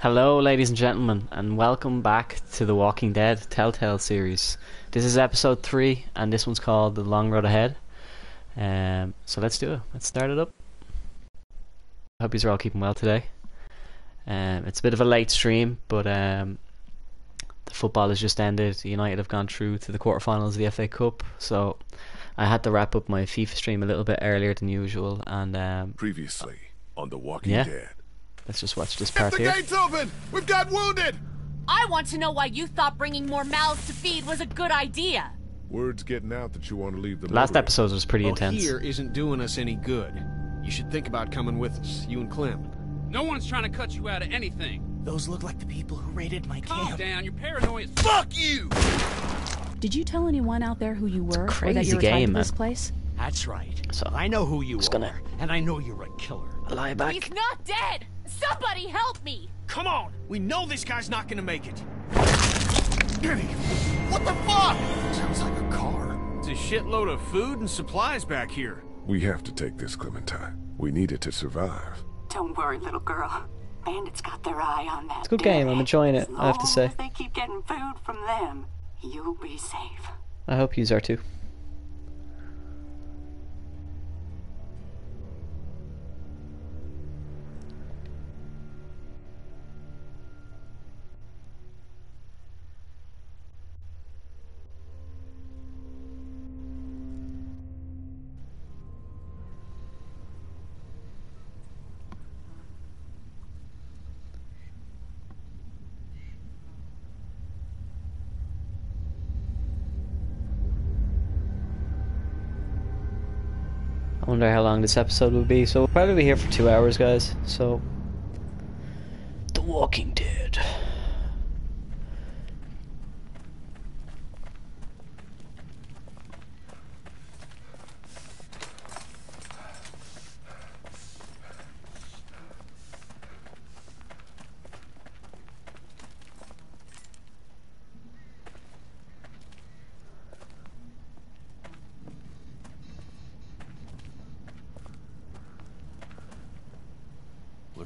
Hello, ladies and gentlemen, and welcome back to the Walking Dead Telltale series. This is episode three, and this one's called The Long Road Ahead. Um, so let's do it. Let's start it up. I hope you're all keeping well today. Um, it's a bit of a late stream, but um, the football has just ended. United have gone through to the quarterfinals of the FA Cup, so I had to wrap up my FIFA stream a little bit earlier than usual, and um, Previously on The Walking Yeah. Dead. Let's just watch this If part the here. gate's open! We've got wounded! I want to know why you thought bringing more mouths to feed was a good idea. Word's getting out that you want to leave the Last motor- episode was pretty Well, intense. here isn't doing us any good. You should think about coming with us, you and Clem. No one's trying to cut you out of anything. Those look like the people who raided my Calm camp. down, you're paranoid. Fuck you! Did you tell anyone out there who you were or that crazy you were tied game, to this place? That's right. So, I know who you are, gonna- and I know you're a killer. Lie back. He's not dead. Somebody help me. Come on! We know this guy's not gonna make it. What the fuck? Sounds like a car. It's a shitload of food and supplies back here. We have to take this, Clementine. We need it to survive. Don't worry, little girl. Bandits got their eye on that. It's a good game, I'm enjoying it, As I have to long say. as they keep getting food from them, you'll be safe. I hope you are too. Wonder how long this episode will be. So we'll probably be here for two hours, guys. So, The Walking Dead.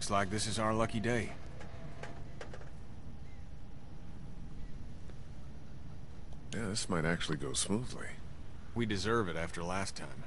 Looks like this is our lucky day. Yeah, this might actually go smoothly. We deserve it after last time.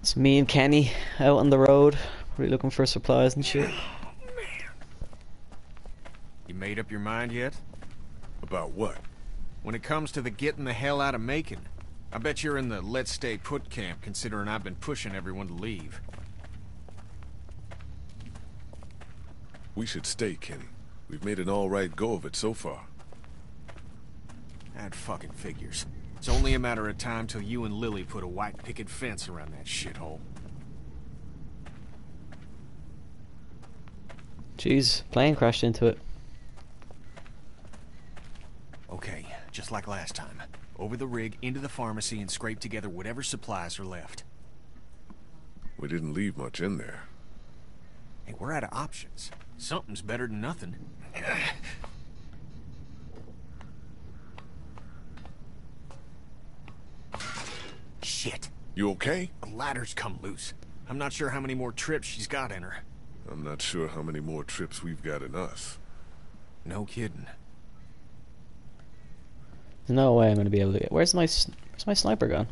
It's me and Kenny out on the road. We're looking for supplies and shit. You made up your mind yet? About what? When it comes to the getting the hell out of Macon, I bet you're in the let's stay put camp considering I've been pushing everyone to leave. We should stay, Kenny. We've made an alright go of it so far. That fucking figures. It's only a matter of time till you and Lilly put a white picket fence around that shithole. Jeez, plane crashed into it. Okay, just like last time. Over the rig, into the pharmacy, and scrape together whatever supplies are left. We didn't leave much in there. Hey, we're out of options. Something's better than nothing. Shit. You okay? The ladder's come loose. I'm not sure how many more trips she's got in her. I'm not sure how many more trips we've got in us. No kidding. There's no way I'm gonna be able to get. Where's my Where's my sniper gun?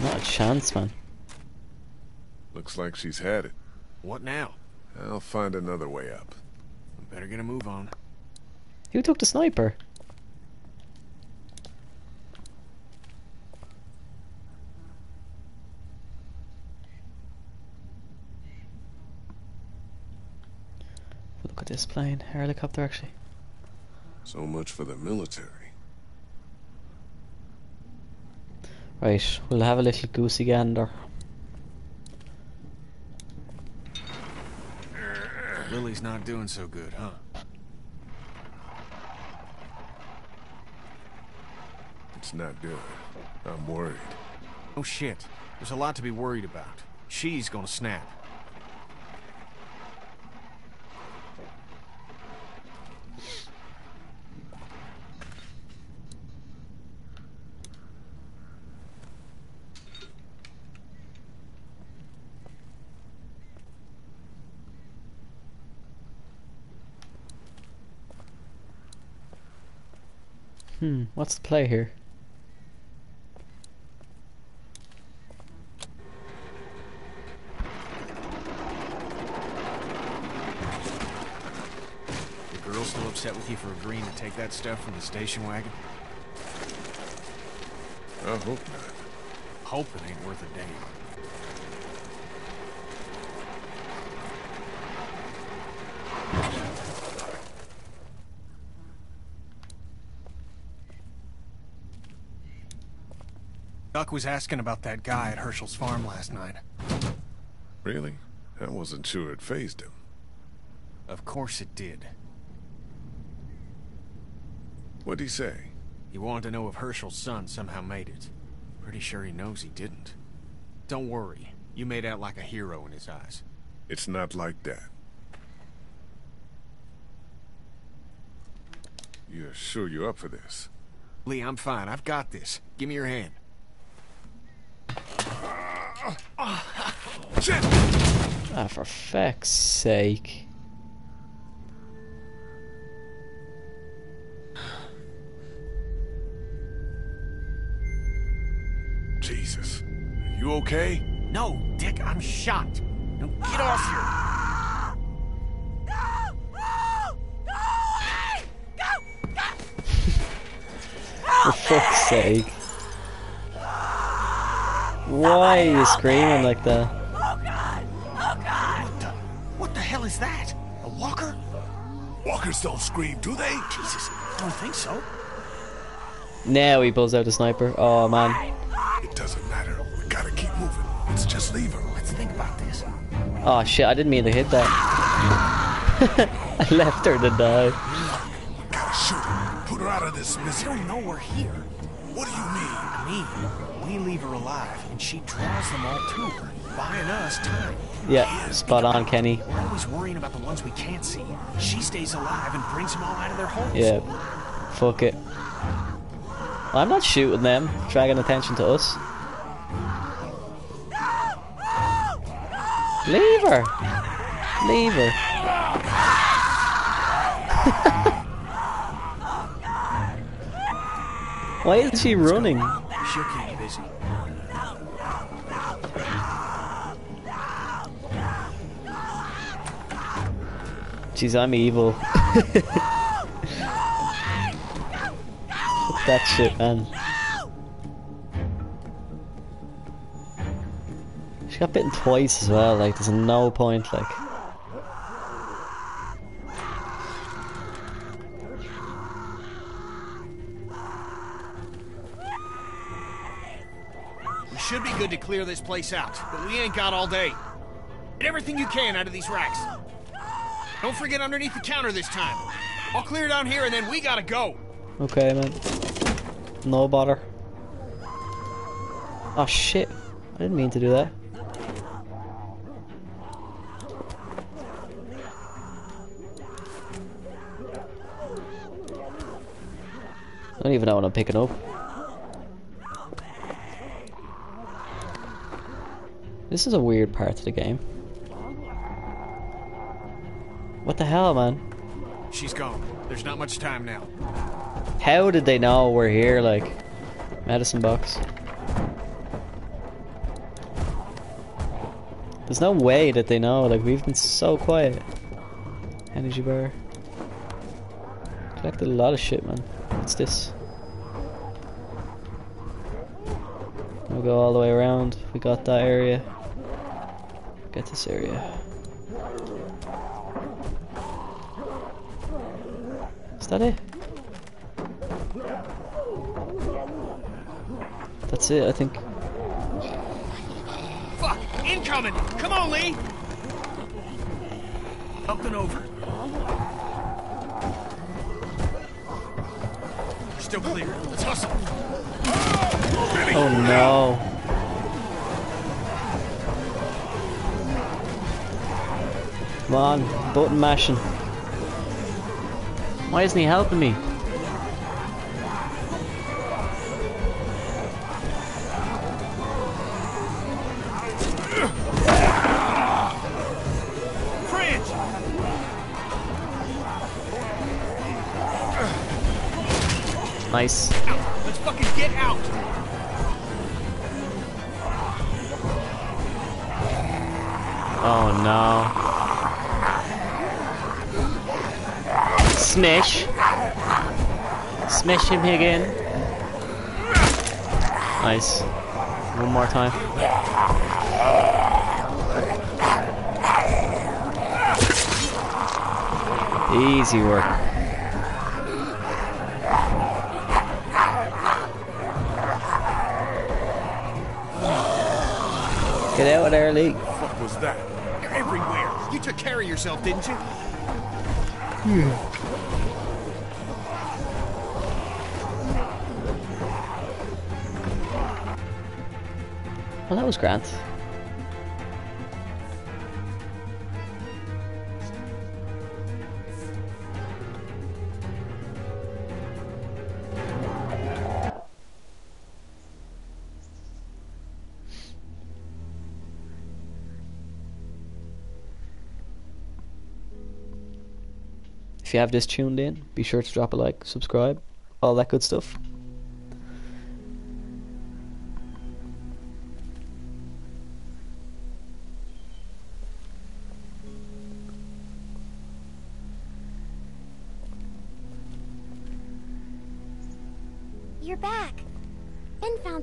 Not a chance, man. Looks like she's had it. What now? I'll find another way up. Better get a move on. Who took the sniper? This plane, helicopter actually. So much for the military. Right, we'll have a little goosey gander. Lilly's not doing so good, huh? It's not good. I'm worried. Oh shit. There's a lot to be worried about. She's gonna snap. Hmm, what's the play here? The girl still upset with you for agreeing to take that stuff from the station wagon? I hope not. Hope it ain't worth a damn. Duck was asking about that guy at Hershel's farm last night. Really? I wasn't sure it fazed him. Of course it did. What'd he say? He wanted to know if Hershel's son somehow made it. Pretty sure he knows he didn't. Don't worry. You made out like a hero in his eyes. It's not like that. You're sure you're up for this? Lee, I'm fine. I've got this. Give me your hand. Shit! Ah, for feck's sake. Jesus. Are you okay? No, Dick, I'm shot. Now get off here. For fuck's sake. Why are you screaming like that? Walkers don't scream, do they? Jesus, I don't think so. Now he pulls out the sniper. Oh man. It doesn't matter. We gotta keep moving. Let's just leave her. Let's think about this. Oh shit, I didn't mean to hit that. I left her to die. Gotta shoot her. Put her out of this You misery. don't know we're here. What do you mean? I mean, we leave her alive, and she draws them all to her, buying us time. Yeah, spot on, Kenny. We're always worrying about the ones we can't see. She stays alive and brings them all out of their holes. Yeah. Fuck it. I'm not shooting them, dragging attention to us. Leave her! Leave her. Why is she running? Jeez, I'm evil. Fuck that shit, man. She got bitten twice as well, like, there's no point, like. We should be good to clear this place out, but we ain't got all day. Get everything you can out of these racks. Don't forget underneath the counter this time. I'll clear down here and then we gotta go. Okay, man. No bother. Oh ah, shit. I didn't mean to do that. I don't even know what I'm picking up. This is a weird part of the game. What the hell, man? She's gone. There's not much time now. How did they know we're here, like? Medicine box. There's no way that they know, like, we've been so quiet. Energy bar. Collected a lot of shit, man. What's this? We'll go all the way around. We got that area. Get this area. That it? That's it, I think. Fuck! Incoming! Come on, Lee! Up and over. Still clear. Let's hustle. Oh no. Come on, button mashing. Why isn't he helping me? Nice. Smash him again. Nice. One more time. Easy work. Get out of there, Lee. What was that? You're everywhere! You took care of yourself, didn't you? Well, that was grand. If you have this tuned in, be sure to drop a like, subscribe, all that good stuff.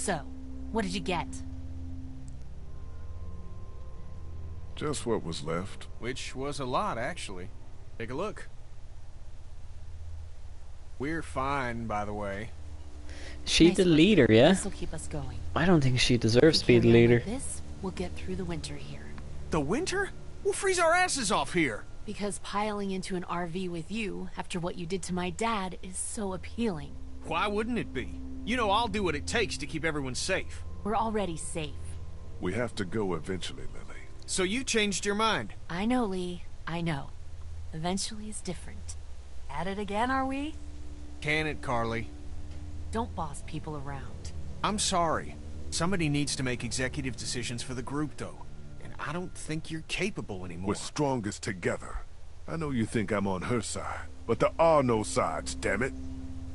So, what did you get? Just what was left. Which was a lot, actually. Take a look. We're fine, by the way. She Nice the leader, yeah? This'll keep us going. I don't think she deserves to be the leader. this, we'll get through the winter here. The winter? We'll freeze our asses off here! Because piling into an RV with you after what you did to my dad is so appealing. Why wouldn't it be? You know I'll do what it takes to keep everyone safe. We're already safe. We have to go eventually, Lilly. So you changed your mind. I know, Lee. I know. Eventually is different. At it again, are we? Can it, Carley? Don't boss people around. I'm sorry. Somebody needs to make executive decisions for the group, though. And I don't think you're capable anymore. We're strongest together. I know you think I'm on her side, but there are no sides, damn it.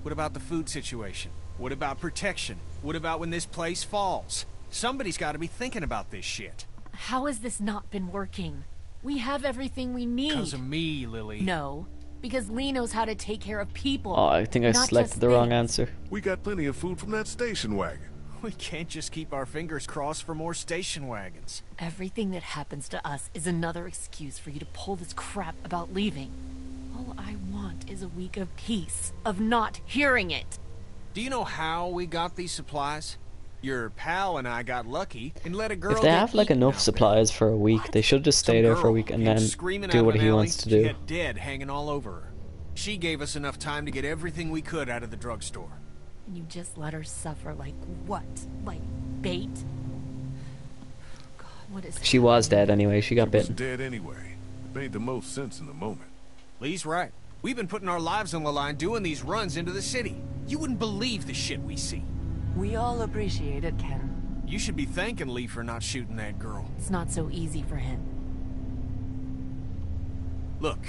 What about the food situation? What about protection? What about when this place falls? Somebody's got to be thinking about this shit. How has this not been working? We have everything we need. Because of me, Lilly. No, because Lee knows how to take care of people. Oh, I think I selected just the wrong answer. We got plenty of food from that station wagon. We can't just keep our fingers crossed for more station wagons. Everything that happens to us is another excuse for you to pull this crap about leaving. All I want is a week of peace, of not hearing it. Do you know how we got these supplies? Your pal and I got lucky and let a girl If they have like enough supplies for a week, they should just stay Some there for a week and then screaming do out what of he an alley. wants to She do. had dead hanging all over her. She gave us enough time to get everything we could out of the drugstore. And you just let her suffer like what? Like bait? God, what is She was dead anyway, she got She was bitten. dead anyway. It made the most sense in the moment. Lee's right. We've been putting our lives on the line doing these runs into the city. You wouldn't believe the shit we see. We all appreciate it, Ken. You should be thanking Lee for not shooting that girl. It's not so easy for him. Look,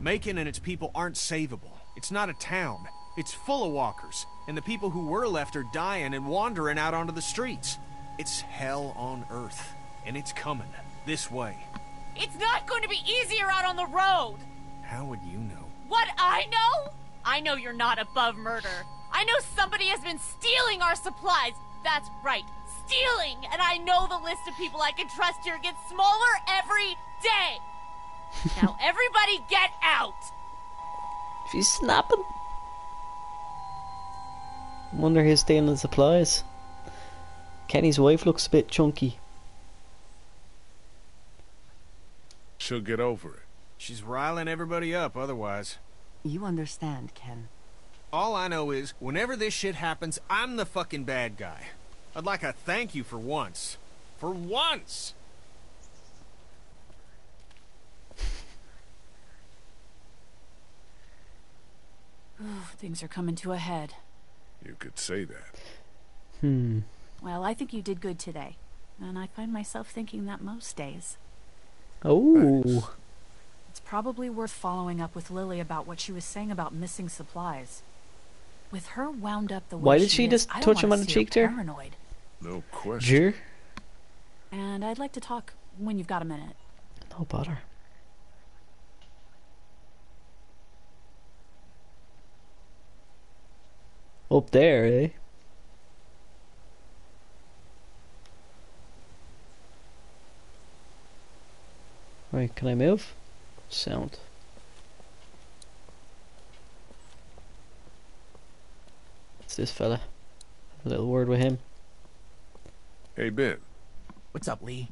Macon and its people aren't savable. It's not a town. It's full of walkers, and the people who were left are dying and wandering out onto the streets. It's hell on earth, and it's coming this way. It's not going to be easier out on the road! How would you know? What I know? I know you're not above murder. I know somebody has been stealing our supplies, That's right, stealing! And I know the list of people I can trust here gets smaller every day! now everybody get out! She's snapping. Wonder who's stealing the supplies. Kenny's wife looks a bit chunky. She'll get over it. She's riling everybody up otherwise. You understand, Ken. All I know is, whenever this shit happens, I'm the fucking bad guy. I'd like a thank you for once. For once! Things are coming to a head. You could say that. Hmm. Well, I think you did good today. And I find myself thinking that most days. Oh. It's probably worth following up with Lilly about what she was saying about missing supplies. With her wound up the way Why did she is, just I don't touch him on the cheek there? Paranoid. No question. Sure. And I'd like to talk when you've got a minute. No bother. Up there, eh? Right, can I move? Sound. It's this fella. A little word with him. Hey, Ben. What's up, Lee?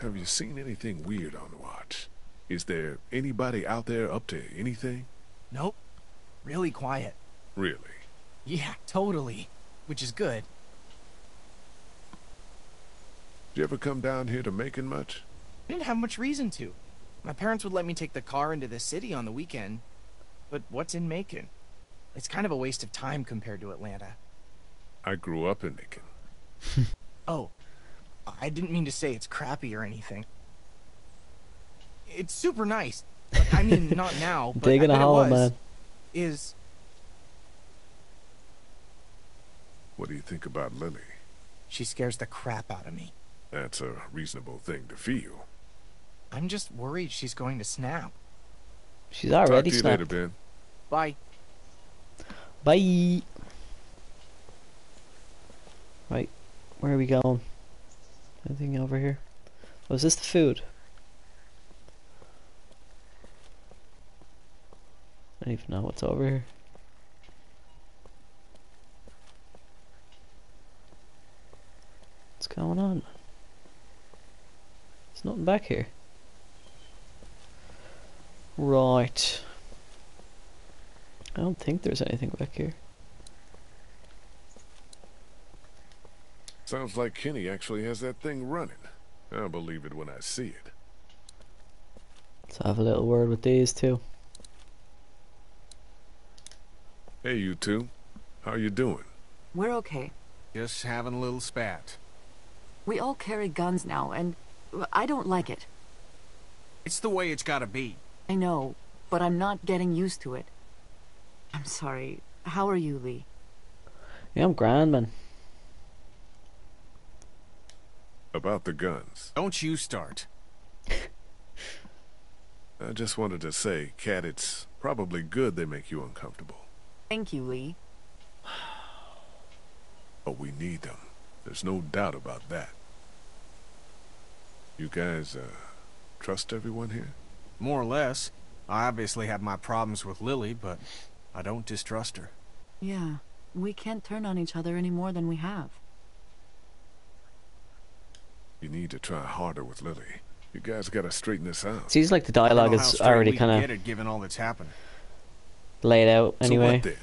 Have you seen anything weird on the watch? Is there anybody out there up to anything? Nope. Really quiet. Really? Yeah, totally. Which is good. Did you ever come down here to Macon much? I didn't have much reason to. My parents would let me take the car into the city on the weekend. But what's in Macon? It's kind of a waste of time compared to Atlanta. I grew up in Macon. Oh, I didn't mean to say it's crappy or anything. It's super nice. Like, I mean, not now, but Digging I a bet it hole, was. man. Is What do you think about Lilly? she scares the crap out of me. That's a reasonable thing to feel. I'm just worried she's going to snap. She's already Talk already to you snapped. later, Ben. Bye. Bye. Right, where are we going? Anything over here? Oh, this the food? I don't even know what's over here. What's going on? There's nothing back here. Right. I don't think there's anything back here. Sounds like Kenny actually has that thing running. I'll believe it when I see it. Let's have a little word with these two. Hey, you two. How you doing? We're okay. Just having a little spat. We all carry guns now, and I don't like it. It's the way it's gotta be. I know, but I'm not getting used to it. I'm sorry. How are you, Lee? Yeah, I'm grand, man. About the guns. Don't you start. I just wanted to say, Cat, it's probably good they make you uncomfortable. Thank you, Lee. But we need them. There's no doubt about that. You guys, uh, trust everyone here? More or less. I obviously have my problems with Lilly, but I don't distrust her. Yeah, we can't turn on each other any more than we have. You need to try harder with Lilly. You guys gotta straighten this out. Seems like the dialogue know how is straight already kind of given all that's happened. laid out So anyway. what then?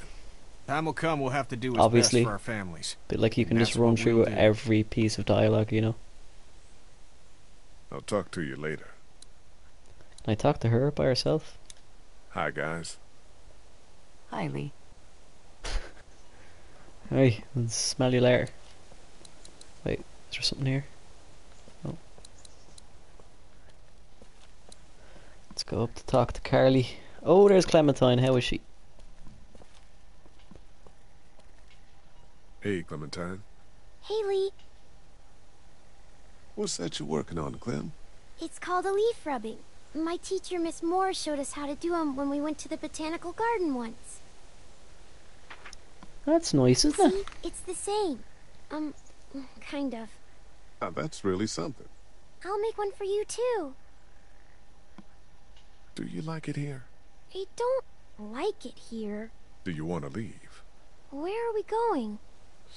Time will come we'll have to do what's Obviously. best for our families. But like you can And just run through we'll every piece of dialogue, you know. I'll talk to you later. Can I talk to her by herself? Hi, guys. Hi, Lee. Hey, I'll smell you later. Wait, is there something here? Oh. Let's go up to talk to Carley. Oh, there's Clementine. How is she? Hey, Clementine. Haley, What's that you're working on, Clem? it's called a leaf rubbing. My teacher, Miss Moore, showed us how to do 'em when we went to the botanical garden once. That's nice, isn't See, it? it's the same. Um, kind of. Now, that's really something. I'll make one for you too. Do you like it here? I don't like it here. Do you want to leave? Where are we going?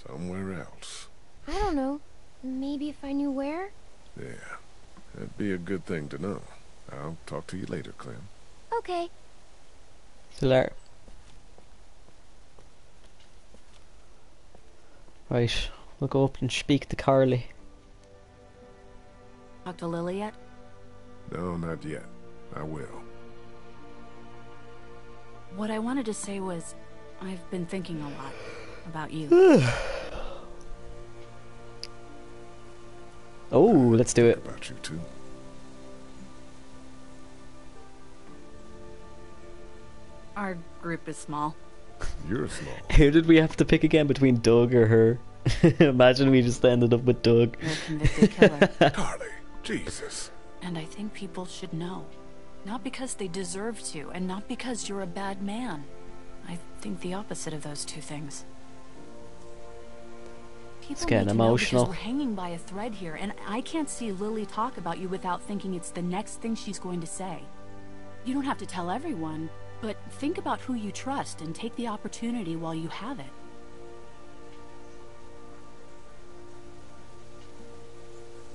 Somewhere else. I don't know. Maybe if I knew where? Yeah, that'd be a good thing to know. I'll talk to you later, Clem. Okay. See you later. Right, we'll go up and speak to Carley. Talk to Lilly yet? No, not yet. I will. What I wanted to say was, I've been thinking a lot about you. Oh, let's do it. About you too. Our group is small. You're small. Who did we have to pick again between Doug or her? Imagine we just ended up with Doug. You're a convicted killer. Carley, Jesus. and I think people should know. Not because they deserve to, and not because you're a bad man. I think the opposite of those two things. People getting need emotional. we're hanging by a thread here, and I can't see Lilly talk about you without thinking it's the next thing she's going to say. You don't have to tell everyone, but think about who you trust and take the opportunity while you have it.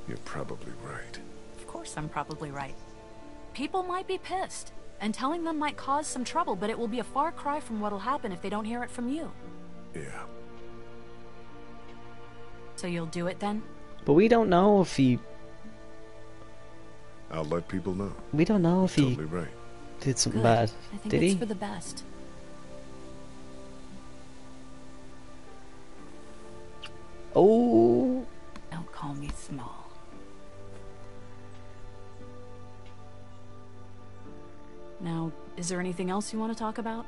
You're probably right. Of course, I'm probably right. People might be pissed, and telling them might cause some trouble, but it will be a far cry from what'll happen if they don't hear it from you. Yeah. So you'll do it then? But we don't know if he. I'll let people know. We don't know if he Totally right. did something Good. bad. I think Did it's he? for the best. Oh. Don't call me small. Now, is there anything else you want to talk about?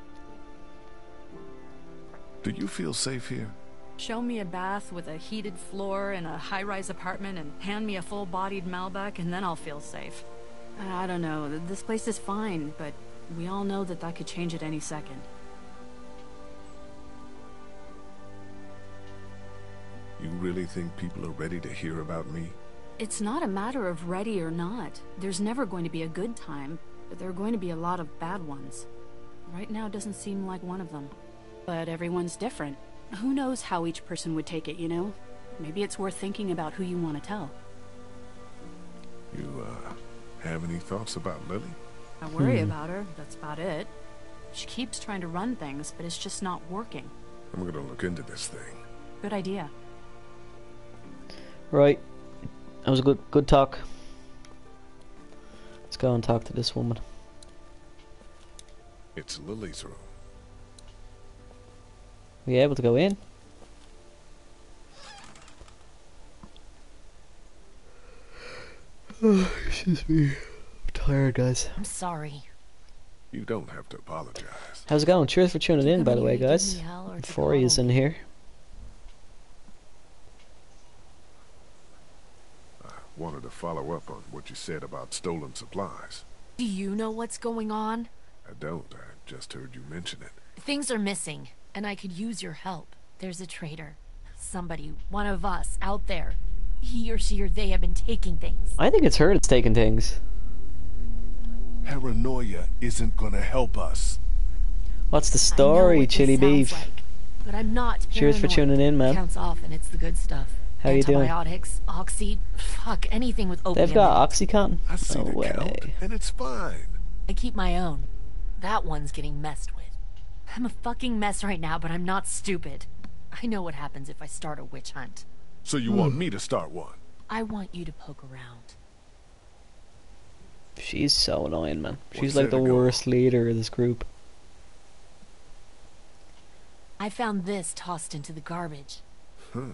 Do you feel safe here? Show me a bath with a heated floor in a high-rise apartment and hand me a full-bodied Malbec and then I'll feel safe. I don't know, this place is fine, but we all know that that could change at any second. You really think people are ready to hear about me? It's not a matter of ready or not. There's never going to be a good time, but there are going to be a lot of bad ones. Right now doesn't seem like one of them. But everyone's different. Who knows how each person would take it, you know? Maybe it's worth thinking about who you want to tell. You, uh, have any thoughts about Lilly? I worry Hmm. about her, that's about it. She keeps trying to run things, but it's just not working. I'm gonna look into this thing. Good idea. Right. That was a good good talk. Let's go and talk to this woman. It's Lilly's room. We able to go in? Excuse me. I'm tired, guys. I'm sorry. You don't have to apologize. How's it going? Cheers for tuning in, by the way, guys. hell Before he is in here. I wanted to follow up on what you said about stolen supplies. Do you know what's going on? I don't. I just heard you mention it. Things are missing, and I could use your help. There's a traitor. Somebody, one of us, out there. He or she or they have been taking things. I think it's her that's taking things. Paranoia isn't gonna help us. What's the story, what Chili Beef? like, but I'm not Cheers for tuning in, man. Counts off, and it's the good stuff. How you doing? Antibiotics, oxy, fuck, anything with opium. They've got in it. Oxycontin? I see No the way. count, and it's fine. I keep my own. That one's getting messed with. I'm a fucking mess right now, but I'm not stupid. I know what happens if I start a witch hunt. So you want me to start one? I want you to poke around. She's so annoying, man. She's What's like the there go worst leader of this group. I found this tossed into the garbage. Huh.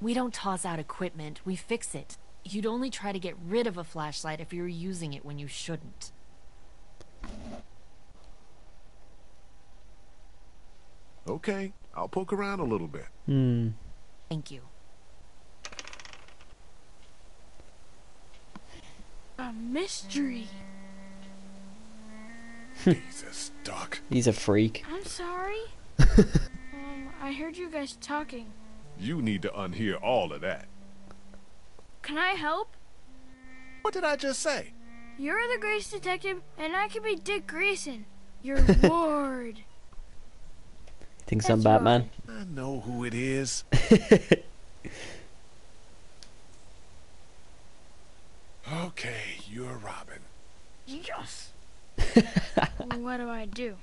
We don't toss out equipment, we fix it. You'd only try to get rid of a flashlight if you were using it when you shouldn't. Okay, I'll poke around a little bit. Hmm. Thank you. A mystery. Jesus, Doc. He's a freak. I'm sorry. um, I I heard you guys talking. You need to unhear all of that. Can I help? What did I just say? You're the Great Detective, and I can be Dick Grayson, your ward. Thinks I'm Batman. I know who it is. okay, you're Robin. Yes. what do I do?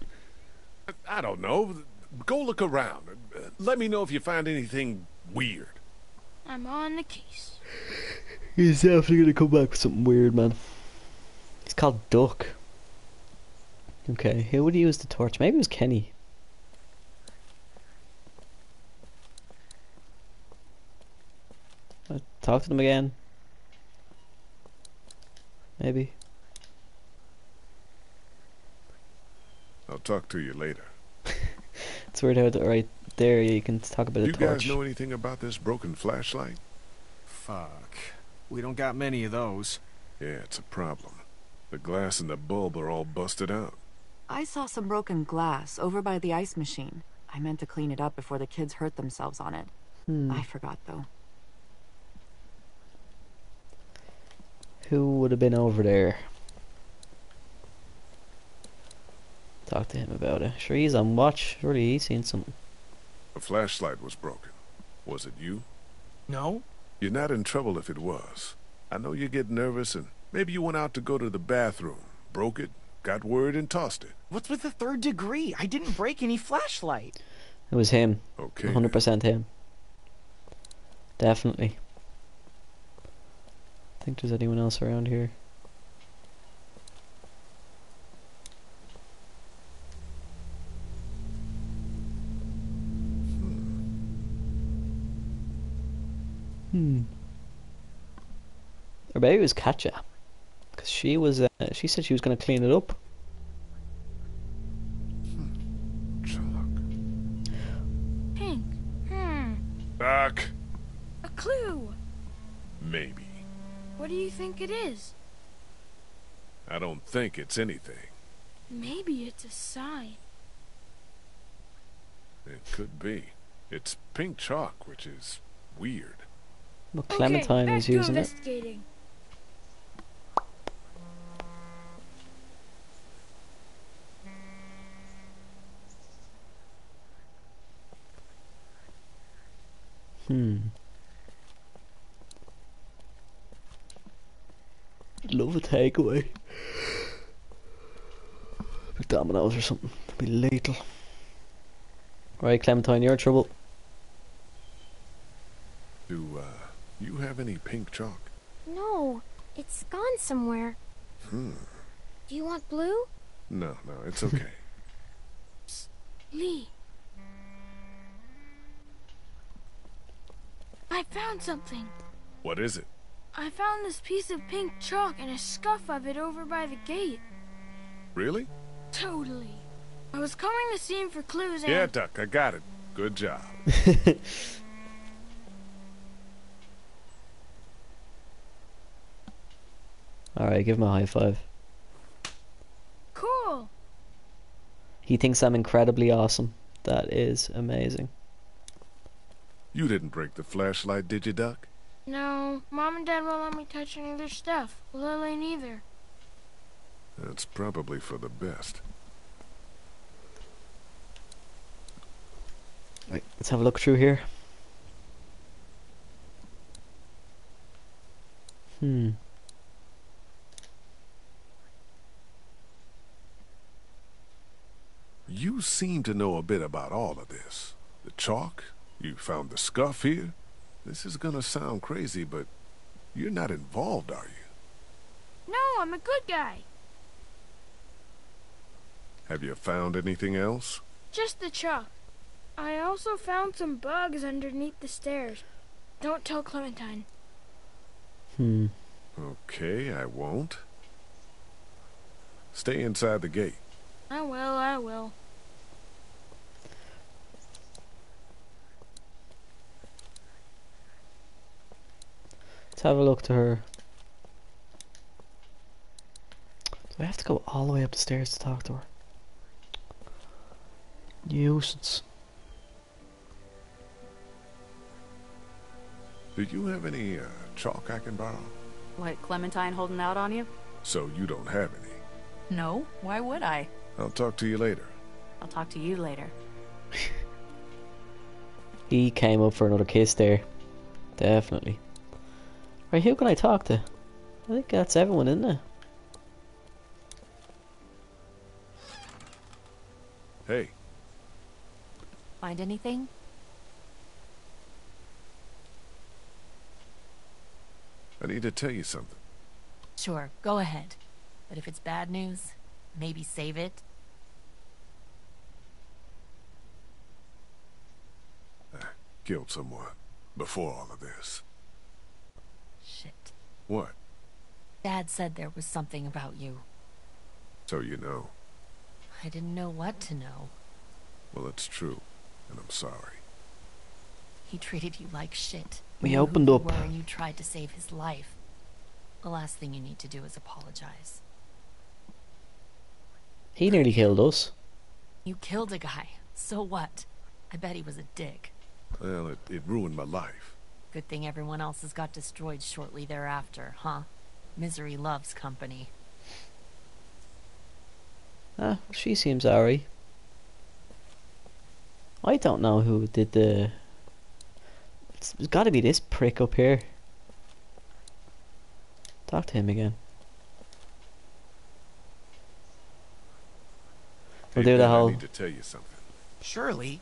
I don't know. Go look around. Let me know if you find anything weird. I'm on the case. He's definitely gonna come back with something weird, man. He's called Duck. Okay, who would use the torch? Maybe it was Kenny. Uh, talk to them again. Maybe. I'll talk to you later. It's weird how right there you can talk about you a torch. guys know anything about this broken flashlight? Fuck. We don't got many of those. Yeah, it's a problem. The glass and the bulb are all busted out. I saw some broken glass over by the ice machine. I meant to clean it up before the kids hurt themselves on it. Hmm. I forgot, though. Who would have been over there? Talk to him about it. Sure, he's on watch. Surely he's seen something. The flashlight was broken. Was it you? No? You're not in trouble if it was. I know you get nervous and maybe you went out to go to the bathroom, broke it, got word and tossed it. What's with the third degree? I didn't break any flashlight. It was him. Okay. 100% him. Definitely. Think there's anyone else around here? Hmm. Or maybe it was Katjaa. Because she was, uh, she said she was going to clean it up. Pink. Hmm. Doc. A clue. Maybe. What do you think it is? I don't think it's anything. Maybe it's a sign. It could be. It's pink chalk, which is weird. Well, Clementine okay, back was to using it. Hmm. Love a takeaway. McDonald's or something. Be lethal. Right, Clementine, you're in trouble. Do, uh, you have any pink chalk? No, it's gone somewhere. Hmm. Do you want blue? No, no, it's okay. Lee. I found something. what is it? I found this piece of pink chalk and a scuff of it over by the gate. Really? Totally. I was combing the scene for clues and... Yeah, Duck, I got it. Good job. Alright, give him a high five. Cool. He thinks I'm incredibly awesome. That is amazing. You didn't break the flashlight, did you, Duck? No, Mom and Dad won't let me touch any of their stuff. Lilly neither. That's probably for the best. Right, let's have a look through here. Hmm. You seem to know a bit about all of this. The chalk, you found the scuff here. This is gonna sound crazy, but you're not involved, are you? No, I'm a good guy. Have you found anything else? Just the chalk. I also found some bugs underneath the stairs. Don't tell Clementine. Hmm. Okay, I won't. Stay inside the gate. I will, I will. Let's have a look to her. Do I have to go all the way up the stairs to talk to her? Nuisance. Do you have any uh, chalk I can borrow? What, Clementine holding out on you? So you don't have any. No, why would I? I'll talk to you later. I'll talk to you later. He came up for another kiss there. Definitely. Right, who can I talk to? I think that's everyone, isn't it? Hey, Find anything? I need to tell you something. Sure, go ahead. But if it's bad news, maybe save it. Killed someone before all of this. Shit. What? Dad said there was something about you. So you know. I didn't know what to know. Well, it's true, and I'm sorry. He treated you like shit. We You opened up. were and you tried to save his life. The last thing you need to do is apologize. He nearly killed us. You killed a guy. So what? I bet he was a dick. Well, it, it ruined my life. Good thing everyone else's got destroyed shortly thereafter, huh? Misery loves company. Ah, she seems alright. I don't know who did the. It's, it's got to be this prick up here. Talk to him again. We'll Hey, do the whole. I need to tell you something. Surely.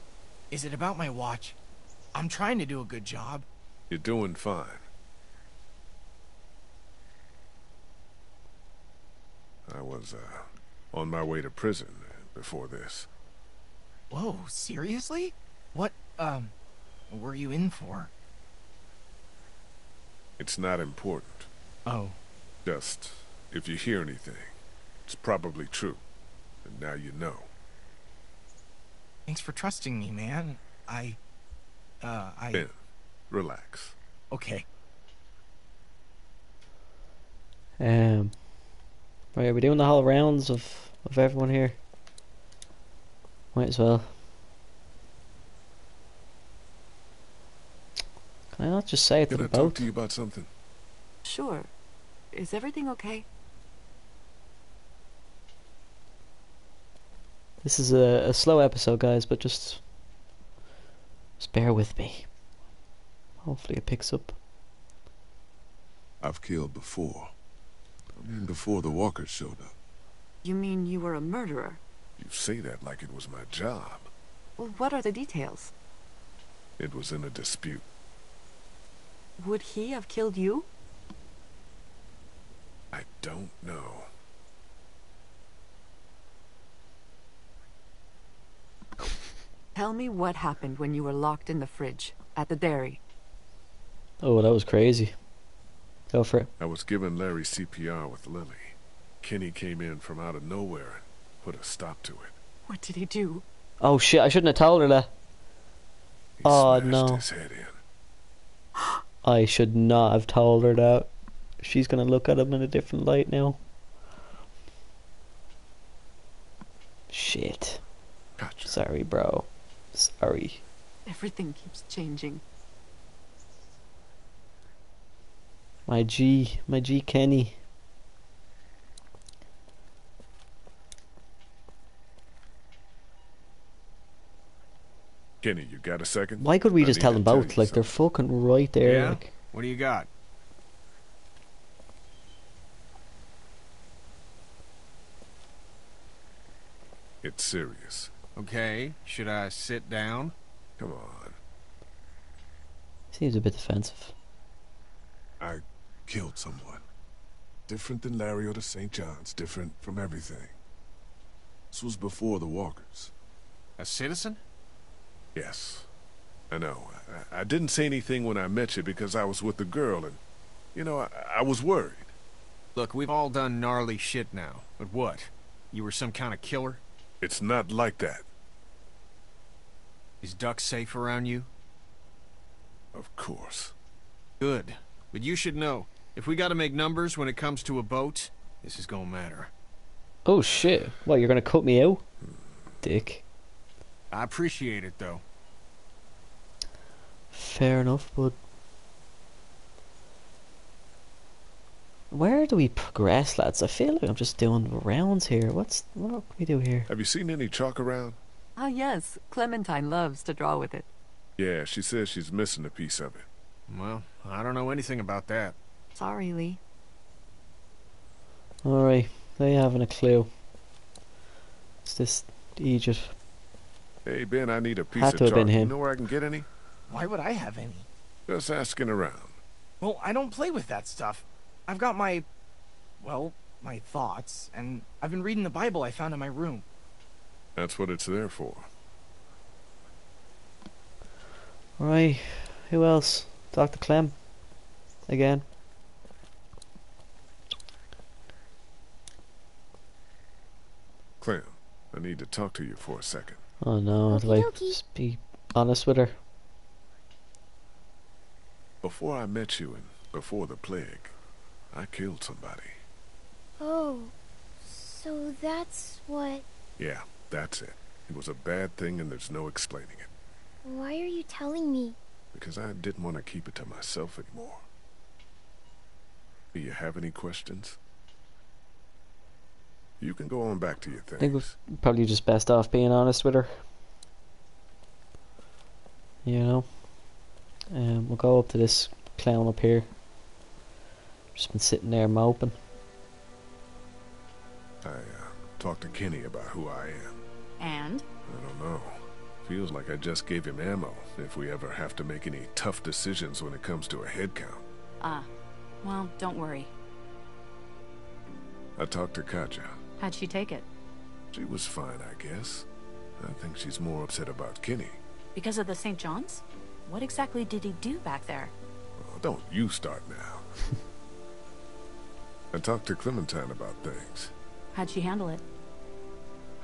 Is it about my watch? I'm trying to do a good job. You're doing fine. I was uh, on my way to prison before this. Whoa, seriously? What, um, were you in for? It's not important. Oh. Just, if you hear anything, it's probably true. And now you know. Thanks for trusting me, man. I, uh, I... Ben, relax. Okay. Um. Right, are we doing the whole rounds of of everyone here? Might as well. Can I not just say it to Can I the talk to you about something? Sure. Is everything okay? This is a, a slow episode, guys, but just just bear with me. Hopefully, it picks up. I've killed before. I mean, before the walkers showed up. You mean you were a murderer? You say that like it was my job. Well, what are the details? It was in a dispute. Would he have killed you? I don't know. Tell me what happened when you were locked in the fridge at the dairy. Oh, that was crazy. Go for it. I was giving Larry CPR with Lilly. Kenny came in from out of nowhere and put a stop to it. What did he do? Oh shit! I shouldn't have told her that. oh smashed no! his head in. I should not have told her that. She's gonna look at him in a different light now. Shit. Gotcha. Sorry, bro. Sorry. Everything keeps changing. My G, my G Kenny. Kenny, you got a second? Why could we I just tell them tell both? you Like they're fucking right there. Yeah? Like, What do you got? It's serious. Okay, should I sit down? Come on. seems a bit defensive. I killed someone. Different than Larry or the St. John's. Different from everything. This was before the walkers. A citizen? Yes. I know. I, I didn't say anything when I met you because I was with the girl and, you know, I, I was worried. Look, we've all done gnarly shit now. But what? You were some kind of killer? It's not like that. Is Duck safe around you? Of course. Good. But you should know, if we gotta make numbers when it comes to a boat, this is gonna matter. Oh shit! What? You're gonna cut me out, dick? I appreciate it, though. Fair enough, but Where do we progress, lads? I feel like I'm just doing rounds here. What's what can we do here? Have you seen any chalk around? Ah, yes. Clementine loves to draw with it. Yeah, she says she's missing a piece of it. Well, I don't know anything about that. Sorry, Lee. Alright, they haven't a clue. It's this Egypt. Hey, Ben, I need a piece Had of to have chalk. been him. You know where I can get any? Why would I have any? Just asking around. Well, I don't play with that stuff. I've got my. Well, my thoughts, and I've been reading the Bible I found in my room. That's what it's there for. Alright, who else? Dr. Clem. Again. Clem, I need to talk to you for a second. Oh no, do I just be honest with her? Before I met you and before the plague, I killed somebody. Oh, so that's what... Yeah, that's it. It was a bad thing and there's no explaining it. Why are you telling me? Because I didn't want to keep it to myself anymore. Do you have any questions? You can go on back to your thing. I think we're probably just best off being honest with her. You know? Um, we'll go up to this clown up here. Just been sitting there moping. I uh, talked to Kenny about who I am. And? I don't know. Feels like I just gave him ammo if we ever have to make any tough decisions when it comes to a head count. Ah. Well, don't worry. I talked to Katjaa. How'd she take it? She was fine, I guess. I think she's more upset about Kenny. Because of the St. John's? What exactly did he do back there? Oh, don't you start now. I talked to Clementine about things. How'd she handle it?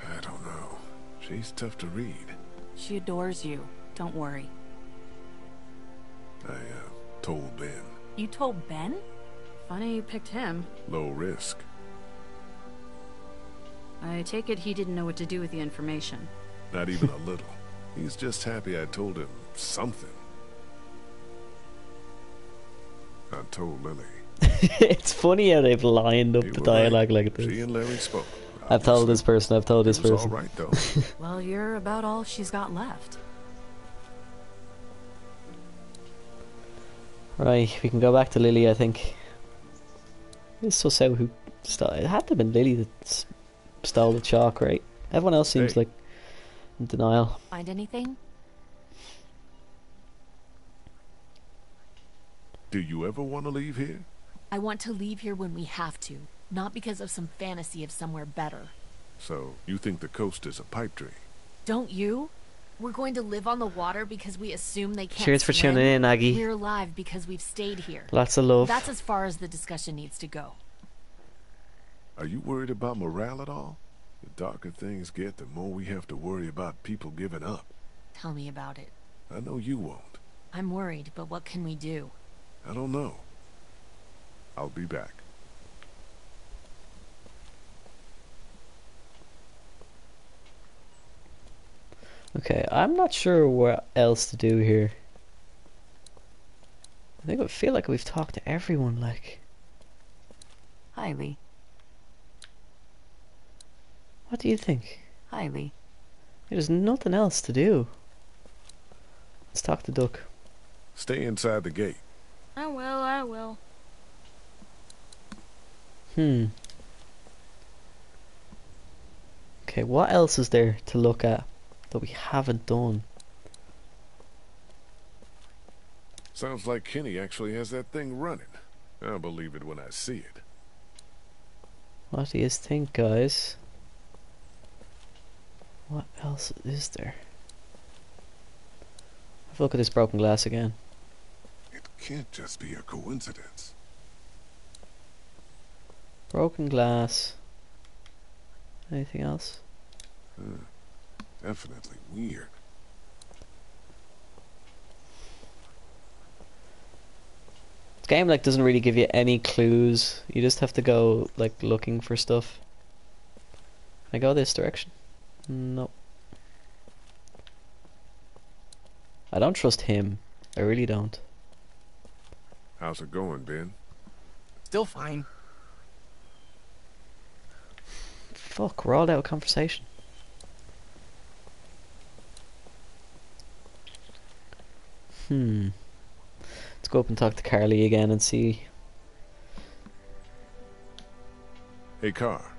I don't know. She's tough to read. She adores you. Don't worry. I, uh, told Ben. You told Ben? Funny you picked him. Low risk. I take it he didn't know what to do with the information. Not even a little. He's just happy I told him something. I told Lilly. it's funny how they've lined up You the were right. dialogue like this. She and Larry spoke. I've told this person, I've told this It was person. all right, though. Well, you're about all she's got left. Right, we can go back to Lilly, I think. Let's suss out who stole it. had to have been Lilly that s- stole the chalk, right? Everyone else seems Hey. like in denial. Find anything? Do you ever want to leave here? I want to leave here when we have to, not because of some fantasy of somewhere better. So, you think the coast is a pipe dream? Don't you? We're going to live on the water because we assume they can't Cheers for swim. tuning in, Aggie. We're alive because we've stayed here. Lots of love. That's as far as the discussion needs to go. Are you worried about morale at all? The darker things get, the more we have to worry about people giving up. Tell me about it. I know you won't. I'm worried, but what can we do? I don't know. I'll be back. Okay, I'm not sure what else to do here. I think I feel like we've talked to everyone, like. Hi, Lee. What do you think? Hi, Lee. There's nothing else to do. Let's talk to Duck. Stay inside the gate. I will, I will. Hmm. Okay, what else is there to look at that we haven't done? Sounds like Kenny actually has that thing running. I'll believe it when I see it. What do you think, guys? What else is there? Have a look at this broken glass again. It can't just be a coincidence. Broken glass. Anything else? Huh. Definitely weird. This game like doesn't really give you any clues. You just have to go like looking for stuff. Can I go this direction? No. I don't trust him. I really don't. How's it going, Ben? Still fine. Fuck, we're all out of conversation. Hmm. Let's go up and talk to Carley again and see. Hey, Car.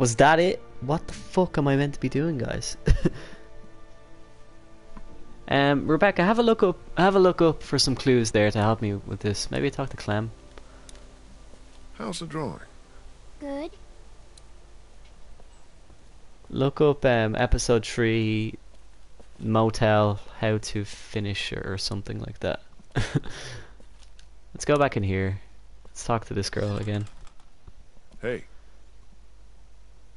Was that it? What the fuck am I meant to be doing, guys? um, Rebecca, have a look up. Have a look up for some clues there to help me with this. Maybe talk to Clem. How's the drawing? Good. Look up um, episode three, motel, how to finish or something like that. Let's go back in here. Let's talk to this girl again. Hey.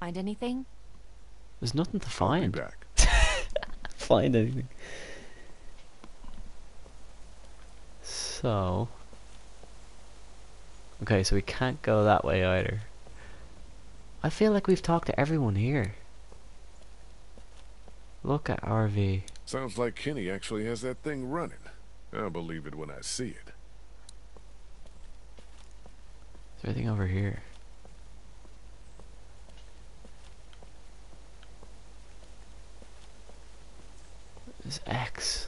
Find anything? There's nothing to find. back. find anything. So. Okay, so we can't go that way either. I feel like we've talked to everyone here. Look at RV. Sounds like Kenny actually has that thing running. I'll believe it when I see it. Is there anything over here? Is X.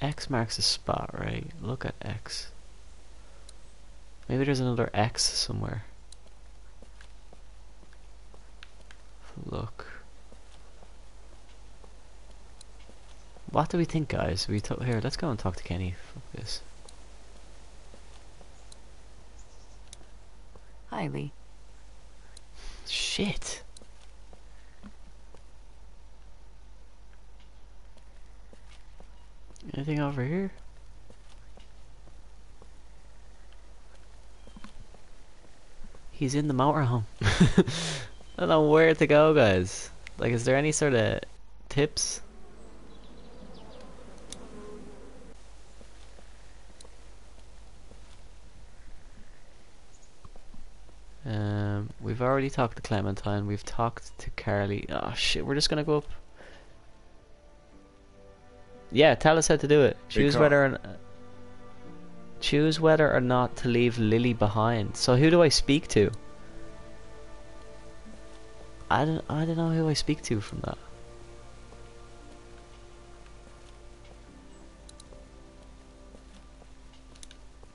X marks a spot, right? Look at X. Maybe there's another X somewhere. Look. What do we think, guys? We talk here. Let's go and talk to Kenny. Fuck this. Hi, Lee. Shit. Anything over here? He's in the motorhome. I don't know where to go, guys. Like, is there any sort of tips? Um, we've already talked to Clementine. We've talked to Carley. Oh shit, we're just gonna go up. Yeah, tell us how to do it. Choose whether or choose whether or not to leave Lilly behind. So who do I speak to? I don't. I don't know who I speak to from that.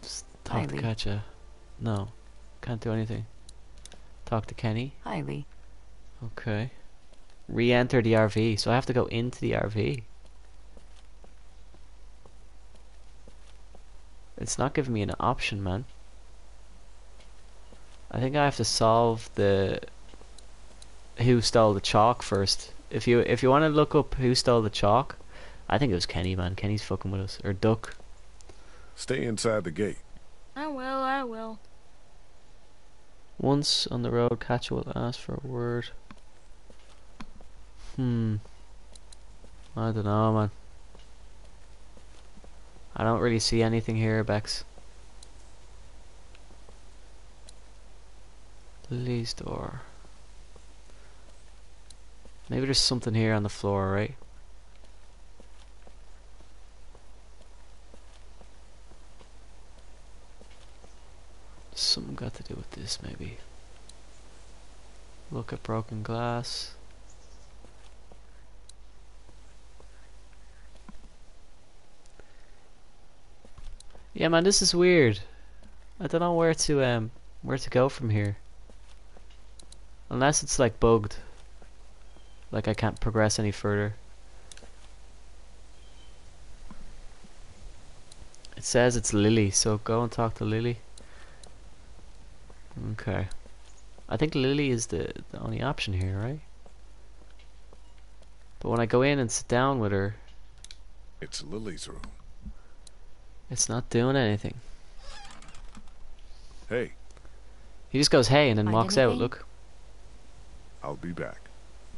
Just talk to Kylie. Katjaa. No, can't do anything. Talk to Kenny. Hi, Lee. Okay. Re-enter the RV. So I have to go into the RV. It's not giving me an option, man. I think I have to solve the who stole the chalk first. If you if you want to look up who stole the chalk, I think it was Kenny, man. Kenny's fucking with us or Duck. Stay inside the gate. I will, I will. Once on the road, Katjaa will ask for a word. Hmm. I don't know, man. I don't really see anything here, Bex. Lilly's door. Maybe there's something here on the floor, right? Something got to do with this, maybe. Look at broken glass. Yeah, man, this is weird. I don't know where to um where to go from here. Unless it's like bugged. Like I can't progress any further. It says it's Lilly, so go and talk to Lilly. Okay. I think Lilly is the, the only option here, right? But when I go in and sit down with her, It's Lilly's room. It's not doing anything. Hey, He just goes, hey, and then Find walks out, look. I'll be back.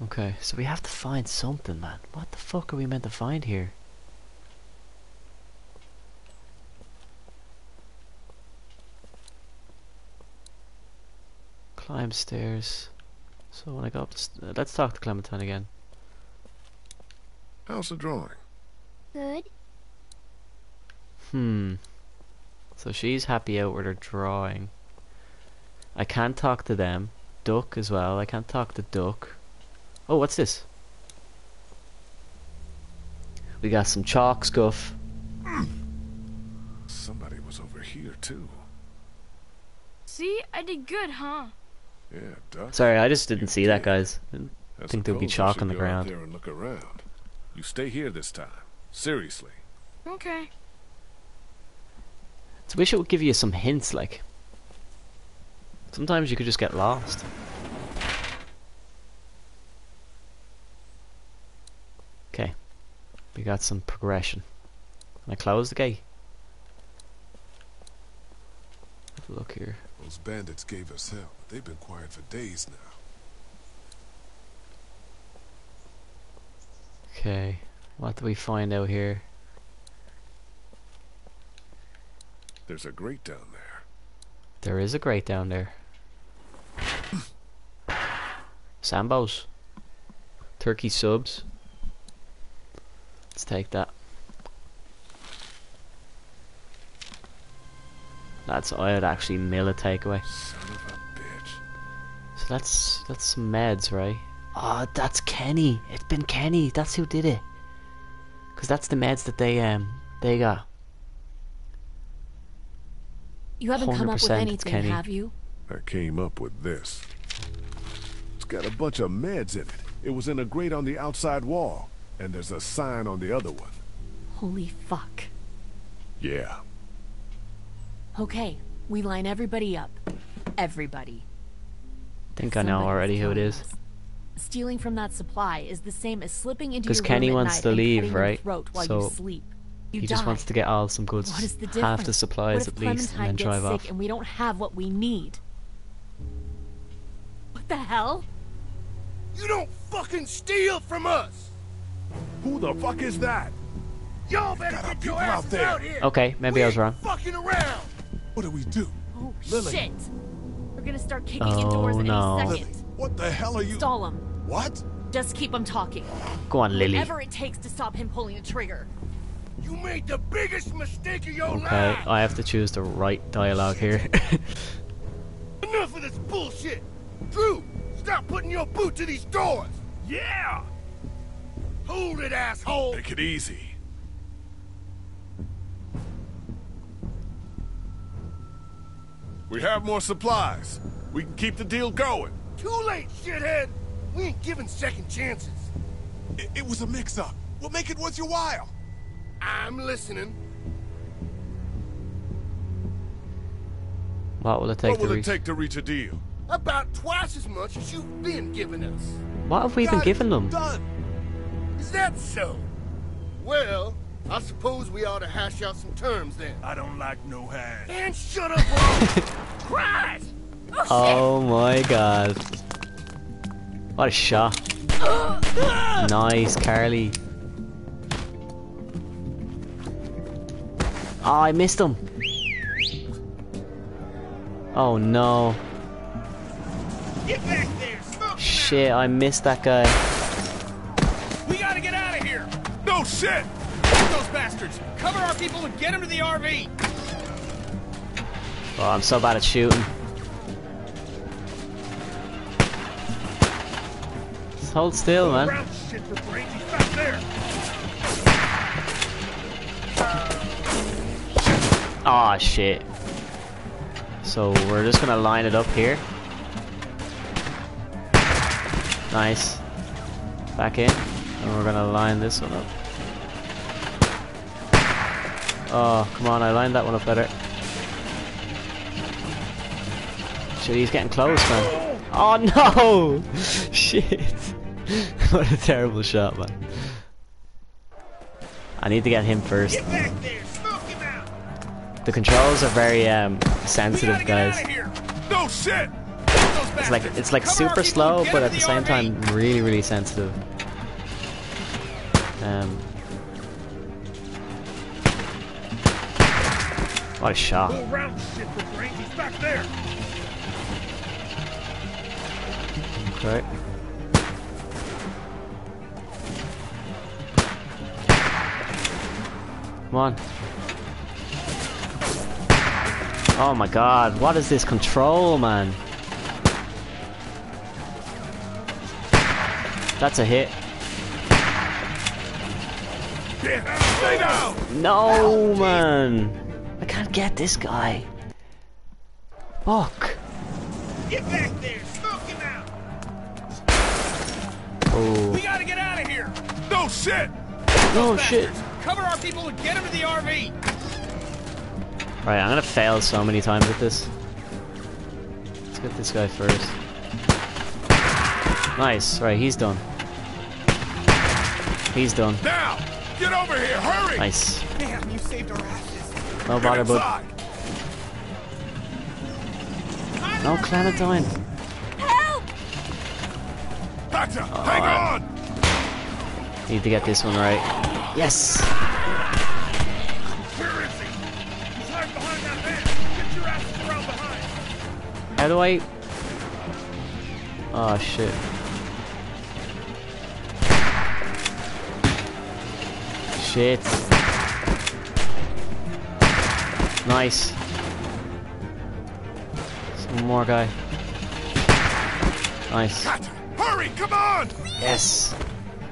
Okay, so we have to find something, man. What the fuck are we meant to find here? Climb stairs. So when I go up, the st- let's talk to Clementine again. How's the drawing? Good. Hmm. So she's happy out with her drawing. I can't talk to them. Duck as well. I can't talk to Duck. Oh, what's this? We got some chalk scuff. Somebody was over here, too. See, I did good, huh? Yeah, Duck. Sorry, I just didn't see that, guys. Didn't I think there'll be suppose we chalk should on the go out ground. there and look around. You stay here this time. Seriously. Okay. So wish it would give you some hints, like. Sometimes you could just get lost. Okay. We got some progression. Can I close the gate? Have a look here. Those bandits gave us hell, but they've been quiet for days now. Okay. What do we find out here? There's a grate down there. There is a grate down there. Sambos. Turkey subs. Let's take that. That's I'd actually mill a takeaway. Son of a bitch. So that's that's some meds, right? Oh, that's Kenny. It's been Kenny. That's who did it. Cause that's the meds that they um they got. You haven't come up with anything, Kenny. have you? I came up with this. It's got a bunch of meds in it. It was in a grate on the outside wall, and there's a sign on the other one. Holy fuck. Yeah. Okay, we line everybody up. Everybody. think I know already who it telling is. us. Stealing from that supply is the same as slipping into your Kenny room at wants night to and leave, cutting your right? throat while you So you he die. just wants to get all some goods, What is the half the supplies at least, and then drive off. and we don't have what we need? What the hell? You don't fucking steal from us! Who the fuck is that? Y'all better got our get your people out asses there. out here! Okay, maybe we I was wrong. fucking around! What do we do? Oh Lilly. shit! We're gonna start kicking Oh, in doors no. any Lilly, second. what the hell are you? Stall him. What? Just keep him talking. Go on, Lilly. Whatever it takes to stop him pulling the trigger. You made the biggest mistake of your Okay, life! I have to choose the right dialogue here. Enough of this bullshit! Drew, stop putting your boot to these doors! Yeah! Hold it, asshole! Take it easy. We have more supplies. We can keep the deal going. Too late, shithead! We ain't giving second chances. It, it was a mix-up. We'll make it worth your while. I'm listening. what will it take what will to it reach? take to reach a deal? About twice as much as you've been giving us. What have we been Got it. giving them? Done. Is that so? Well, I suppose we ought to hash out some terms then. I don't like no hash. And shut up, bro! Christ! Oh, oh my god. What a shot. nice, Carley. Oh, I missed him. Oh no. Get back there! Smoke! Shit, I missed that guy. We gotta get out of here! No shit! Get Those bastards! Cover our people and get them to the RV! Oh, I'm so bad at shooting. Just hold still, man. There! Oh shit. So we're just gonna line it up here. Nice. Back in. And we're gonna line this one up. Oh, come on, I lined that one up better. Shit, he's getting close, man. Oh no! Shit. what a terrible shot, man. I need to get him first. Get The controls are very um sensitive, guys. No shit! It's like it's like our super slow, but at to the same time really, really sensitive. Um, what a shot! Go around shit Oh my god, what is this control, man? That's a hit. Yeah, stay down! No, man! I can't get this guy. Fuck. Get back there! Smoke him out! Oh. We gotta get out of here! No shit! No shit. Cover our people and get them to the RV! Right, I'm gonna fail so many times with this. Let's get this guy first. Nice. Right, he's done. He's done. Now! Get over here! Hurry! Nice. Damn, you saved our asses. No Get bother, bud. No Clementine. Help! Gotcha! Hang on! Need to get this one right. Yes. How do I? Oh shit. Shit. Nice. Some more guy. Nice. Hurry! Come on! Yes.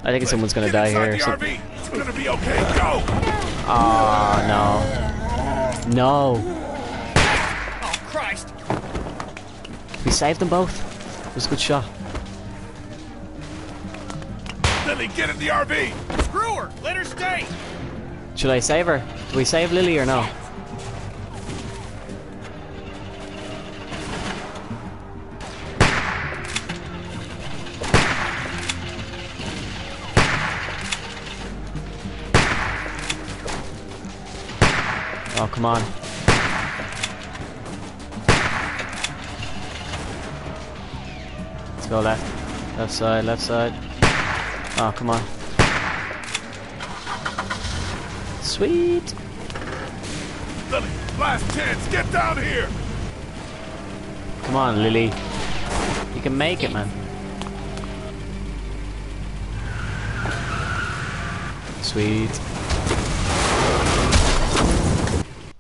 I think someone's gonna Get die here. It's gonna be okay! Go! Oh no. No. We saved them both. It was a good shot. Lilly, get in the RV! Screw her! Let her stay! Should I save her? Do we save Lilly or no? Oh, come on. Go left. Left side, left side. Oh, come on. Sweet. Lilly, last chance! Get down here! Come on, Lilly. You can make it, man. Sweet.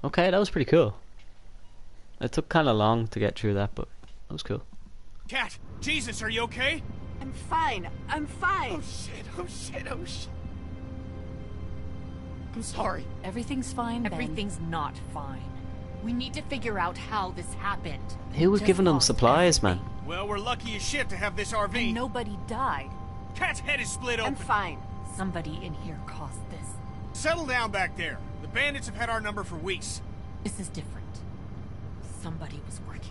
Okay, that was pretty cool. It took kind of long to get through that, but that was cool. Cat! Jesus, are you okay? I'm fine. I'm fine. Oh shit, oh shit, oh shit. I'm sorry. Everything's fine, Ben. Everything's not fine. We need to figure out how this happened. Who was Just giving them lost supplies, man? Well, we're lucky as shit to have this RV. And nobody died. Cat's head is split open. I'm fine. Somebody in here caused this. Settle down back there. The bandits have had our number for weeks. This is different. Somebody was working with them.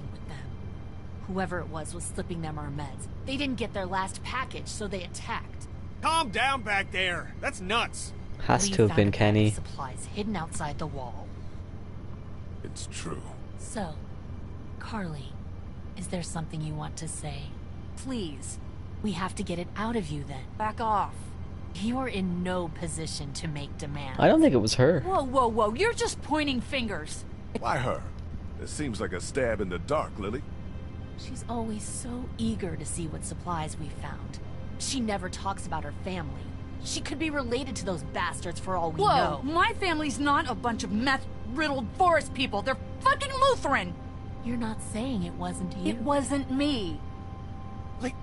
Whoever it was was slipping them our meds. They didn't get their last package, so they attacked. Calm down back there. That's nuts. Has Lee to have been a bag of Kenny. Supplies hidden outside the wall. It's true. So, Carley, is there something you want to say? Please, we have to get it out of you then. Back off. You're in no position to make demands. I don't think it was her. Whoa, whoa, whoa. You're just pointing fingers. Why her? It seems like a stab in the dark, Lilly. She's always so eager to see what supplies we found. She never talks about her family. She could be related to those bastards for all we Whoa, know. my family's not a bunch of meth-riddled forest people. They're fucking Lutheran. You're not saying it wasn't you. It wasn't me. Like,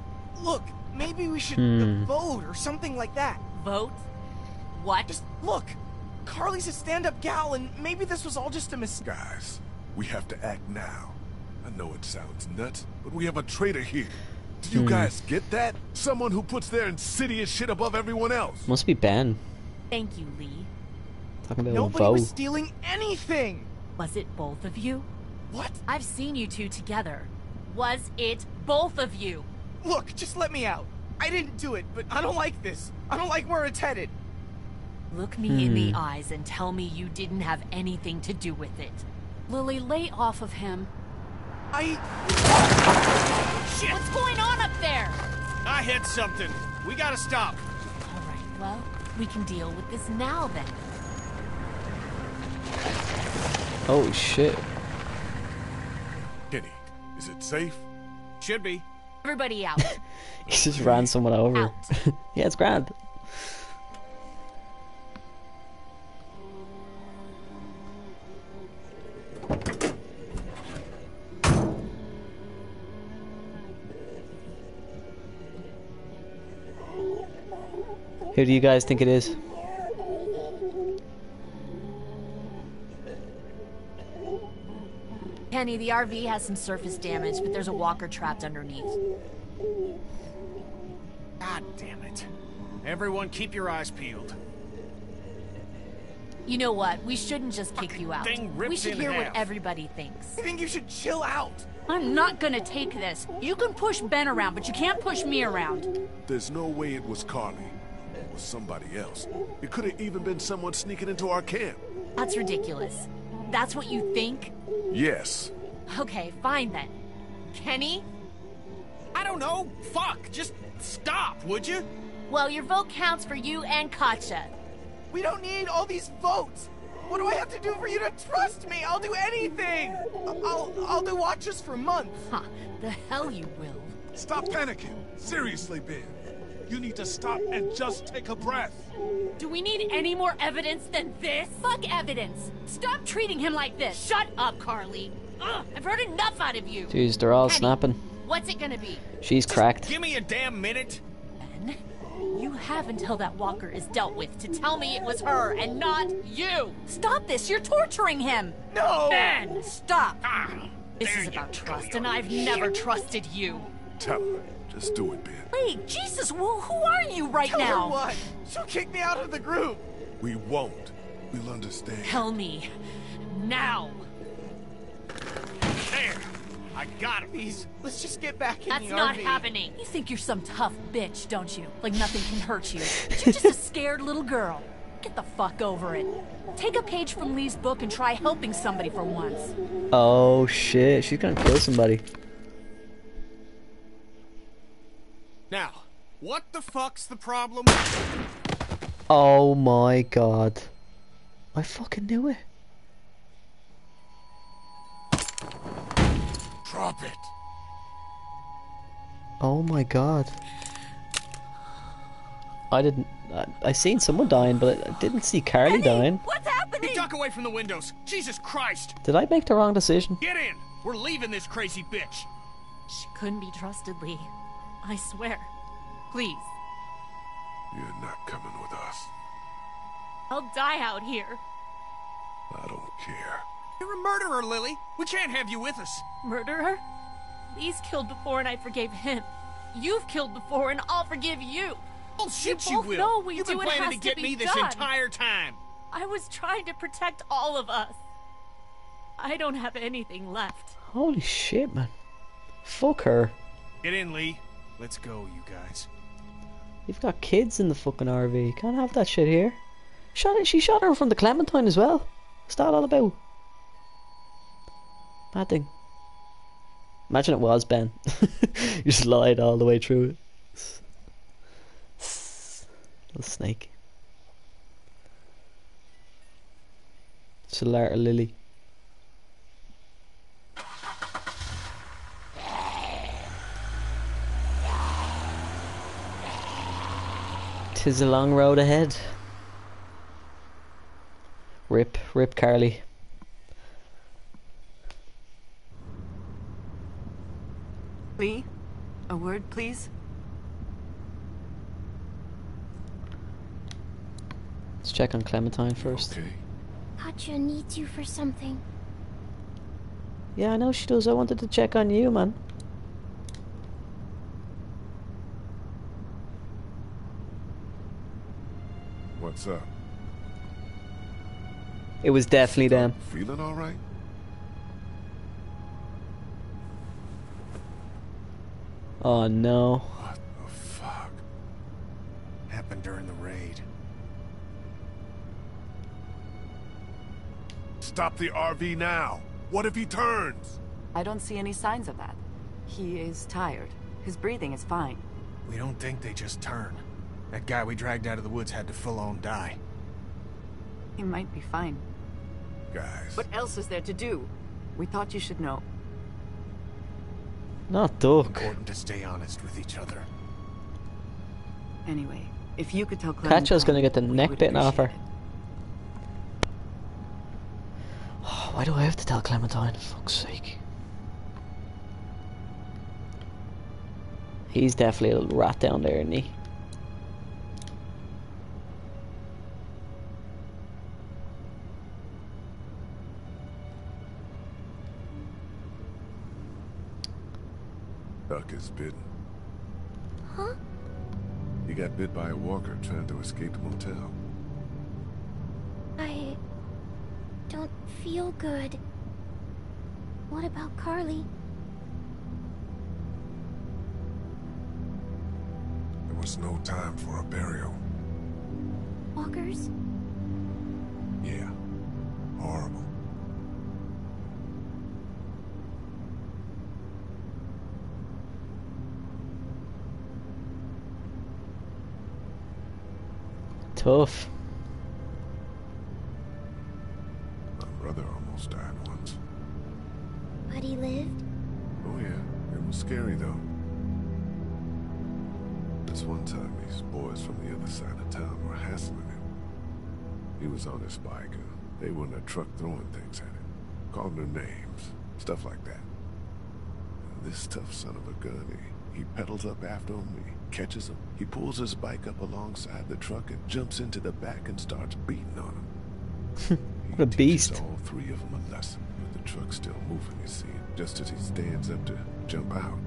look, maybe we should Hmm. vote or something like that. Vote? What? Just look. Carley's a stand-up gal, and maybe this was all just a mistake. Guys, we have to act now. I know it sounds nuts, but we have a traitor here. Do you Hmm. guys get that? Someone who puts their insidious shit above everyone else. Must be Ben. Thank you, Lee. Talking about Nobody Vo. was stealing anything. Was it both of you? What? I've seen you two together. Was it both of you? Look, just let me out. I didn't do it, but I don't like this. I don't like where it's headed. Look me in the Hmm. eyes and tell me you didn't have anything to do with it. Lilly, lay off of him. I... Shit! What's going on up there? I hit something. We gotta stop. All right, well, we can deal with this now then. Oh shit. Kenny, is it safe? Should be. Everybody out. He just ran someone over. Out. yeah, it's grand. Who do you guys think it is? Kenny, the RV has some surface damage, but there's a walker trapped underneath. God damn it. Everyone keep your eyes peeled. You know what? We shouldn't just kick you out. thing ripped We should in hear what everybody thinks. I think you should chill out. I'm not gonna take this. You can push Ben around, but you can't push me around. There's no way it was Carley. It was somebody else. It could have even been someone sneaking into our camp. That's ridiculous. That's what you think? Yes. Okay, fine then. Kenny? I don't know. Fuck. Just stop, would you? Well, your vote counts for you and Katjaa. We don't need all these votes. What do I have to do for you to trust me? I'll do anything. I'll I'll do watches for months. Huh, the hell you will. Stop panicking. Seriously, Ben. You need to stop and just take a breath. Do we need any more evidence than this? Fuck evidence. Stop treating him like this. Shut up, Carley. Ugh, I've heard enough out of you. Jeez, they're all Kenny, snapping. What's it gonna be? She's cracked. Give me a damn minute. Ben, you have until that walker is dealt with to tell me it was her and not you. Stop this. You're torturing him. No. Ben, Stop. Ah, this is about trust, and I've never trusted you. Tell her. Just do it, Ben. Wait, Jesus, who, who are you right Tell now? her what? She'll kick me out of the group. We won't. We'll understand. Tell me. Now. There. I got him. Please, let's just get back in That's the not RV. happening. You think you're some tough bitch, don't you? Like nothing can hurt you. But you're just a scared little girl. Get the fuck over it. Take a page from Lee's book and try helping somebody for once. Oh shit, she's gonna kill somebody. What the fuck's the problem? Oh my god. I fucking knew it. Drop it. Oh my god. I didn't. I, I seen someone dying, but I didn't see Carley dying. What's happening? You duck away from the windows. Jesus Christ. Did I make the wrong decision? Get in. We're leaving this crazy bitch. She couldn't be trusted, Lee. I swear. Please. You're not coming with us. I'll die out here. I don't care. You're a murderer, Lilly. We can't have you with us. Murderer? Lee's killed before and I forgave him. You've killed before and I'll forgive you. Bullshit, You you both will. know we You've do been planning to get to me be this done. entire time. I was trying to protect all of us. I don't have anything left. Holy shit, man. Fuck her. Get in, Lee. Let's go, you guys. You've got kids in the fucking RV. Can't have that shit here. Shot. She shot her from the Clementine as well. What's that all about? Bad thing. Imagine it was Ben. you just lied all the way through it. Little snake. Solar Lilly. Tis a long road ahead. Rip, rip Carley. Lee, a word, please. Let's check on Clementine first. Okay. Katjaa needs you for something. Yeah, I know she does. I wanted to check on you, man. What's up? It was definitely them. Feeling all right? Oh no. What the fuck? Happened during the raid. Stop the RV now. What if he turns? I don't see any signs of that. He is tired. His breathing is fine. We don't think they just turn. That guy we dragged out of the woods had to full-on die. He might be fine. Guys. What else is there to do? We thought you should know. Not Duck. Important to stay honest with each other. Anyway, if you could tell Katjaa's Clementine, gonna get the neck bitten off her. appreciate it. Why do I have to tell Clementine? For fuck's sake. He's definitely a rat down there, isn't he? Was bitten. Huh? He got bit by a walker trying to escape the motel. I don't feel good. What about Carley? There was no time for a burial. Walkers? Yeah. Horrible. Tough. My brother almost died once. But he lived? Oh yeah, it was scary though. This one time these boys from the other side of town were hassling him. He was on his bike and they were in a truck throwing things at him, calling him names, stuff like that. And this tough son of a gun, he, he pedals up after him, he catches him, he pulls his bike up alongside the truck and jumps into the back and starts beating on him. what a beast. all three of them a lesson, but the truck's still moving, you see. Just as he stands up to jump out,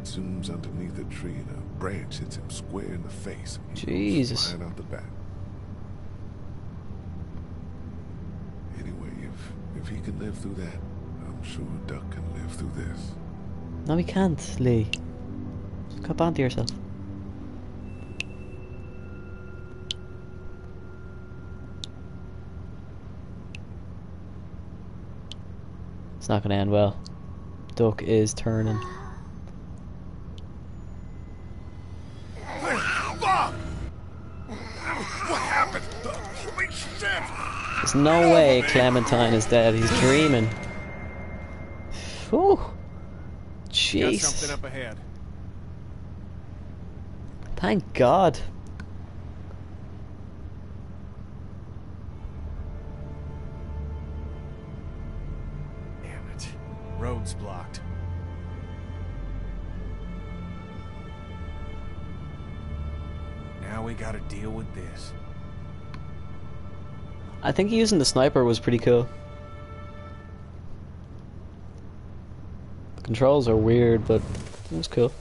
it zooms underneath a tree and a branch hits him square in the face. He Jesus. Flying out the back. Anyway, if if he can live through that, I'm sure Duck can live through this. No, we can't, Lee. Cut on to yourself. It's not going to end well. Duck is turning. Fuck! What happened? Holy shit! There's no way Clementine is dead. He's dreaming. Whew. Got Jeez. something up ahead. Thank God. I think using the sniper was pretty cool. The controls are weird, but it was cool.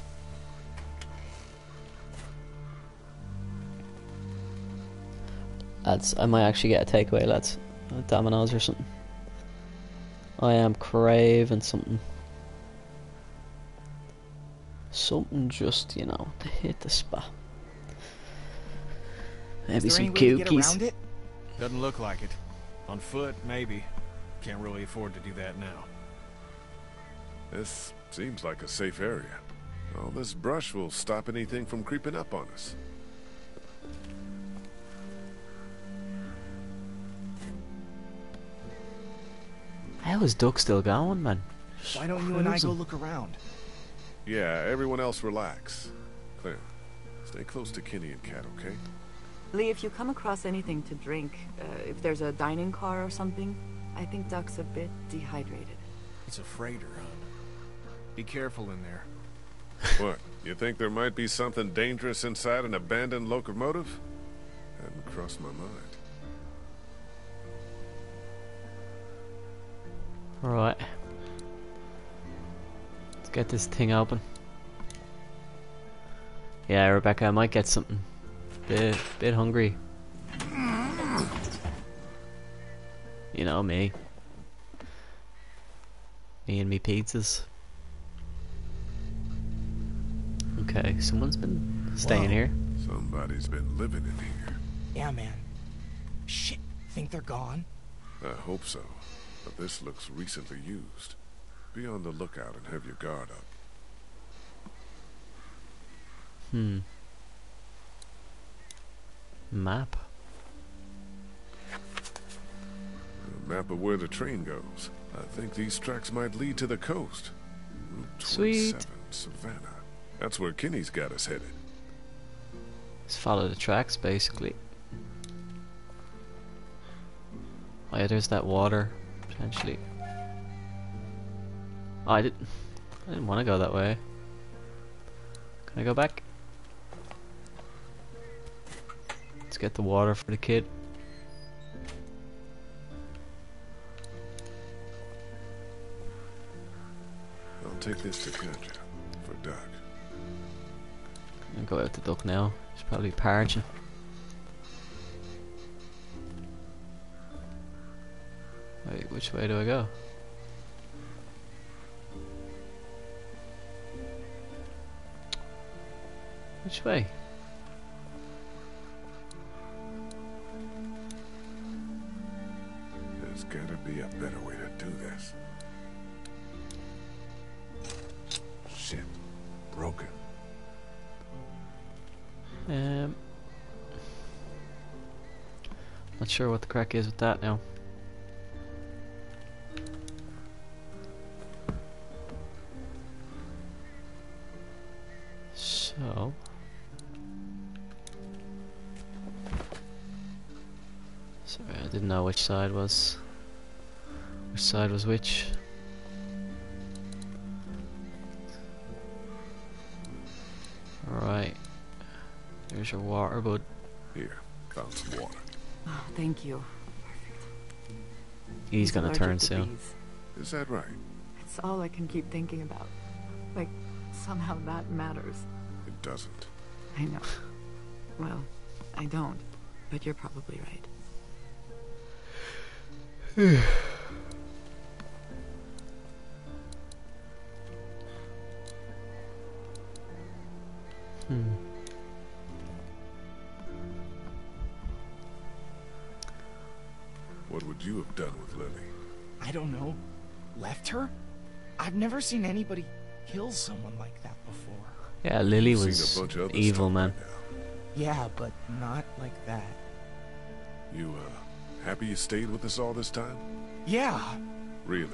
Lads, I might actually get a takeaway, lads. Domino's or something. I am craving something. Something just, you know, to hit the spot. Maybe some any way to get cookies. Around it? Doesn't look like it. On foot, maybe. Can't really afford to do that now. This seems like a safe area. All this brush will stop anything from creeping up on us. How is Duck still going, man? Why don't you and I go look around? Yeah, everyone else relax. Claire, stay close to Kenny and Kat, okay? Lee, if you come across anything to drink, uh, if there's a dining car or something, I think Duck's a bit dehydrated. It's a freighter, hon. Be careful in there. What? You think there might be something dangerous inside an abandoned locomotive? Hadn't crossed my mind. Right. Let's get this thing open. Yeah, Rebecca, I might get something. Bit, bit hungry. You know me. Me and me pizzas. Okay, someone's been staying Wow. here. Somebody's been living in here. Yeah, man. Shit. Think they're gone? I hope so. But this looks recently used. Be on the lookout and have your guard up. Hmm. Map. A map of where the train goes. I think these tracks might lead to the coast. Route Sweet. 27, Savannah. That's where Kenny's got us headed. Let's follow the tracks, basically. Oh yeah, there's that water, potentially. Oh, I didn't. I didn't want to go that way. Can I go back? Let's get the water for the kid. I'll take this to Katjaa for Duck. Can't go out the duck now. He's probably parching. Wait, which way do I go? Which way? Gotta be a better way to do this. Shit. Broken. Um, not sure what the crack is with that now. So. Sorry, I didn't know which side was. Which side was which. Alright. There's your water, bud. Here, found some water. Oh, thank you. He's gonna turn soon. bees. Is that right? It's all I can keep thinking about. Like, somehow that matters. It doesn't. I know. Well, I don't. But you're probably right. done with Lilly? I don't know. Left her? I've never seen anybody kill someone like that before. Yeah, Lilly You've was a bunch of evil, man. by now. Yeah, but not like that. You, uh, happy you stayed with us all this time? Yeah, Really?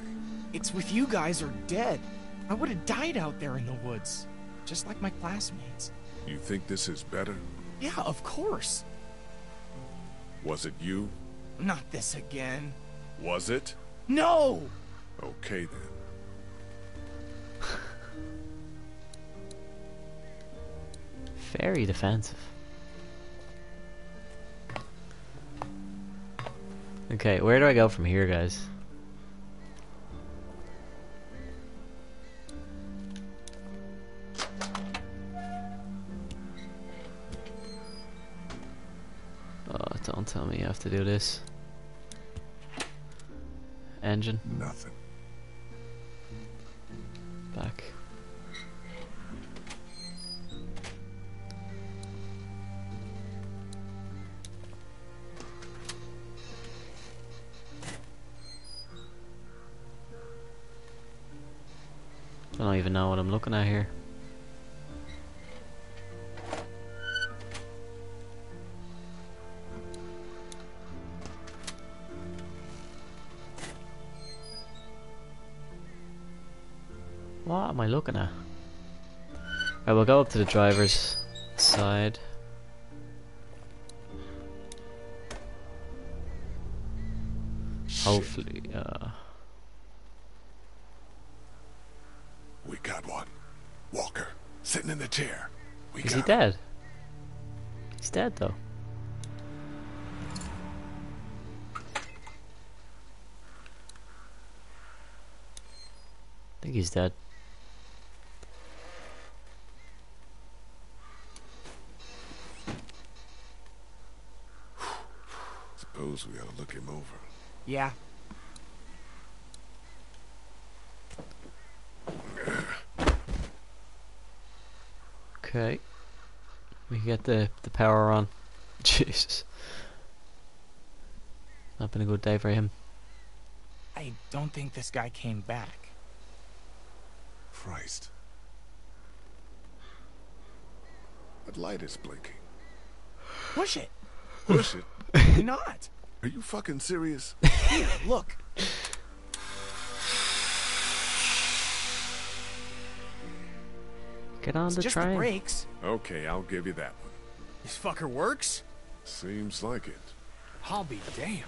it's with you guys or dead. I would have died out there in the woods. Just like my classmates. You think this is better? Yeah, of course. Was it you? Not this again. Was it? No! Okay then. Very defensive. Okay, where do I go from here, guys? Oh, don't tell me you have to do this. Engine. Nothing. Back. I don't even know what I'm looking at here. What am I looking at? Right, we'll go up to the driver's side. Hopefully, uh, We got one. Walker, sitting in the chair. We is he dead? He's dead though. I think he's dead. Suppose we ought to look him over. Yeah. Okay. We can get the, the power on. Jesus. Not been a good day for him. I don't think this guy came back. Christ. That light is blinking. Push it. Push it. Why not? Are you fucking serious? Here, look. Get on It's the just train. the brakes. Okay, I'll give you that one. This fucker works? Seems like it. I'll be damned.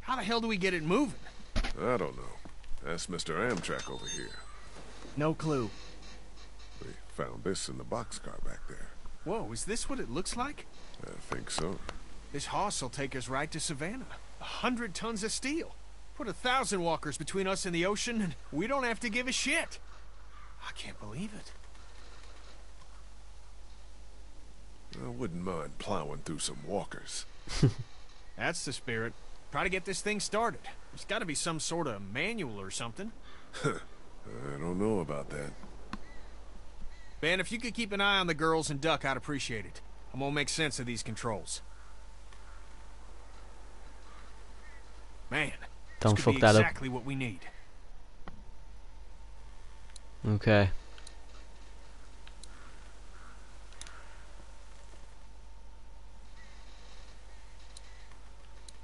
How the hell do we get it moving? I don't know. That's Mr. Amtrak over here. No clue. We found this in the boxcar back there. Whoa, is this what it looks like? I think so. This hoss will take us right to Savannah. A hundred tons of steel. Put a thousand walkers between us and the ocean, and we don't have to give a shit. I can't believe it. I wouldn't mind plowing through some walkers. That's the spirit. Try to get this thing started. There's got to be some sort of manual or something. I don't know about that. Ben, if you could keep an eye on the girls and Duck, I'd appreciate it. I'm gonna make sense of these controls. Man, Don't fuck could be that up. exactly what we need. Okay.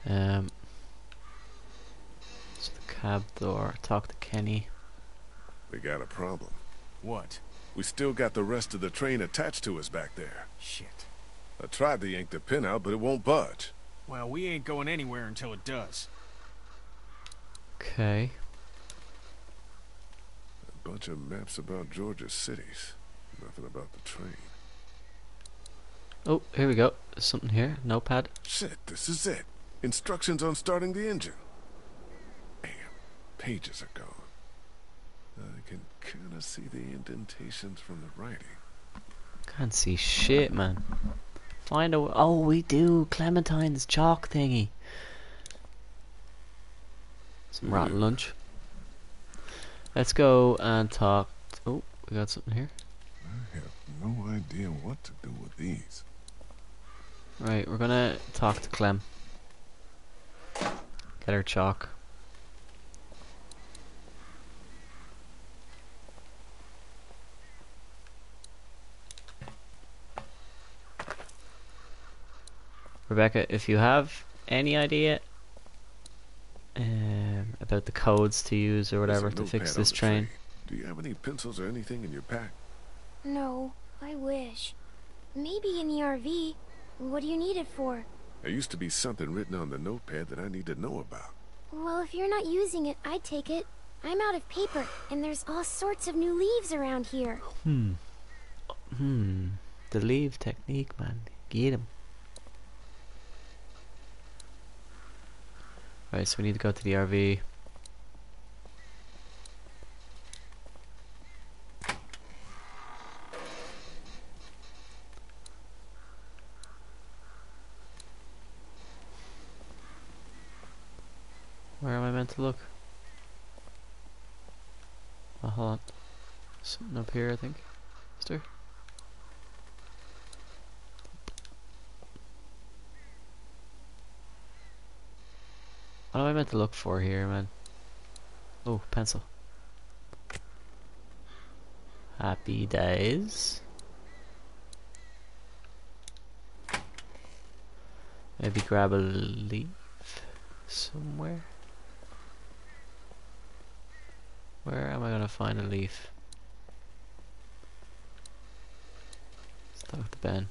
Um. It's the cab door. Talk to Kenny. We got a problem. What? We still got the rest of the train attached to us back there. Shit. I tried to yank the pin out, but it won't budge. Well, we ain't going anywhere until it does. Okay. A bunch of maps about Georgia's cities. Nothing about the train. Oh, here we go. There's something here. Notepad. Shit, this is it. Instructions on starting the engine. Damn, pages are gone. I can kind of see the indentations from the writing. Can't see shit, man. Find a. Oh, we do. Clementine's chalk thingy. Some rotten lunch. Let's go and talk. Oh, we got something here. I have no idea what to do with these. Right, we're gonna talk to Clem. Get her chalk. Rebecca, if you have any idea um, about the codes to use or whatever to fix this the train, Do you have any pencils or anything in your pack? No, I wish. Maybe in the RV. What do you need it for? There used to be something written on the notepad that I need to know about. Well, if you're not using it, I'd take it. I'm out of paper, and there's all sorts of new leaves around here. Hmm. Hmm. The leave technique, man. Get him. Right, so we need to go to the RV. Where am I meant to look? Oh, hold on. Something up here, I think. Is there? What am I meant to look for here, man? Oh, pencil. Happy days. Maybe grab a leaf somewhere. Where am I gonna find a leaf? Let's talk to Ben.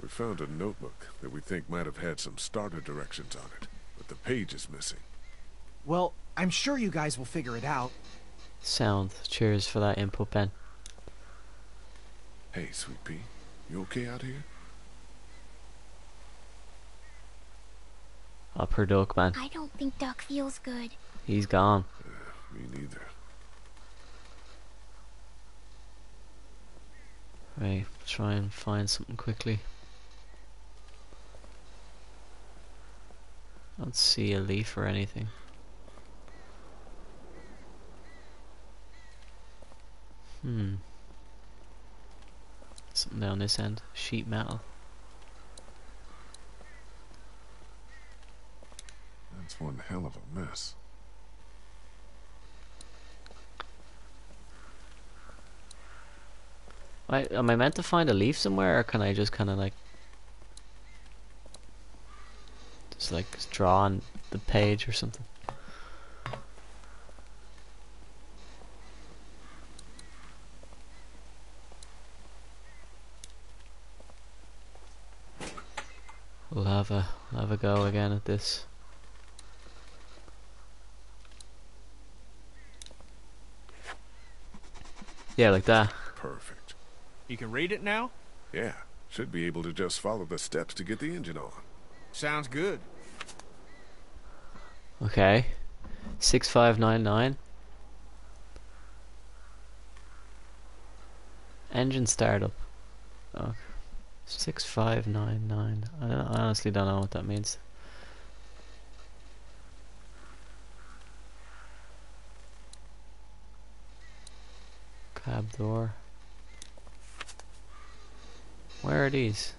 We found a notebook that we think might have had some starter directions on it, but the page is missing. Well, I'm sure you guys will figure it out. Sound. Cheers for that input, Ben. Hey, Sweet Pea, you okay out here? Up her duck, man. I don't think Duck feels good. He's gone. Uh, me neither. Right, try and find something quickly. I don't see a leaf or anything. Hmm. Something down this end. Sheet metal. That's one hell of a mess. I, am I meant to find a leaf somewhere, or can I just kind of like just like draw on the page or something? We'll have a we'll have a go again at this. Yeah, like that. Perfect. You can read it now? Yeah, should be able to just follow the steps to get the engine on. Sounds good. Okay. 6599. Engine startup. Oh. 6599. I, I honestly don't know what that means. Cab door. Where are these?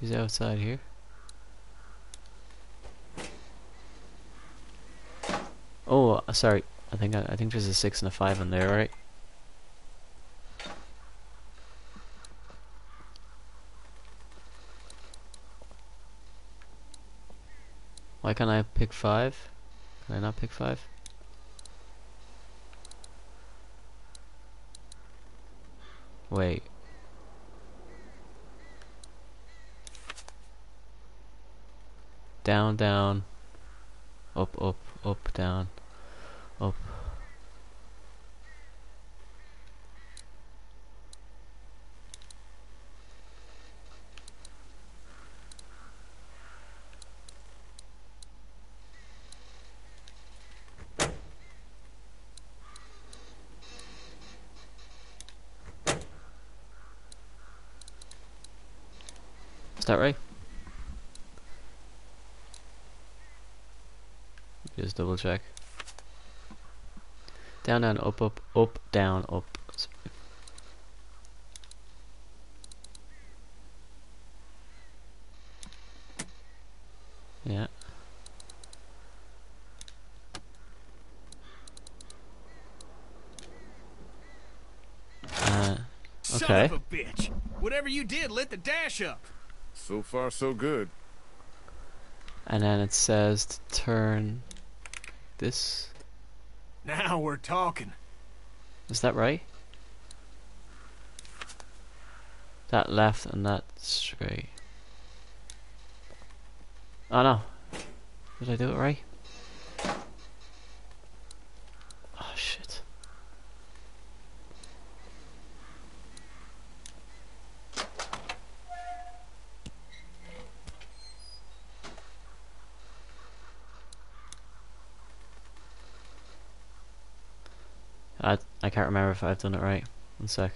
He's outside here. Uh, sorry. I think I, I think there's a six and a five in there, right? Why can't I pick five? Can I not pick five? Wait. Down, down. Up, up, up, down. Up. Is that right? Just double check. Down, down, up, up, up, down, up. Yeah. Uh, Son okay. of a bitch! Whatever you did lit the dash up. So far, so good. And then it says to turn this. Now we're talking. Is that right? That left and that straight. Oh no. Did I do it right? Oh shit. I I can't remember if I've done it right. One sec.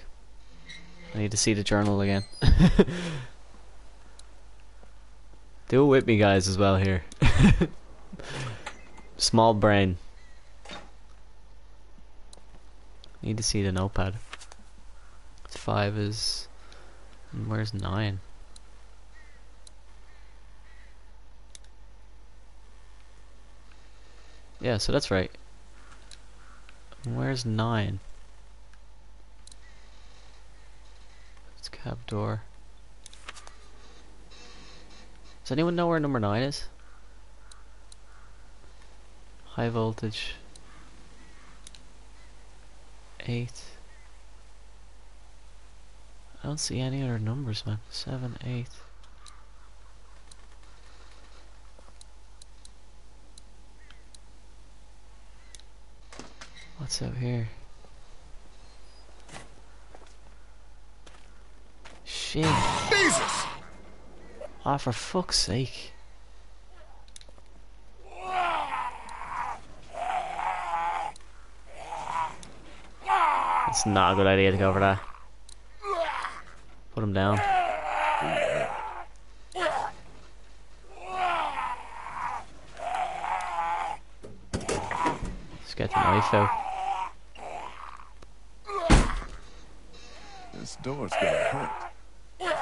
I need to see the journal again. Do it with me, guys, as well here. Small brain. Need to see the notepad. Five is. Where's nine? Yeah, so that's right. Where's nine? It's cab door. Does anyone know where number nine is? High voltage. Eight. I don't see any other numbers, man. Seven, eight. What's up here? Shit. Jesus! Ah, for fuck's sake. It's not a good idea to go for that. Put him down. Let's get the knife out. This door's gonna hurt. Okay.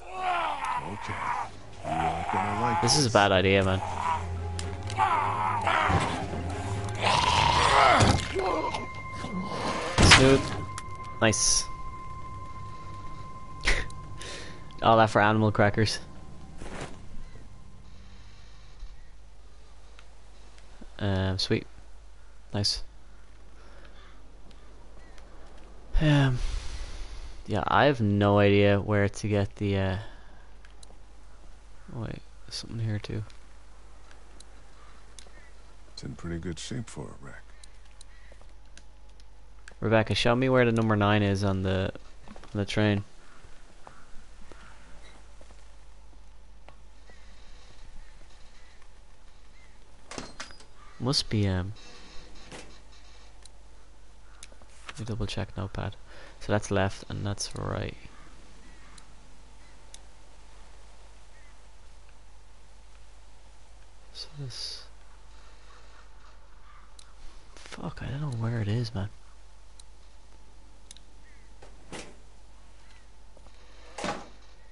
You aren't gonna like This is a bad idea, man. Snoop. Nice. All that for animal crackers. Um, sweet. Nice. Um, yeah, I have no idea where to get the, uh... There's something here too. It's in pretty good shape for a wreck. Rebecca, show me where the number nine is on the on the train. Must be um. Let me double check notepad. So that's left and that's right. This. Fuck, I don't know where it is, man.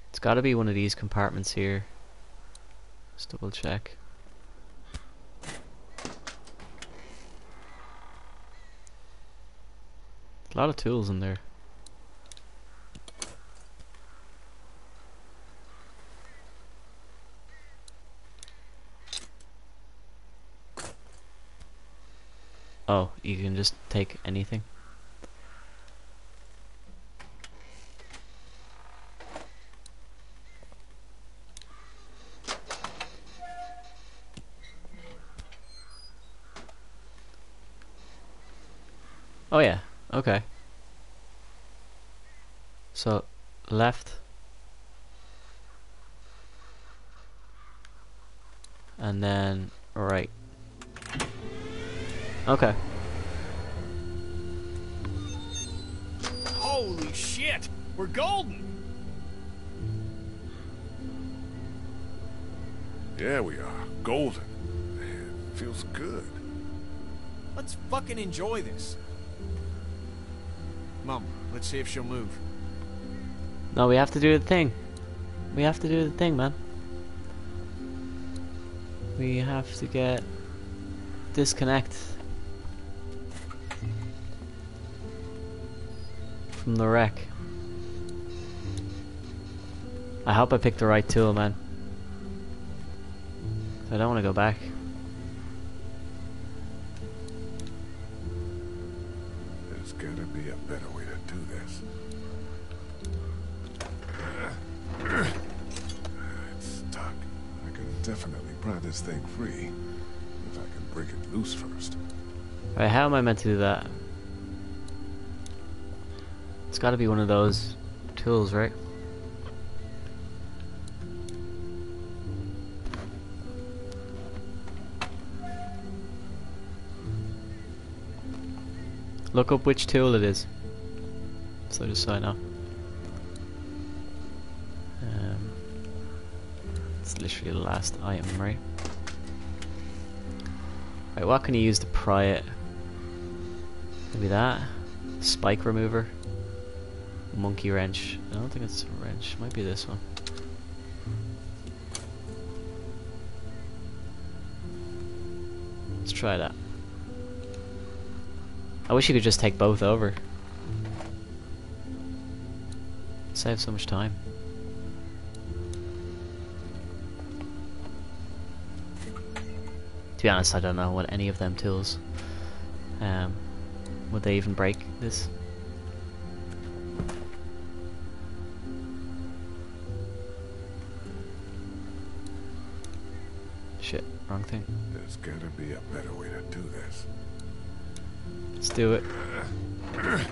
It's gotta be one of these compartments here. Let's double check. A lot of tools in there. Oh, you can just take anything? Oh yeah, okay. So, left. And then right. Okay. We're golden! Yeah, we are. Golden. Man, feels good. Let's fucking enjoy this. Mom, let's see if she'll move. No, we have to do the thing. We have to do the thing, man. We have to get disconnect from the wreck. I hope I picked the right tool, man. I don't want to go back. There's gotta be a better way to do this. It's stuck. I can definitely pry this thing free. If I can break it loose first. Right, how am I meant to do that? It's gotta be one of those tools, right? Look up which tool it is. So just so I know. Um, it's literally the last item, right? Right, what can you use to pry it? Maybe that? Spike remover? Monkey wrench. I don't think it's a wrench. Might be this one. Let's try that. I wish you could just take both over. Save so much time. To be honest, I don't know what any of them tools. Um, would they even break this? Shit, wrong thing. There's gotta be a better way to do this. Let's do it. Fuck.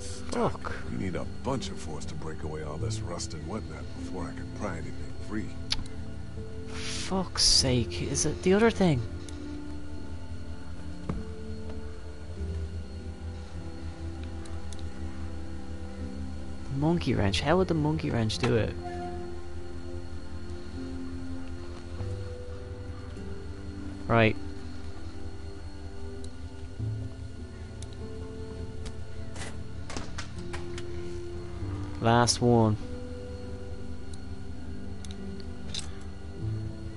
stuck. You need a bunch of force to break away all this rust and whatnot before I can pry anything free. Fuck's sake, is it the other thing? Monkey wrench. How would the monkey wrench do it? Last one.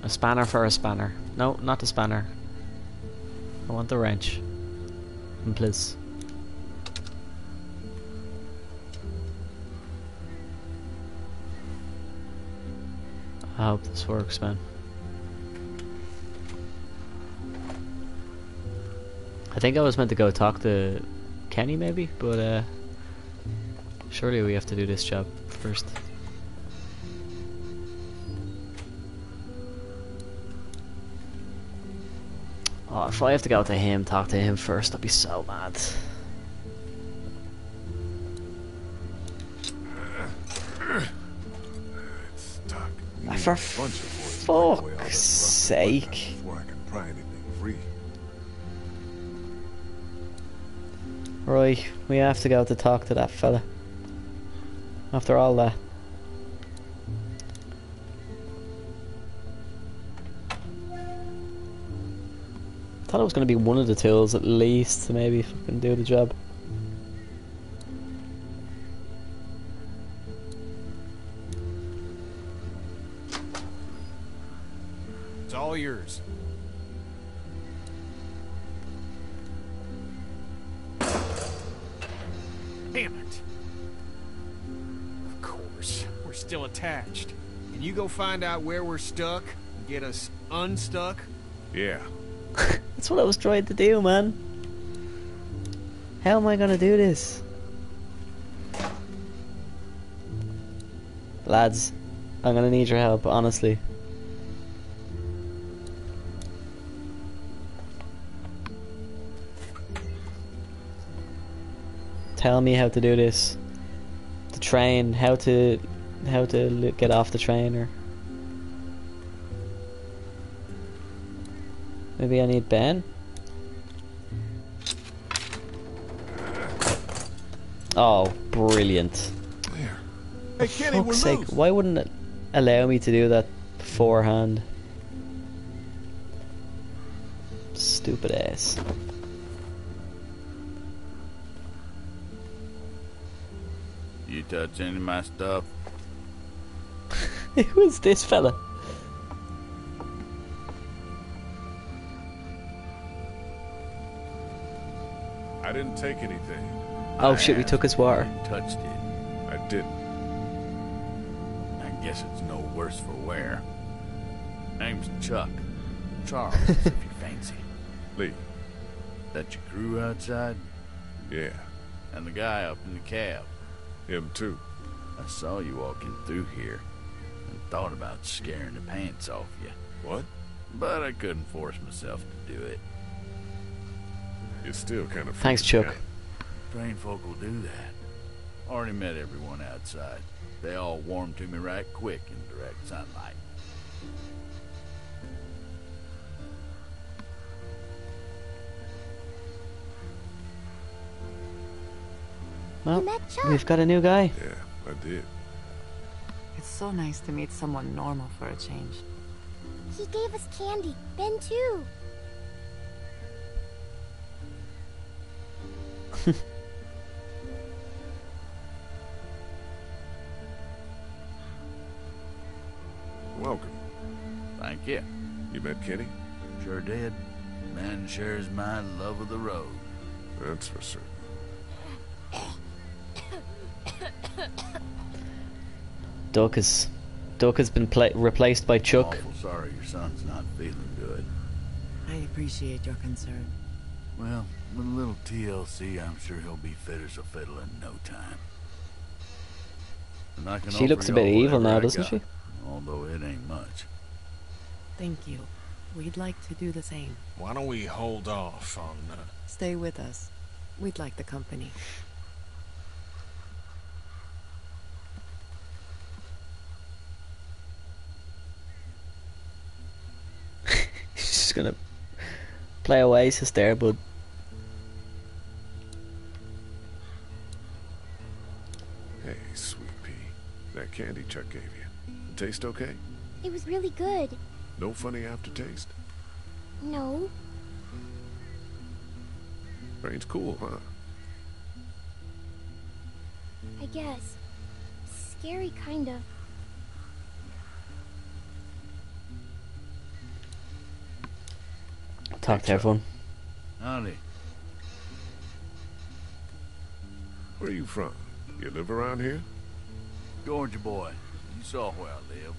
A spanner for a spanner. No, not the spanner. I want the wrench. And please. I hope this works, man. I think I was meant to go talk to Kenny, maybe, but uh, surely we have to do this job first. Oh, if I have to go to him, talk to him first, I'd be so mad. It's stuck. You need For a bunch of force to break away all fuck's this rust and whatnot sake. Before I can pry anything free. Right, we have to go to talk to that fella. After all uh, that. Thought it was going to be one of the tools at least to maybe fucking do the job. It's all yours. Attached. Can you go find out where we're stuck and get us unstuck? Yeah. That's what I was trying to do, man. How am I gonna do this? Lads, I'm gonna need your help, honestly. Tell me how to do this. The train, how to, how to get off the train, or maybe I need Ben. Oh, brilliant! Hey, For Kenny, fuck's sake, loose. why wouldn't it allow me to do that beforehand? Stupid ass. You touch any of my stuff? Who is this fella? I didn't take anything. Oh shit, we took his water. Touched it. I didn't. I guess it's no worse for wear. Name's Chuck. Charles, if you fancy. Lee. That your crew outside? Yeah. And the guy up in the cab? Him too. I saw you walking through here and thought about scaring the pants off you. What? But I couldn't force myself to do it. You're still kind of. Thanks, freaking me Chuck. out. Trained folk will do that. Already met everyone outside. They all warmed to me right quick in direct sunlight. Well, we've got a new guy. Yeah, I did. It's so nice to meet someone normal for a change. He gave us candy. Ben too. Welcome. Thank you. You met Kenny? Sure did. Man shares my love of the road. That's for certain. Duck is, Duck has been pla- replaced by Chuck. Awful sorry your son's not feeling good. I appreciate your concern. Well, with a little TLC, I'm sure he'll be fit as a fiddle in no time. And I can She looks a bit evil now, doesn't got, she? Although it ain't much. Thank you. We'd like to do the same. Why don't we hold off on uh, Stay with us. We'd like the company. She's just gonna play away Oasis there, but Hey, sweet pea. That candy Chuck gave you. It taste okay? It was really good. No funny aftertaste? No. Rain's cool, huh? I guess. Scary, kind of. Talk to everyone. Howdy. Where are you from? You live around here? Georgia boy, you saw where I live.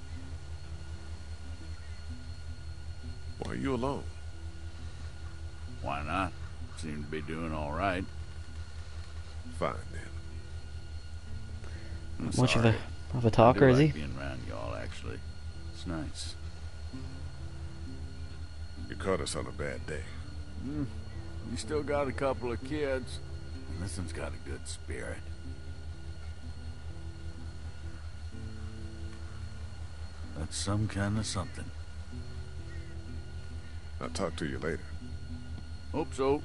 Why are you alone? Why not? Seem to be doing all right. Fine then. I'm Much of a of a I talker, do is like he? being around y'all, actually. It's nice. You caught us on a bad day. Hmm. You still got a couple of kids. And this one's got a good spirit. That's some kind of something. I'll talk to you later. Hope so.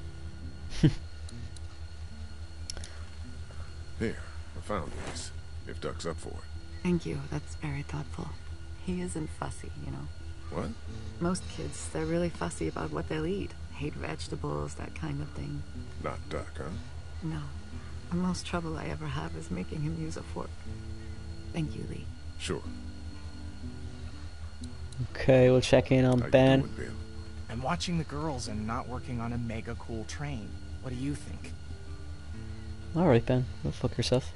Here, I found these. If Duck's up for it. Thank you. That's very thoughtful. He isn't fussy, you know. What? Most kids, they're really fussy about what they'll eat. hate vegetables, that kind of thing. Not Duck, huh? No. The most trouble I ever have is making him use a fork. Thank you, Lee. Sure. Okay, we'll check in on Ben. I'm watching the girls and not working on a mega cool train. What do you think? Alright, Ben. Go fuck yourself.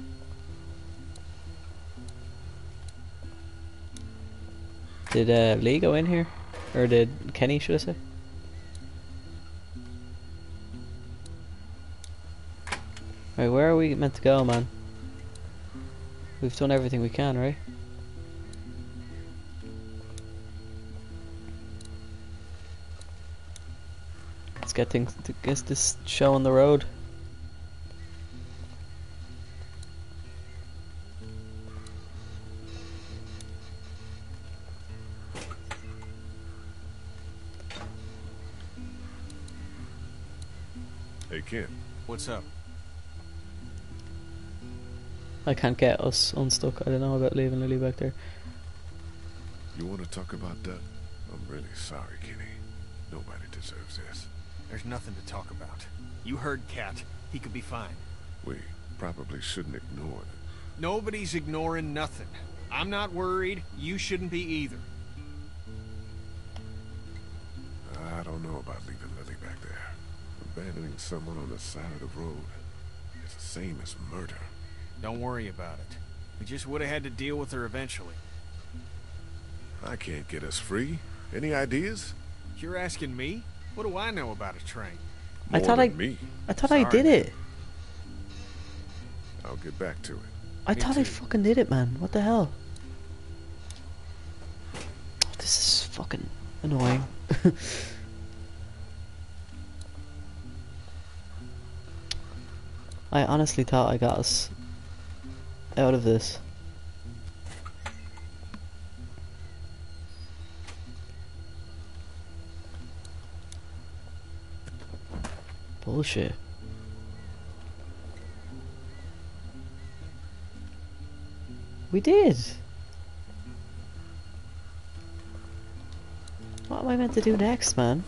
Did uh, Lee go in here? Or did Kenny, should I say? Right, where are we meant to go, man? We've done everything we can, right? Let's get things to get this show on the road. What's up? I can't get us unstuck. I don't know about leaving Lilly back there. You want to talk about that? I'm really sorry, Kenny. Nobody deserves this. There's nothing to talk about. You heard Kat. He could be fine. We probably shouldn't ignore it. Nobody's ignoring nothing. I'm not worried. You shouldn't be either. I don't know about leaving Lilly back there. Abandoning someone on the side of the road is the same as murder. Don't worry about it. We just would have had to deal with her eventually. I can't get us free. Any ideas? You're asking me? What do I know about a train? I More thought than I, me. I thought I did it. I'll get back to it. I Me thought I fucking did it, man. What the hell? Oh, this is fucking annoying. I honestly thought I got us out of this. Bullshit. We did. What am I meant to do next, man?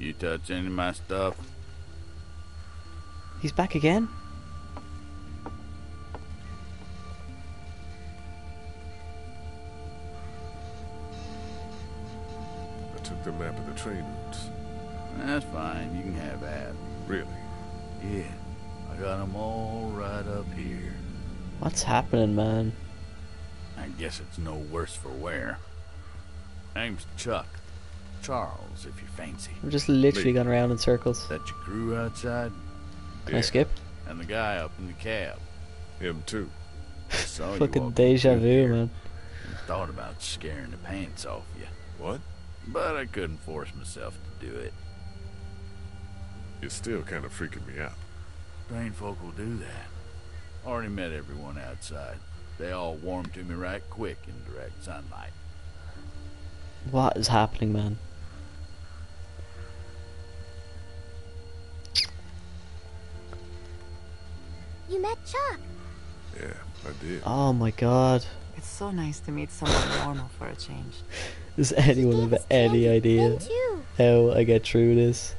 You touch any of my stuff? He's back again? I took the map of the train routes. That's fine. You can have that. Really? Yeah. I got 'em all right up here. What's happening, man? I guess it's no worse for wear. Name's Chuck. Charles, if you fancy. We're just literally going around in circles. That your crew outside? Can I skip? And the guy up in the cab. Him too. I Fucking deja vu, man. and Thought about scaring the pants off you. What? But I couldn't force myself to do it. You're still kind of freaking me out. Train folk will do that. Already met everyone outside. They all warmed to me right quick in direct sunlight. What is happening, man? You met Chuck. Yeah, I did. Oh my god. It's so nice to meet someone normal for a change. Does anyone have any idea too. how I get through this?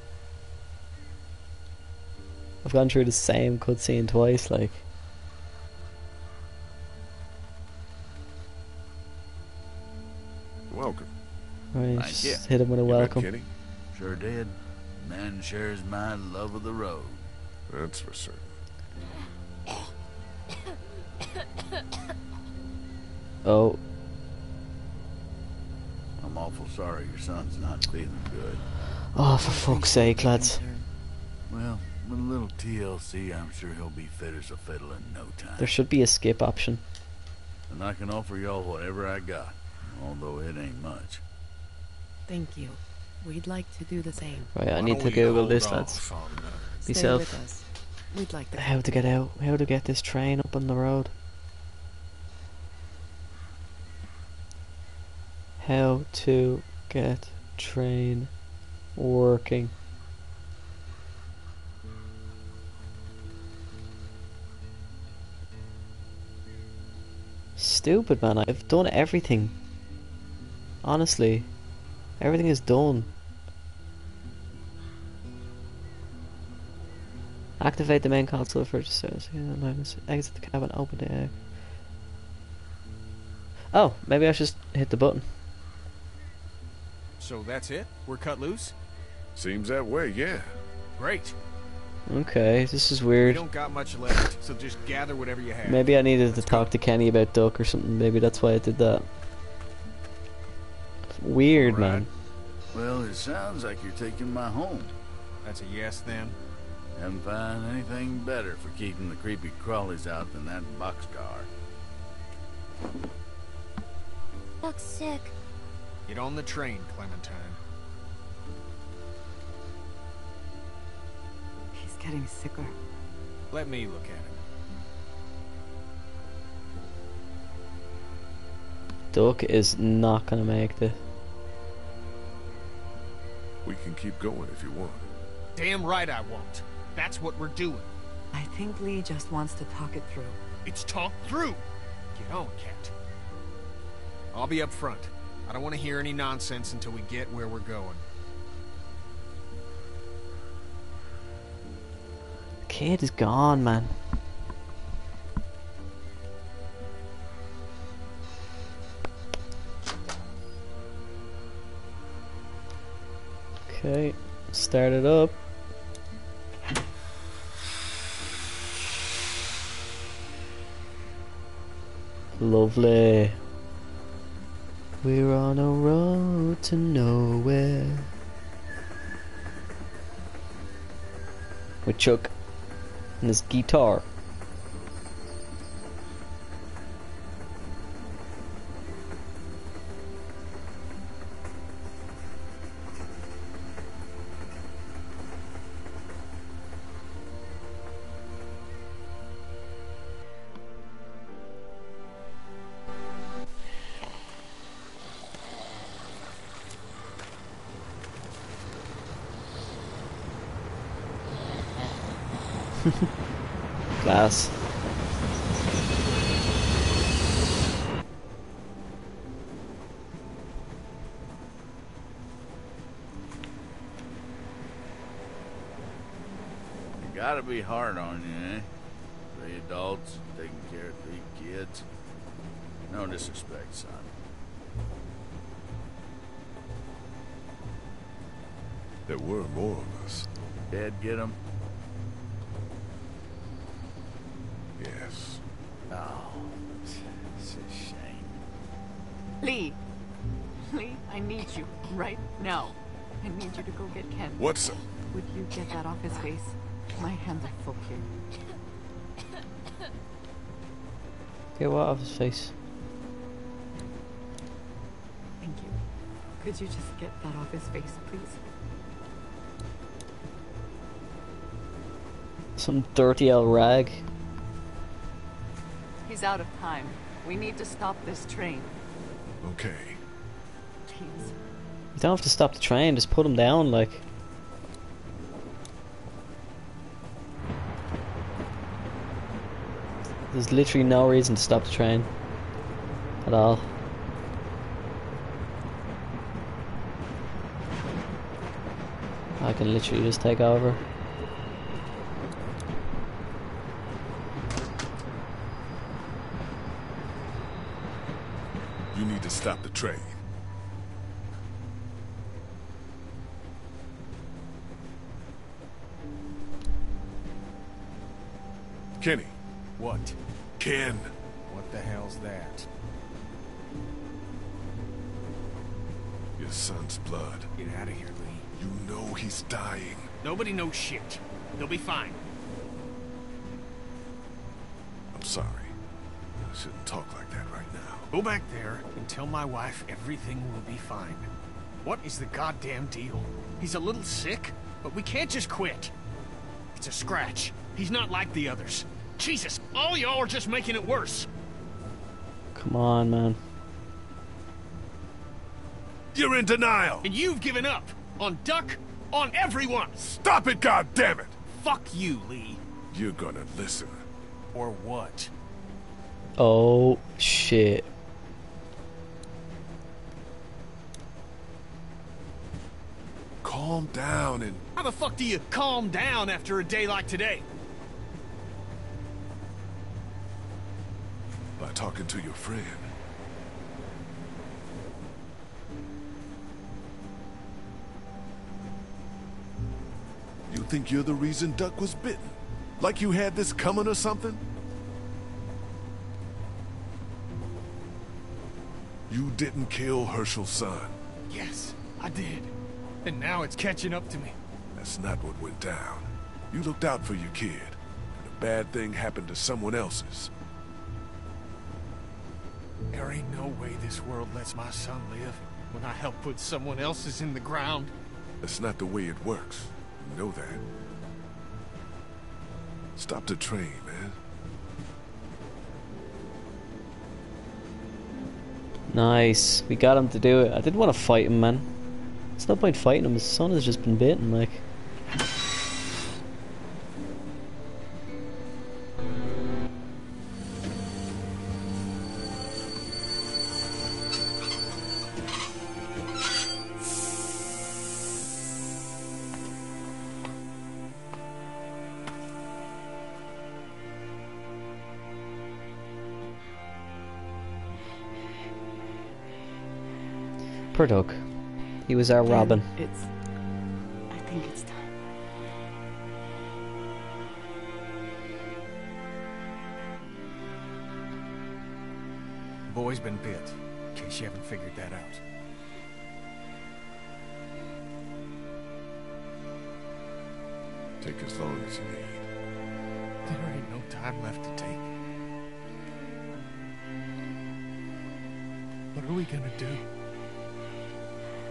I've gone through the same cutscene twice, like. Welcome. Right, Thank just hit him with a You welcome. Sure did. Man shares my love of the road. That's for certain. Oh, I'm awful sorry your son's not feeling good. oh, for fuck's sake, lads. Well, with a little TLC, I'm sure he'll be fit as a fiddle in no time. There should be a skip option. And I can offer y'all whatever I got, although it ain't much. Thank you. We'd like to do the same. Right, I need to we Google this, off lads. Be that? We'd like to. How to get out? How to get this train up on the road? How to get train working? Stupid man, I've done everything. Honestly, everything is done. Activate the main console for just exit the cabin, open the egg. Oh, maybe I should just hit the button. So that's it? We're cut loose? Seems that way, yeah. Great. Okay, this is weird. We weird. don't got much left, so just gather whatever you have. Maybe I needed to talk to Kenny about Duck or something. Maybe that's why I did that. Weird, man. Well, it sounds like you're taking my home. That's a yes then? Haven't found anything better for keeping the creepy crawlies out than that boxcar. Duck's sick. Get on the train, Clementine. He's getting sicker. Let me look at him. Duck is not gonna make this. We can keep going if you want. Damn right I won't. That's what we're doing. I think Lee just wants to talk it through. It's talked through. Get on, Kat. I'll be up front. I don't want to hear any nonsense until we get where we're going. Kid is gone, man. Okay, start it up. Lovely. We're on a road to nowhere. With Chuck and his guitar. Glass. You gotta be hard on you, eh? Three adults taking care of three kids. No disrespect, son. There were more of us. Dad get 'em? Yes. Oh, it's a shame. Lee! Lee, I need you right now. I need you to go get Ken. What's up? Would you get that off his face? My hands are full here. Get what off his face? Thank you. Could you just get that off his face, please? Some dirty old rag. He's out of time. We need to stop this train. Okay. You don't have to stop the train, just put him down, like. There's literally no reason to stop the train. At all. I can literally just take over. You need to stop the train. Kenny. What? Ken. What the hell's that? Your son's blood. Get out of here, Lee. You know he's dying. Nobody knows shit. He'll be fine. I'm sorry. I shouldn't talk like that right now. Go back there and tell my wife everything will be fine. What is the goddamn deal? He's a little sick, but we can't just quit. It's a scratch. He's not like the others. Jesus, all y'all are just making it worse. Come on, man. You're in denial. And you've given up. On Duck, on everyone. Stop it, goddammit! Fuck you, Lee. You're gonna listen. Or what? Oh, shit. calm down and... How the fuck do you calm down after a day like today? By talking to your friend. You think you're the reason Duck was bitten? Like you had this coming or something? You didn't kill Hershel's son. Yes, I did. And now it's catching up to me. That's not what went down. You looked out for your kid, and a bad thing happened to someone else's. There ain't no way this world lets my son live when I help put someone else's in the ground. That's not the way it works. You know that. Stop the train, man. Nice. We got him to do it. I didn't want to fight him, man. There's no point fighting him. His son has just been bitten, like. Poor Duck. He was our Robin. It's. I think it's time. The boy's been bit, in case you haven't figured that out. Take as long as you need. There ain't no time left to take. What are we gonna do?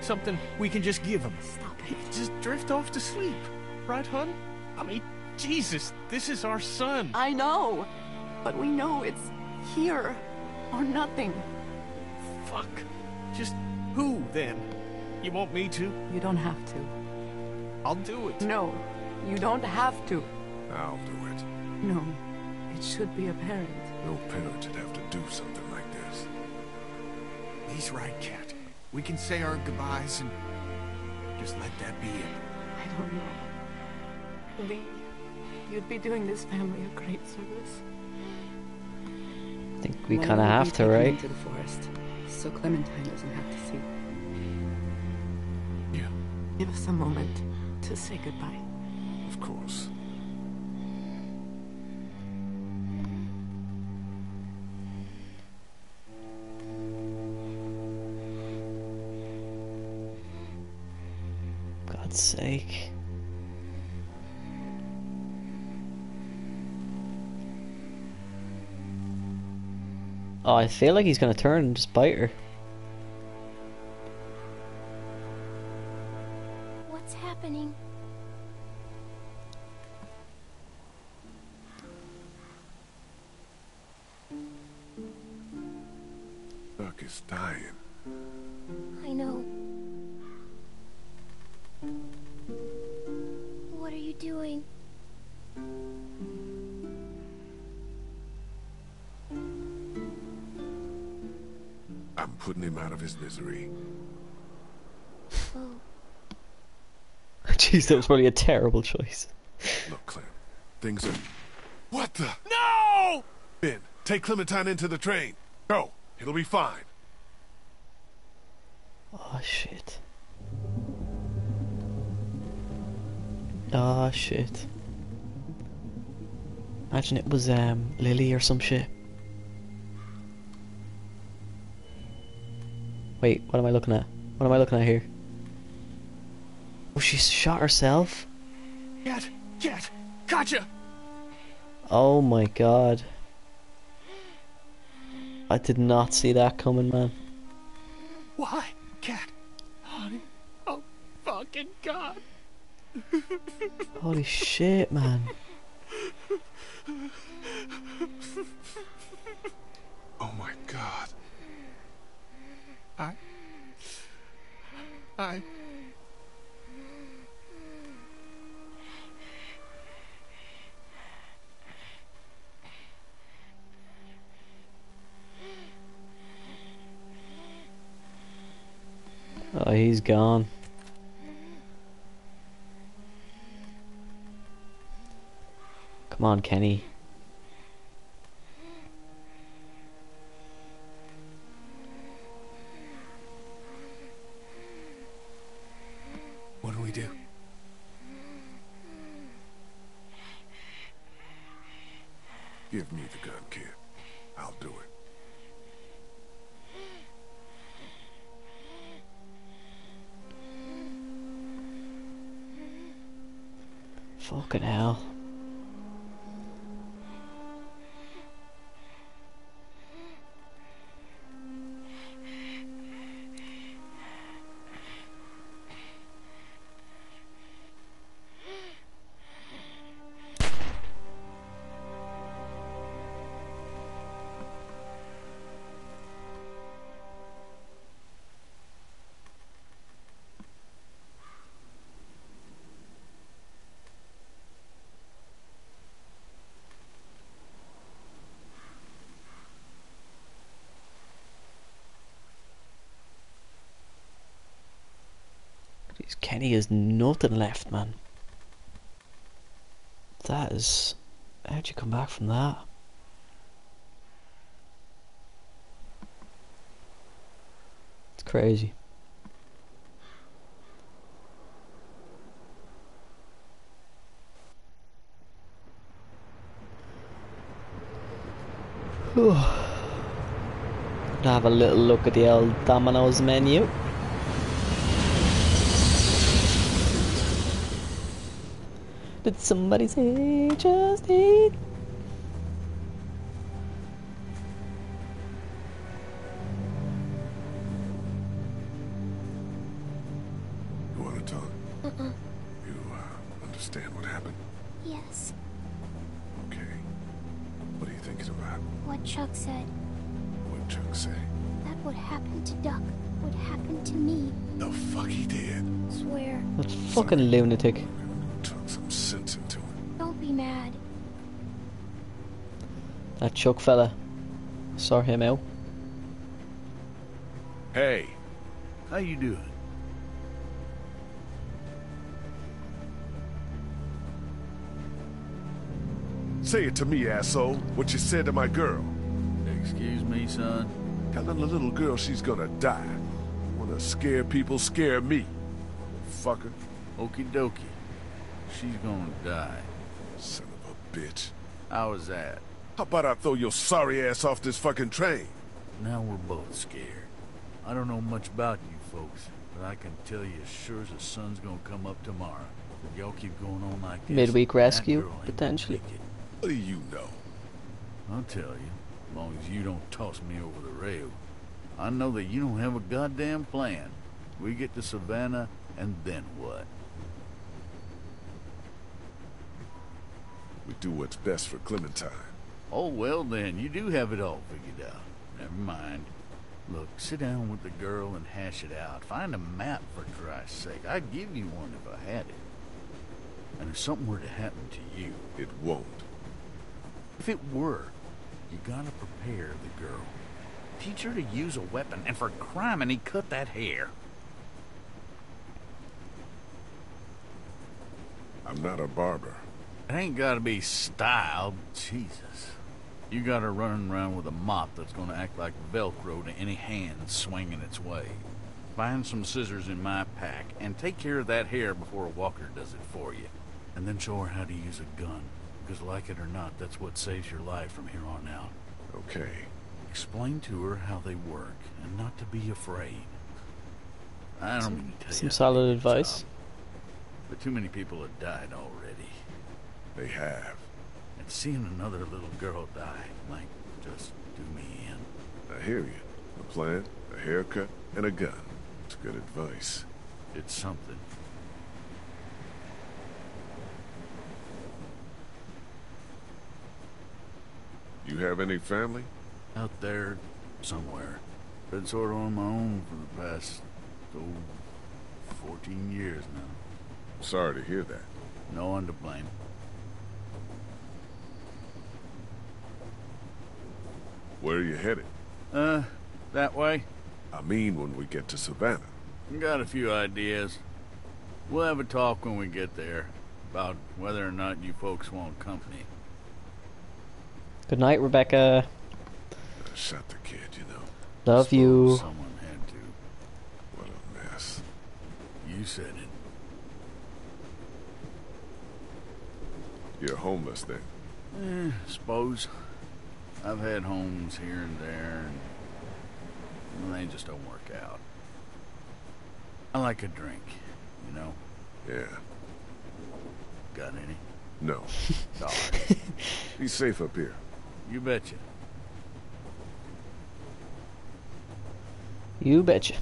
something we can just give him? Stop it. Just drift off to sleep. Right, hun? I mean, Jesus, this is our son. I know. But we know it's here or nothing. Fuck. Just who, then? You want me to? You don't have to. I'll do it. No, you don't have to. I'll do it. No, it should be apparent. No parent should have to do something like this. He's right, Kat. We can say our goodbyes and just let that be it. I don't know. Lee, you'd be doing this family a great service. I think we Why kind of have to, take right? Into the forest, so Clementine doesn't have to see. Yeah, Give us a moment to say goodbye. of course. Sake. Oh, I feel like he's gonna turn and just bite her. I'm putting him out of his misery. Oh, Jeez, that was probably a terrible choice. Look, Clem, things are... What the? No! Ben, take Clementine into the train. Go. It'll be fine. Oh shit. Oh shit. Imagine it was um Lilly or some shit. Wait, what am I looking at? What am I looking at here? Oh, she shot herself? Kat! Kat! Gotcha! Oh my god. I did not see that coming, man. Why? Kat! Honey! Oh, fucking God! Holy shit, man. Oh my god. I... I... Oh, he's gone. Come on, Kenny. Kenny has nothing left, man. That is... How'd you come back from that? It's crazy. have a little look at the old Domino's menu. Did somebody say just eat? You want to talk? Uh-uh. You uh, understand what happened? Yes. Okay. What are you thinking about? What Chuck said. What Chuck say? That what happened to Duck would happen to me. The fuck he did. Swear. That fucking lunatic. That Chuck fella. Saw him out. Hey, how you doing? Say it to me, asshole. What you said to my girl. Excuse me, son? Telling the little girl she's gonna die. Wanna scare people, scare me. Fucker. Okie dokie. She's gonna die. Son of a bitch. How was that? How about I throw your sorry ass off this fucking train? Now we're both scared. I don't know much about you folks, but I can tell you as sure as the sun's gonna come up tomorrow. Y'all keep going on like this, Midweek rescue, potentially. gonna make it. What do you know? I'll tell you, as long as you don't toss me over the rail. I know that you don't have a goddamn plan. We get to Savannah, and then what? We do what's best for Clementine. Oh, well then, you do have it all figured out. Never mind. Look, sit down with the girl and hash it out. Find a map, for Christ's sake. I'd give you one if I had it. And if something were to happen to you... It won't. If it were, you gotta prepare the girl. Teach her to use a weapon, and for crime, and he cut that hair. I'm not a barber. It ain't gotta be styled. Jesus. You got her running around with a mop that's gonna act like Velcro to any hand swinging its way. Find some scissors in my pack and take care of that hair before a Walker does it for you. And then show her how to use a gun. Because like it or not, that's what saves your life from here on out. Okay. Explain to her how they work and not to be afraid. I don't mean to tell Some you solid advice. but too many people have died already. They have seeing another little girl die, might just do me in. I hear you. A plan, a haircut, and a gun. It's good advice. It's something. You have any family? Out there, somewhere. Been sort of on my own for the past, oh, 14 years now. Sorry to hear that. No one to blame. Where are you headed? Uh, that way? I mean when we get to Savannah. Got a few ideas. We'll have a talk when we get there about whether or not you folks want company. Good night, Rebecca. I shot the kid, you know. Love you. Someone had to. What a mess. You said it. You're homeless then? Eh, suppose. I've had homes here and there, and they just don't work out. I like a drink, you know? Yeah. Got any? No. Sorry. Be safe up here. You betcha. You betcha.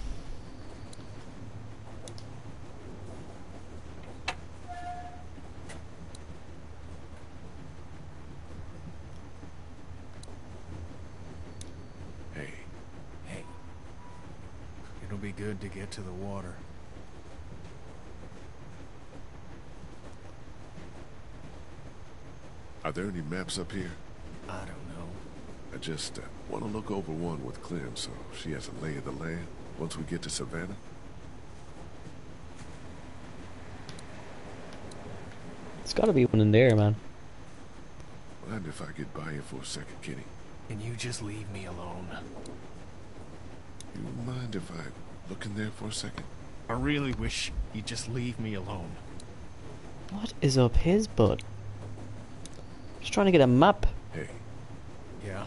Hey. Hey. It'll be good to get to the water. Are there any maps up here? I don't know. I just uh, want to look over one with Clem so she has a lay of the land once we get to Savannah. It's gotta be one in there, man. Mind if I get by you for a second, Kitty? Can you just leave me alone? You mind if I look in there for a second? I really wish you'd just leave me alone. What is up his butt? Just trying to get a map. Hey, Yeah?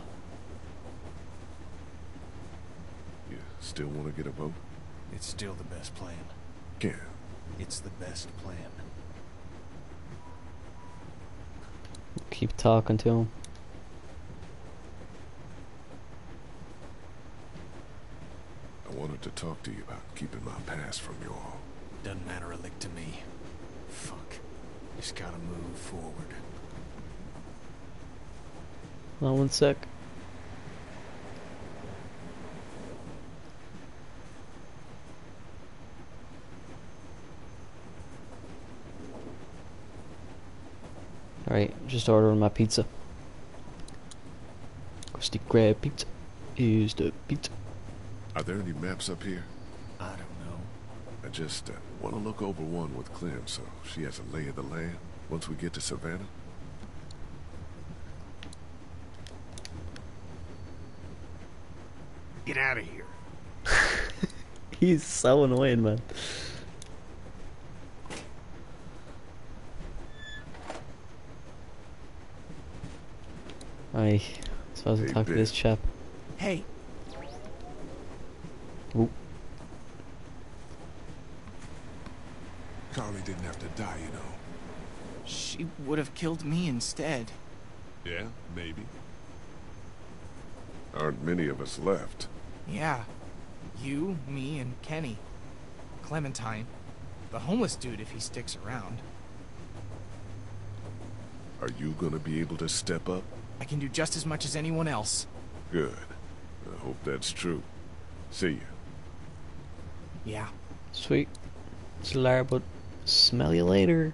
you still want to get a boat? It's still the best plan. Can. It's the best plan. Keep talking to him. I wanted to talk to you about keeping my past from you all. Doesn't matter a lick to me. Fuck. Just gotta move forward. Hold on one sec. Alright, just ordering my pizza. Krusty Krab pizza is the pizza. Are there any maps up here? I don't know. I just uh, want to look over one with Clem so she has a lay of the land once we get to Savannah. Get out of here. He's so annoying, man. I suppose I'll Hey, talk to this chap. Hey, Oop. Carley didn't have to die, you know. she would have killed me instead. Yeah, maybe. Aren't many of us left. Yeah. You, me, and Kenny. Clementine. The homeless dude if he sticks around. Are you gonna be able to step up? I can do just as much as anyone else. Good. I hope that's true. See ya. Yeah. Sweet. It's Lara, but smell you later.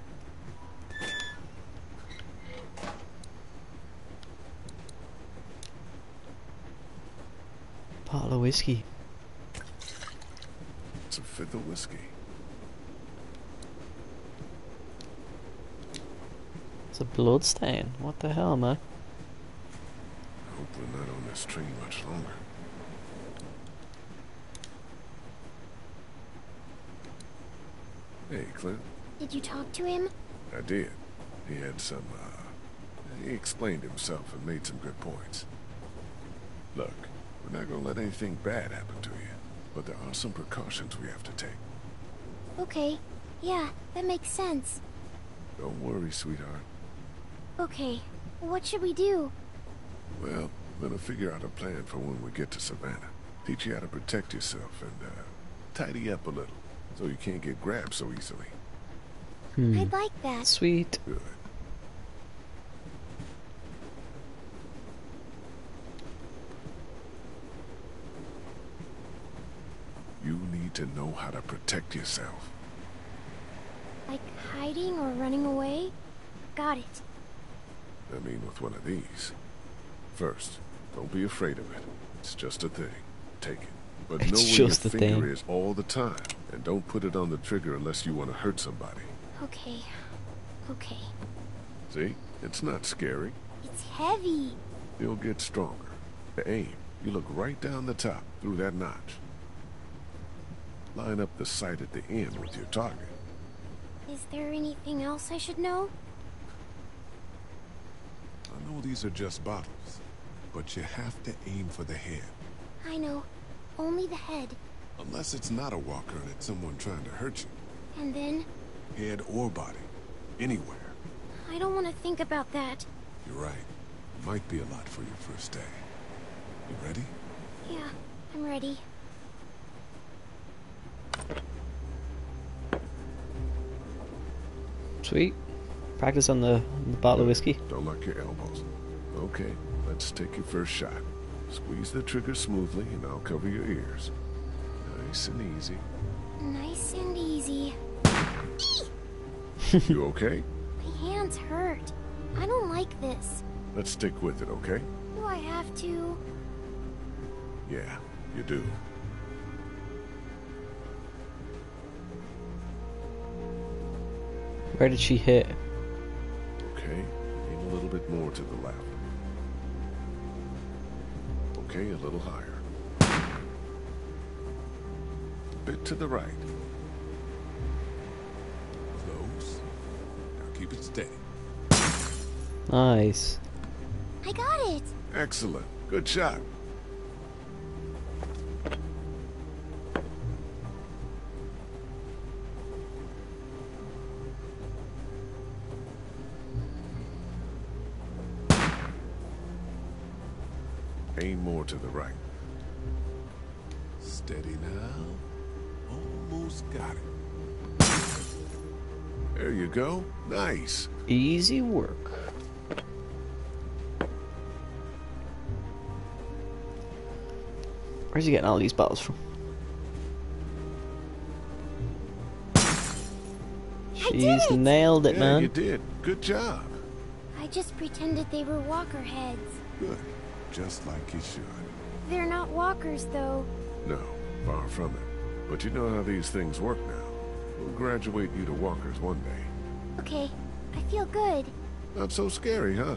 Bottle of whiskey. It's a fifth of whiskey. It's a blood stain. What the hell, man? I hope we're not on this train much longer. Hey, Clint. Did you talk to him? I did. He had some, uh... He explained himself and made some good points. Look, we're not gonna let anything bad happen to you, but there are some precautions we have to take. Okay. Yeah, that makes sense. Don't worry, sweetheart. Okay. What should we do? Well, I'm gonna figure out a plan for when we get to Savannah. Teach you how to protect yourself and, uh, tidy up a little, so you can't get grabbed so easily. Hmm. I like that. Sweet. Good. You need to know how to protect yourself. Like hiding or running away? Got it. I mean with one of these. First, don't be afraid of it. It's just a thing. Take it. But it's know where your finger thing. is all the time. And don't put it on the trigger unless you want to hurt somebody. Okay. Okay. See? It's not scary. It's heavy. You'll get stronger. To aim, you look right down the top, through that notch. Line up the sight at the end with your target. Is there anything else I should know? I know these are just bottles, but you have to aim for the head. I know. Only the head. Unless it's not a walker and it's someone trying to hurt you. And then, Head or body. Anywhere. I don't want to think about that. You're right. It might be a lot for your first day. You ready? Yeah, I'm ready. Sweet. Practice on the, on the bottle of whiskey. Don't lock your elbows. Okay, let's take your first shot. Squeeze the trigger smoothly and I'll cover your ears. Nice and easy. Nice and easy. You okay? My hands hurt. I don't like this. Let's stick with it, okay? Do I have to? Yeah, you do. Where did she hit? Okay, aim a little bit more to the left. Okay, a little higher. Bit to the right. Close. Now keep it steady. Nice. I got it. Excellent. Good shot. Aim more to the right. Got it. There you go. Nice. Easy work. Where's he getting all these bottles from? She's nailed it, yeah, man. you did. Good job. I just pretended they were walker heads. Good. Just like you should. They're not walkers, though. No, far from it. But you know how these things work now. We'll graduate you to walkers one day. Okay, I feel good. Not so scary, huh?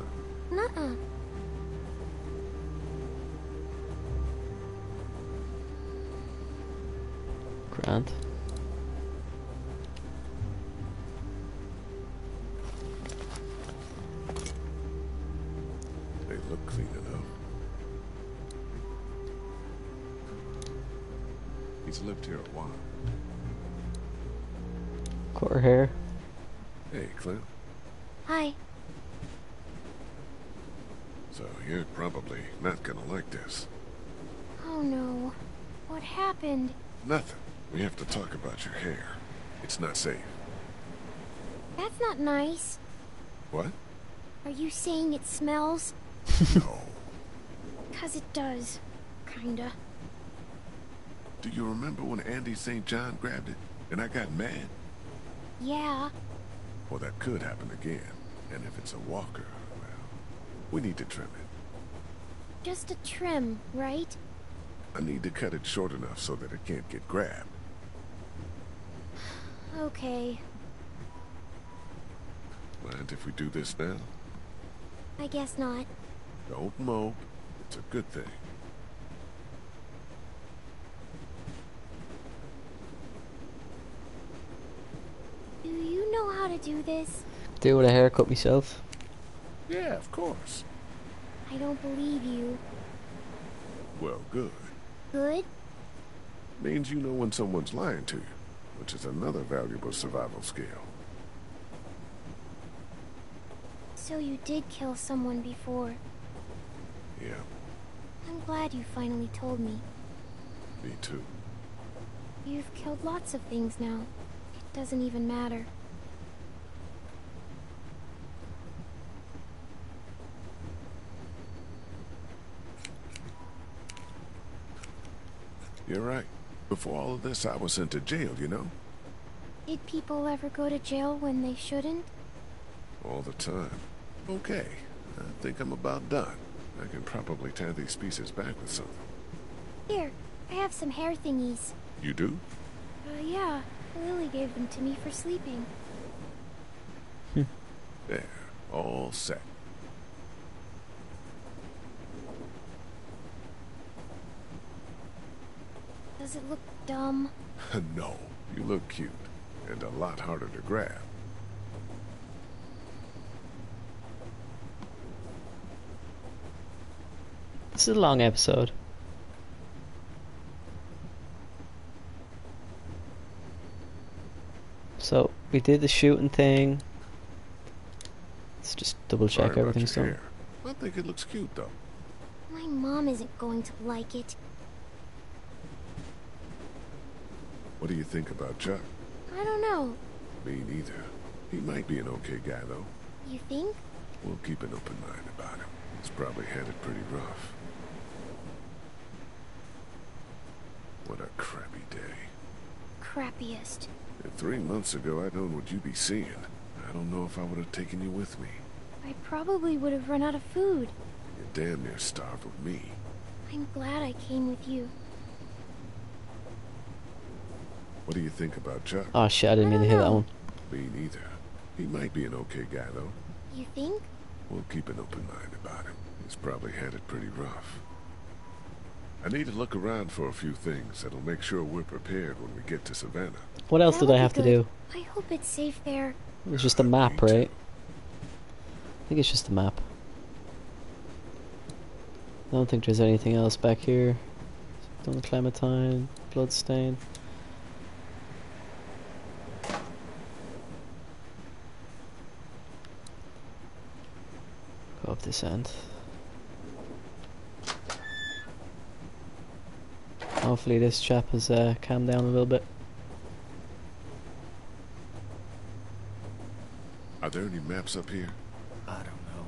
Nuh-uh. Grant. Lived here a while. Cut hair. Hey, Clint. Hi. So you're probably not gonna like this. Oh no. What happened? Nothing. We have to talk about your hair. It's not safe. That's not nice. What? Are you saying it smells? no. Cause it does. Kinda. Do you remember when Andy St. John grabbed it and I got mad? Yeah. Well, that could happen again. And if it's a walker, well, we need to trim it. Just a trim, right? I need to cut it short enough so that it can't get grabbed. Okay. Mind if we do this now? I guess not. Don't mope. It's a good thing. Do you know how to do this? Do with a haircut myself. Yeah, of course. I don't believe you. Well, good. Good? Means you know when someone's lying to you, which is another valuable survival skill. So you did kill someone before. Yeah, I'm glad you finally told me. me too. You've killed lots of things now. It doesn't even matter. You're right. Before all of this, I was sent to jail, you know? Did people ever go to jail when they shouldn't? All the time. Okay, I think I'm about done. I can probably tie these pieces back with something. Here, I have some hair thingies. You do? Uh, yeah. Lilly gave them to me for sleeping. There, all set. Does it look dumb? no, you look cute. And a lot harder to grab. This is a long episode. So we did the shooting thing. Let's just double check Sorry everything's done. I think it looks cute, though. My mom isn't going to like it. What do you think about Chuck? I don't know. Me neither. He might be an okay guy, though. You think? We'll keep an open mind about him. He's probably had it pretty rough. What a crappy day. Crappiest. If three months ago I'd known what you'd be seeing, I don't know if I would have taken you with me. I probably would have run out of food. You're damn near starved with me. I'm glad I came with you. What do you think about Chuck? Oh shit, I didn't mean to hit that one. Me neither. He might be an okay guy, though. You think? We'll keep an open mind about him. He's probably had it pretty rough. I need to look around for a few things that'll make sure we're prepared when we get to Savannah. What else That did I have to do? I hope it's safe there. It's just a map, right? I think it's just a map. I don't think there's anything else back here. Done Clementine, Bloodstain. Go up this end. Hopefully this chap has uh, calmed down a little bit. Are there any maps up here? I don't know.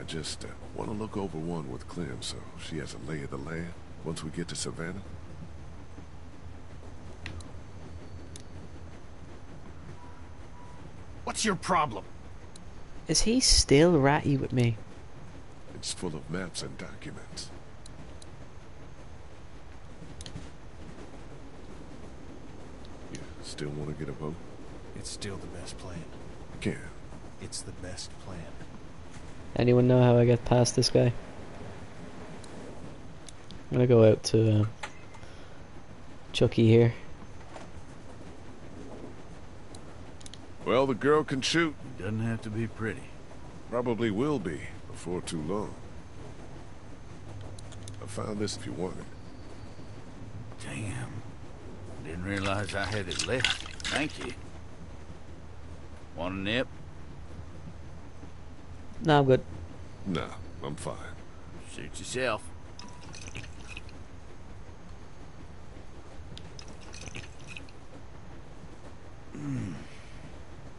I just uh, want to look over one with Clem so she has a lay of the land once we get to Savannah. What's your problem? Is he still ratty with me? It's full of maps and documents. You still want to get a boat? It's still the best plan. Can. It's the best plan. Anyone know how I get past this guy? I'm gonna go out to um, Chucky here. Well, the girl can shoot. Doesn't have to be pretty. Probably will be before too long. I found this if you want it. Damn. Didn't realize I had it left. Thank you. Want a nip? No, I'm good. Nah, I'm fine. Suit yourself. Hmm.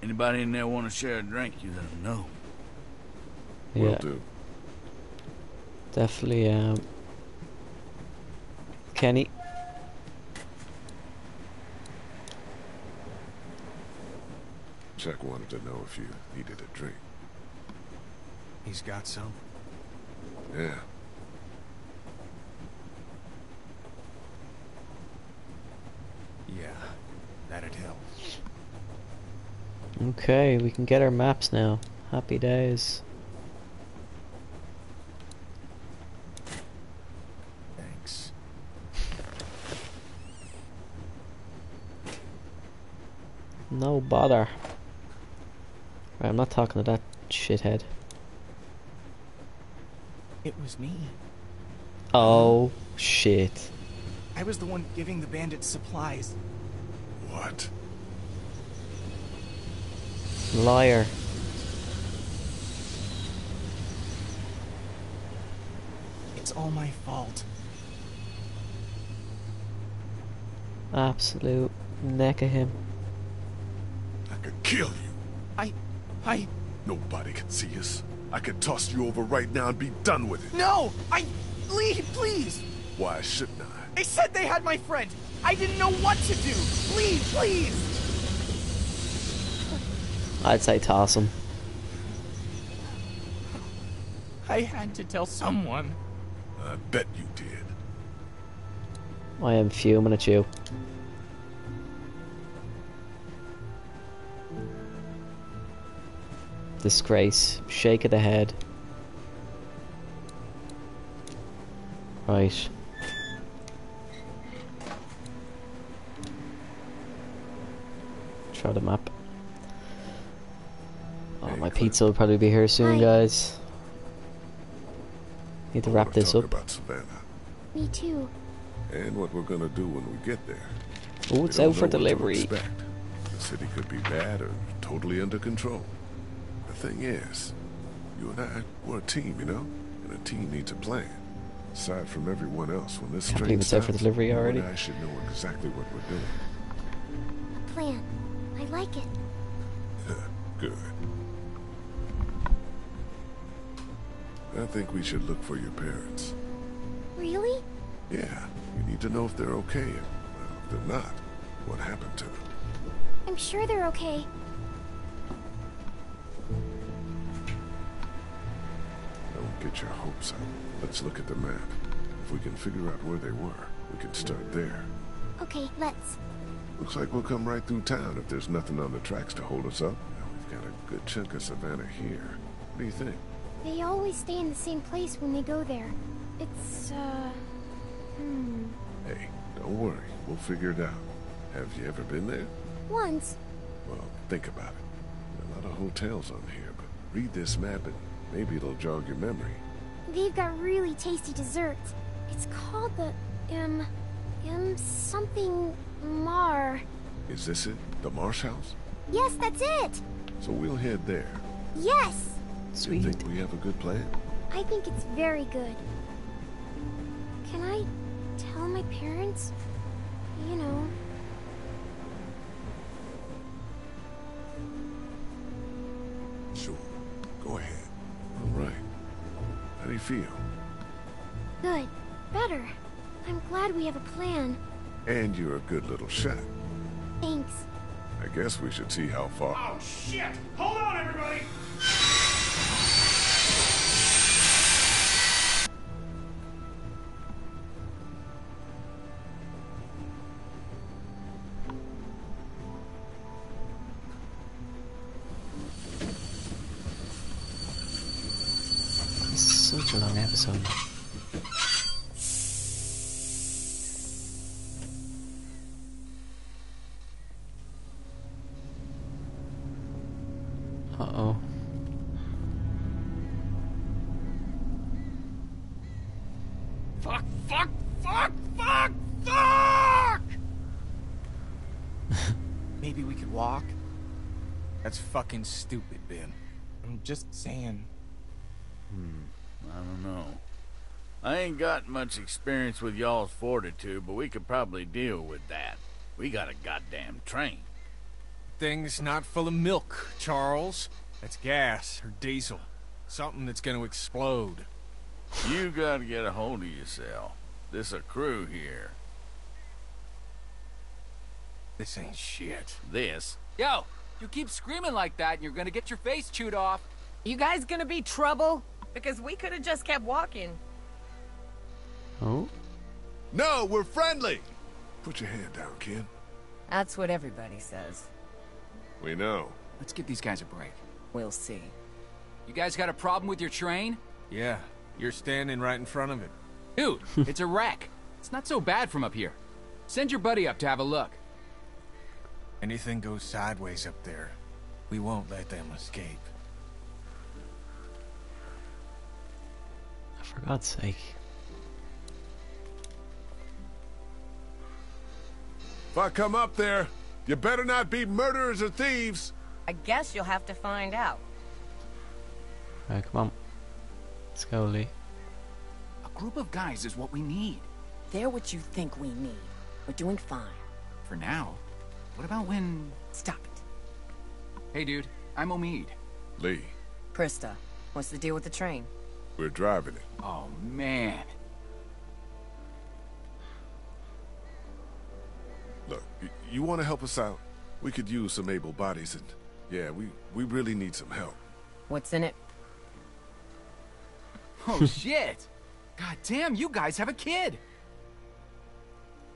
Anybody in there want to share a drink? You let 'em know. Will Yeah, do. definitely. Um, Kenny. Chuck wanted to know if you needed a drink. He's got some. Yeah. Yeah, that'd help. Okay, we can get our maps now. Happy days. Thanks. No bother. Right, I'm not talking to that shithead. It was me. Oh shit. I was the one giving the bandits supplies. What? Liar. It's all my fault. Absolute neck of him. I could kill you. I... I... Nobody can see us. I could toss you over right now and be done with it. No! I... Leave, please! Why shouldn't I? They said they had my friend! I didn't know what to do! Please, please! I'd say toss him. I had to tell someone. I bet you did. I am fuming at you. Disgrace. Shake of the head. Right. Try the map. Oh, my pizza will probably be here soon, Hi. guys. Need to oh, wrap this Talk up. about Savannah Me too. and what we're gonna do when we get there. Oh, it's don't out for know what to delivery. expect. The city could be bad or totally under control. The thing is, you and I, we're a team, you know? And a team needs a plan. Aside from everyone else, when this Can't train believe it's out for delivery already. and I should know exactly what we're doing. A plan. I like it. Good. I think we should look for your parents. Really? Yeah, you need to know if they're okay. And, well, if they're not, what happened to them. I'm sure they're okay. Your. Let's look at the map. If we can figure out where they were, we can start there. Okay, let's. Looks like we'll come right through town if there's nothing on the tracks to hold us up. Now we've got a good chunk of Savannah here. What do you think? They always stay in the same place when they go there. It's, uh. Hmm. Hey, don't worry. We'll figure it out. Have you ever been there? Once. Well, think about it. There are a lot of hotels on here, but read this map and maybe it'll jog your memory. They've got really tasty desserts. It's called the M. M something Mar. Is this it? The Marsh House? Yes, that's it! So we'll head there. Yes! So you think we have a good plan? I think it's very good. Can I tell my parents? You know. Feel? Good. Better. I'm glad we have a plan. And you're a good little shot. Thanks. I guess we should see how far. Oh, shit! Hold such episode. Uh oh. Fuck, fuck, fuck, fuck, fuck! Maybe we could walk? That's fucking stupid, Ben. I'm just saying. Hmm, I don't know. I ain't got much experience with y'all's fortitude, but we could probably deal with that. We got a goddamn train. Thing's not full of milk, Charles. That's gas or diesel. Something that's gonna explode. You gotta get a hold of yourself. This a crew here. This ain't shit. This? Yo, you keep screaming like that and you're gonna get your face chewed off. You guys gonna be trouble? Because we could have just kept walking. Oh? No, we're friendly! Put your hand down, kid. That's what everybody says. We know. Let's give these guys a break. We'll see. You guys got a problem with your train? Yeah, you're standing right in front of it. Dude, it's a wreck. It's not so bad from up here. Send your buddy up to have a look. Anything goes sideways up there, we won't let them escape. For God's sake. If I come up there, you better not be murderers or thieves. I guess you'll have to find out. Alright, come on. Let's go, Lee. A group of guys is what we need. They're what you think we need. We're doing fine. For now. What about when... Stop it. Hey, dude. I'm Omid. Lee, Christa, what's the deal with the train? We're driving it. Oh, man. Look, you want to help us out? We could use some able bodies and... Yeah, we, we really need some help. What's in it? Oh, shit! God damn, you guys have a kid!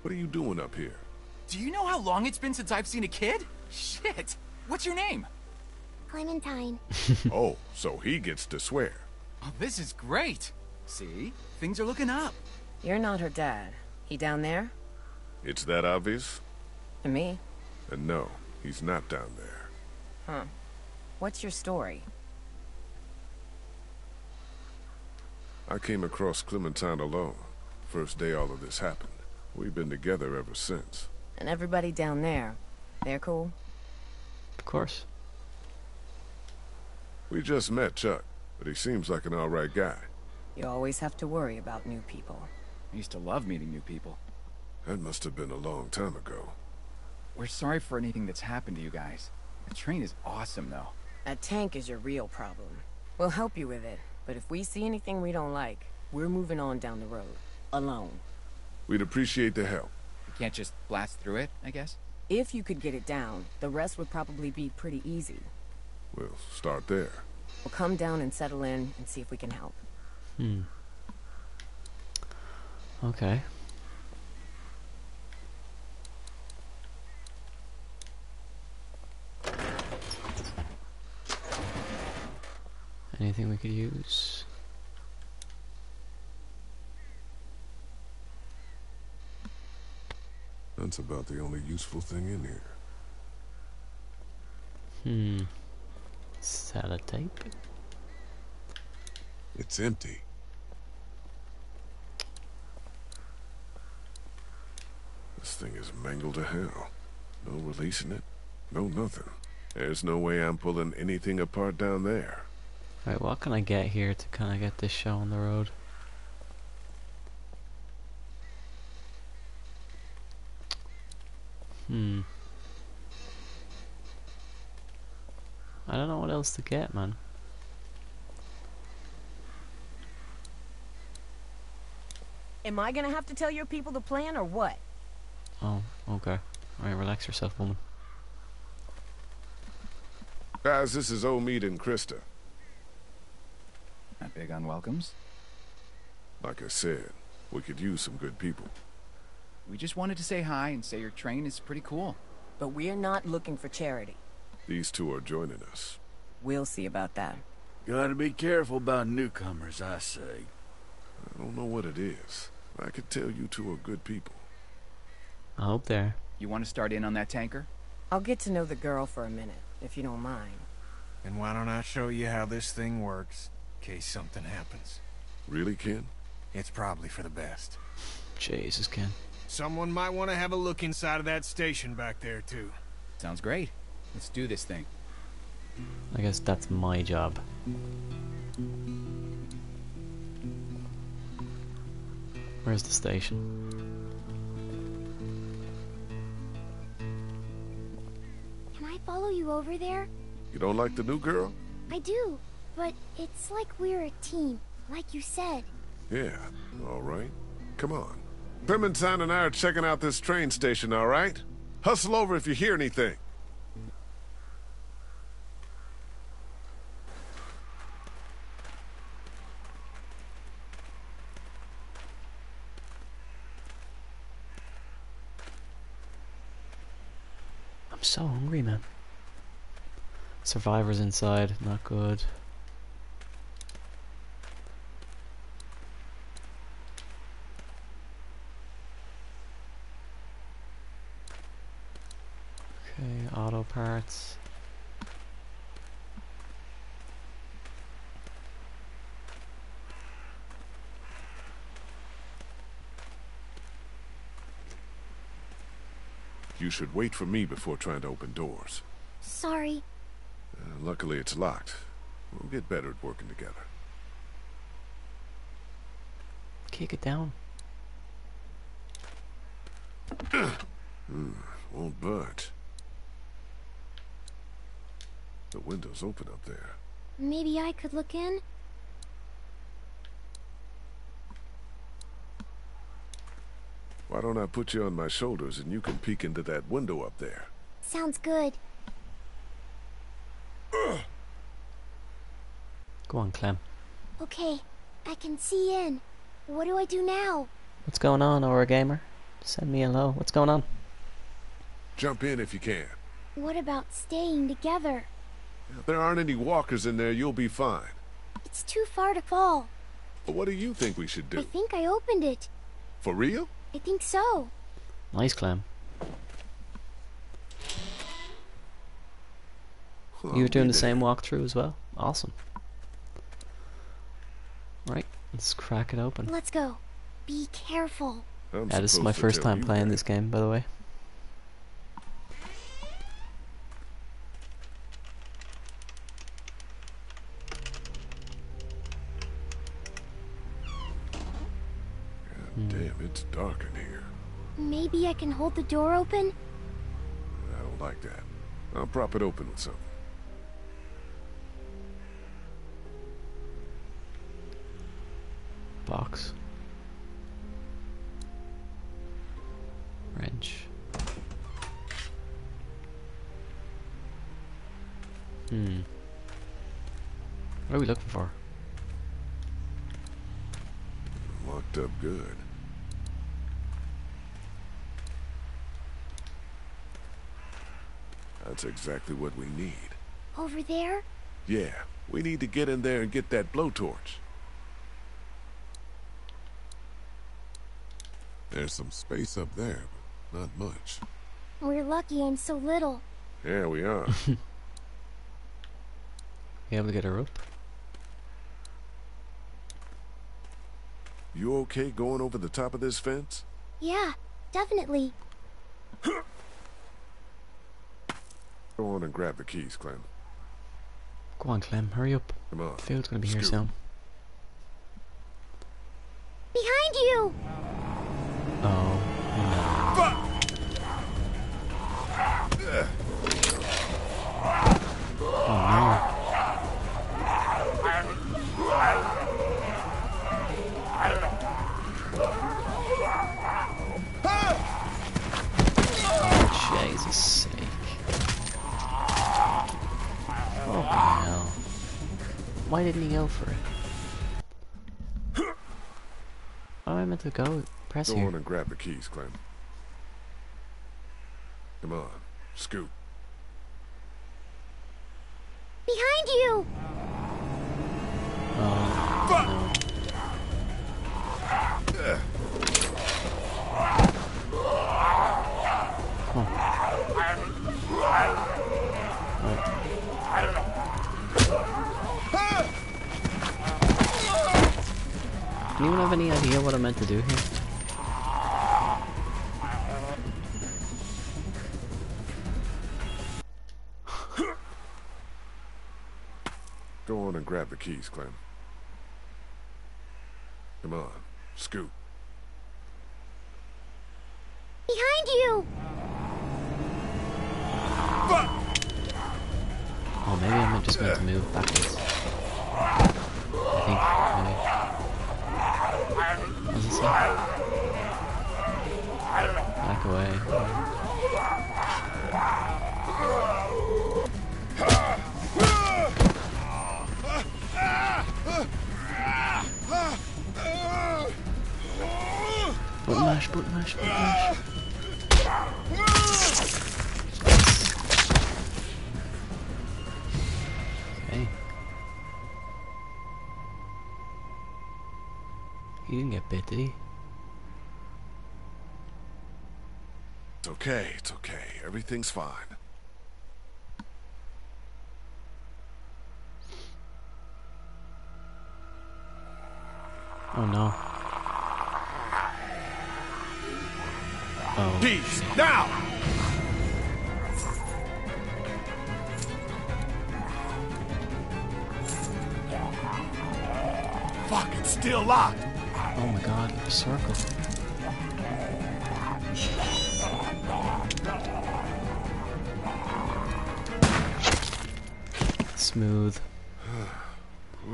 What are you doing up here? Do you know how long it's been since I've seen a kid? Shit! What's your name? Clementine. oh, so he gets to swear. Oh, this is great! See? Things are looking up. You're not her dad. He down there? It's that obvious? To me. And no, he's not down there. Huh. What's your story? I came across Clementine alone. First day all of this happened. We've been together ever since. And everybody down there, they're cool? Of course. We just met Chuck, but he seems like an alright guy. You always have to worry about new people. I used to love meeting new people. That must have been a long time ago. We're sorry for anything that's happened to you guys. The train is awesome, though. A tank is your real problem. We'll help you with it, but if we see anything we don't like, we're moving on down the road. Alone. We'd appreciate the help. You can't just blast through it, I guess? If you could get it down, the rest would probably be pretty easy. We'll start there. We'll come down and settle in and see if we can help. Hmm. Okay. Anything we could use? That's about the only useful thing in here. Hmm. Sellotape? It's empty. This thing is mangled to hell. No releasing it. No nothing. There's no way I'm pulling anything apart down there. All right, what can I get here to kind of get this show on the road? Hmm. I don't know what else to get, man. Am I gonna have to tell your people the plan or what? Oh, okay. Alright, relax yourself, woman. Guys, this is Omid and Christa. Not big on welcomes? Like I said, we could use some good people. We just wanted to say hi and say your train is pretty cool. But we're not looking for charity. These two are joining us. We'll see about that. Gotta be careful about newcomers, I say. I don't know what it is. I could tell you two are good people. I hope they're. You want to start in on that tanker? I'll get to know the girl for a minute, if you don't mind. And why don't I show you how this thing works, in case something happens? Really, Ken? It's probably for the best. Jesus, Ken. Someone might want to have a look inside of that station back there, too. Sounds great. Let's do this thing. I guess that's my job. Where's the station? Can I follow you over there? You don't like the new girl? I do, but it's like we're a team, like you said. Yeah, all right. Come on. Clementine and I are checking out this train station, all right? Hustle over if you hear anything. So hungry, man. Survivors inside, not good. Okay, auto parts. Should wait for me before trying to open doors. Sorry. Uh, luckily, it's locked. We'll get better at working together. Kick it down. Hmm, won't budge. The window's open up there. Maybe I could look in? Why Why don't I put you on my shoulders and you can peek into that window up there? Sounds good. Go on, Clem. Okay, I can see in. What do I do now? What's going on, Aura Gamer? Send me a hello. What's going on? Jump in if you can. What about staying together? If there aren't any walkers in there, you'll be fine. It's too far to fall. But what do you think we should do? I think I opened it. For real? I think so. Nice, Clem. Well, you were doing the same walkthrough as well? Awesome. Right, let's crack it open. Let's go. Be careful. I'm Yeah, this is my first time playing that. this game, by the way. Hmm. Damn, it's dark in here. Maybe I can hold the door open? I don't like that. I'll prop it open with something. Box. Wrench. Hmm. What are we looking for? Locked up good. That's exactly what we need. Over there? Yeah, we need to get in there and get that blowtorch. There's some space up there, but not much. We're lucky I'm so little. Yeah, we are. You able to get a rope? you okay going over the top of this fence? Yeah, definitely. Go on and grab the keys, Clem. Go on, Clem, hurry up. Come on. Field's gonna be here soon. Behind you! Oh didn't he go for it? How am I meant to go? Press Go here. on and grab the keys, Clem. Come on, scoot. Behind you! To do here? Go on and grab the keys, Clem. Come on, scoot. Did he? It's okay, it's okay. Everything's fine. Oh no. Oh. Peace, now! Fuck, it's still locked. Oh my god, a circle. Smooth.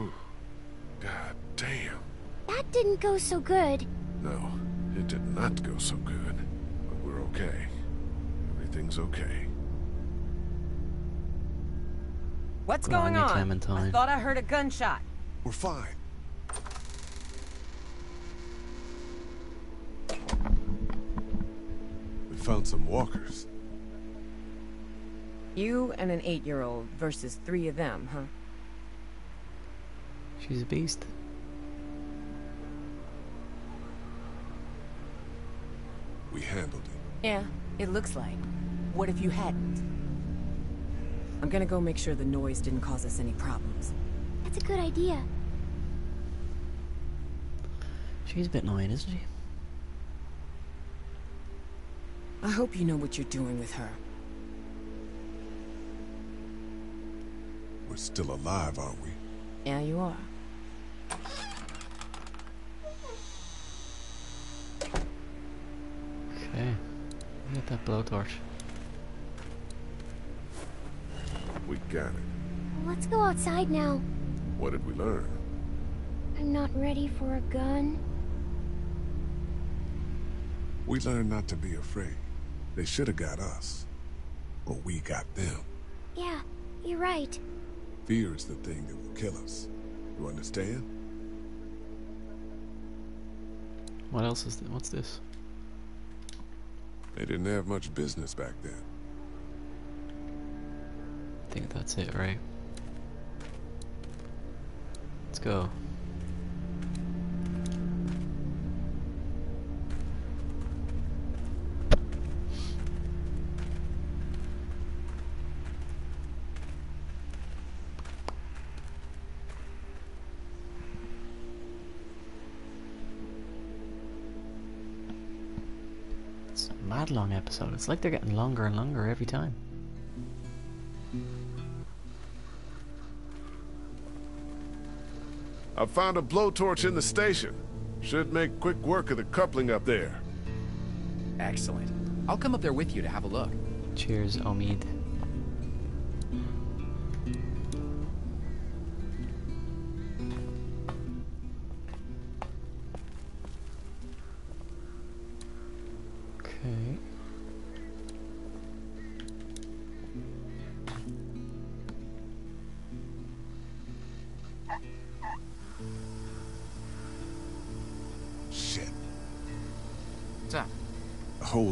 God damn. That didn't go so good. No, It did not go so good, but we're okay. Everything's okay. What's Good on going you, on? Clementine. I thought I heard a gunshot. We're fine. Found some walkers. You and an eight-year-old versus three of them, huh? She's a beast. We handled it. Yeah, it looks like. What if you hadn't? I'm gonna go make sure the noise didn't cause us any problems. That's a good idea. She's a bit annoying, isn't she? I hope you know what you're doing with her. We're still alive, aren't we? Yeah, you are. Okay. Get that blowtorch. We got it. Let's go outside now. What did we learn? I'm not ready for a gun. We learned not to be afraid. They should have got us. But we got them. Yeah, you're right. Fear is the thing that will kill us. You understand? What else is th what's this? They didn't have much business back then. I think that's it, right? Let's go. It's a mad long episode. It's like they're getting longer and longer every time. I found a blowtorch in the station. Should make quick work of the coupling up there. Excellent. I'll come up there with you to have a look. Cheers, Omid.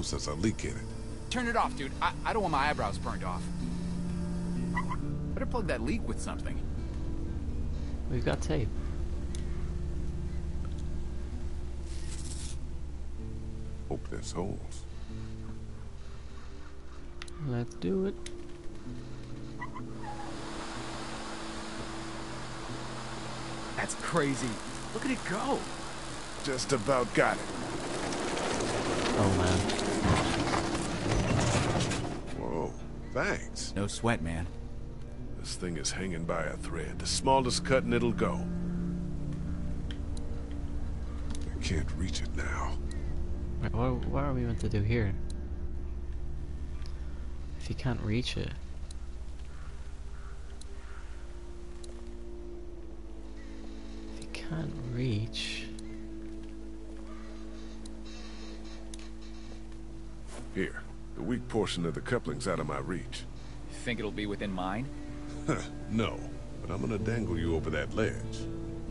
The hose has a leak in it. Turn it off, dude. I, I don't want my eyebrows burned off. Better plug that leak with something. We've got tape. Hope there's holes. Let's do it. That's crazy. Look at it go. Just about got it. Oh man. Whoa, thanks. No sweat, man. This thing is hanging by a thread. The smallest cut and it'll go. I can't reach it now. Wait, what, what are we meant to do here? If you can't reach it. The portion of the coupling's out of my reach. Think it'll be within mine? no, but I'm gonna dangle you over that ledge.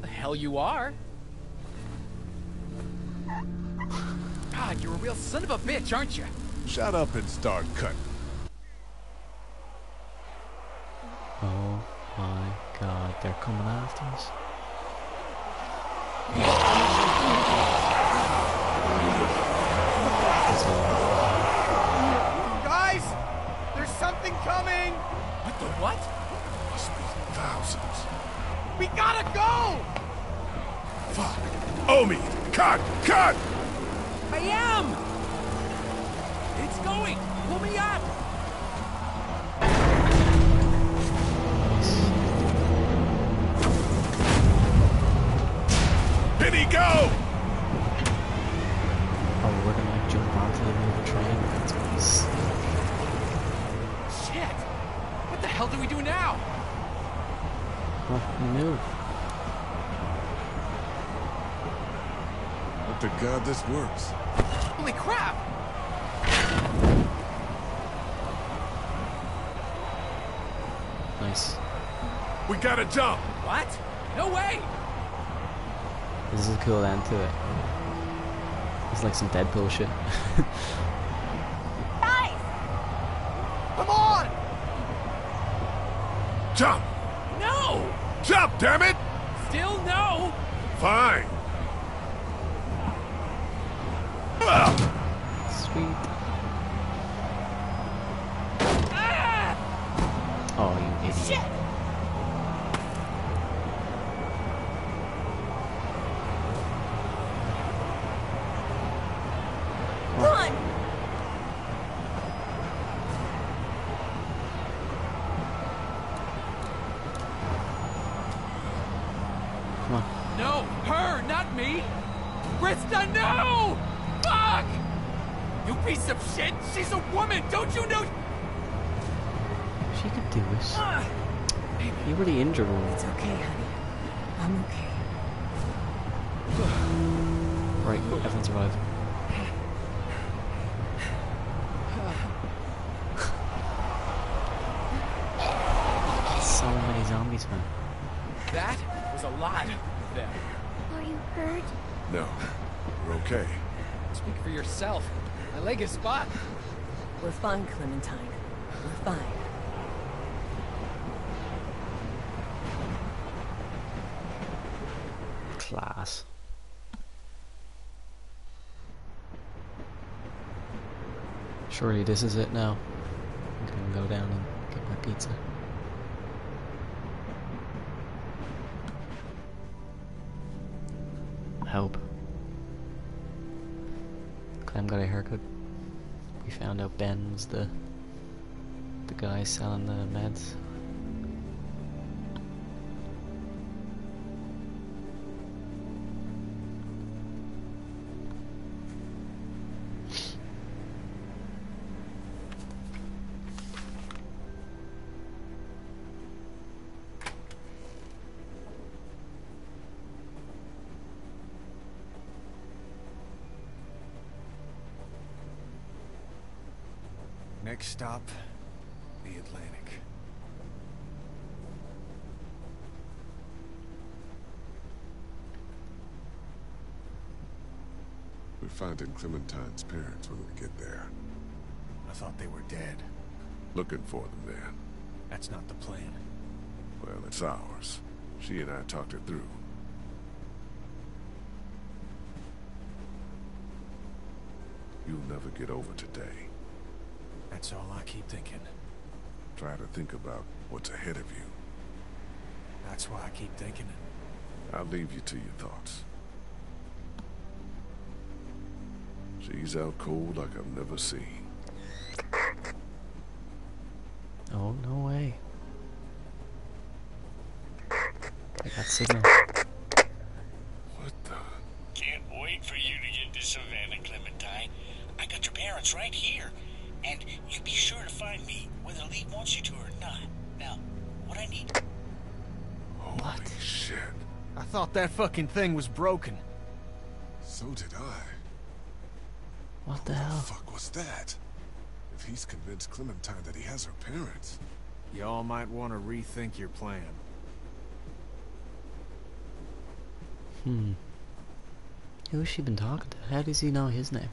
The hell you are? God, you're a real son of a bitch, aren't you? Shut up and start cutting. Oh my god, they're coming after us. Gotta go! Fuck. Omi! Cut! Cut! I am! It's going! Pull me up! Penny, go! Oh, we're gonna like jump onto the moving train. That's gonna be. Shit! What the hell do we do now? Oh, we move. We're to God this works. Holy crap! Nice. We gotta jump! What? No way! This is a cool end to it. It's like some Deadpool shit. Guys! Come on! Jump! No! Jump, damn it! Still no! Fine. Sweet. Oh, you idiot. Shit! Run! Come on. No! Her, not me! Christa, no! Fuck! You piece of shit! She's a woman! Don't you know? She could do it. You really injured her. It's okay, honey. I'm okay. Right, everyone survived. so many zombies, man. That was a lot of them. Are you hurt? No, we're okay. Speak for yourself. My leg is spot. We're fine, Clementine. We're fine. Class. Surely this is it now. I'm gonna go down and get my pizza. Help. Clem got a haircut. We found out Ben was the the guy selling the meds. Stop, the Atlantic. We're finding Clementine's parents when we get there. I thought they were dead. Looking for them then. That's not the plan. Well, it's ours. She and I talked her through. You'll never get over today. That's all I keep thinking. Try to think about what's ahead of you. That's why I keep thinking it. I'll leave you to your thoughts. She's out cold like I've never seen. Oh, no way. I got signal. What the? Can't wait for you to get to Savannah, Clementine. I got your parents right here. And you be sure to find me, whether Lee wants you to or not. Now, what I need... Holy shit. I thought that fucking thing was broken. So did I. What the What hell? the fuck was that? If he's convinced Clementine that he has her parents, Y'all might want to rethink your plan. Hmm. Who's she been talking to? How does he know his name?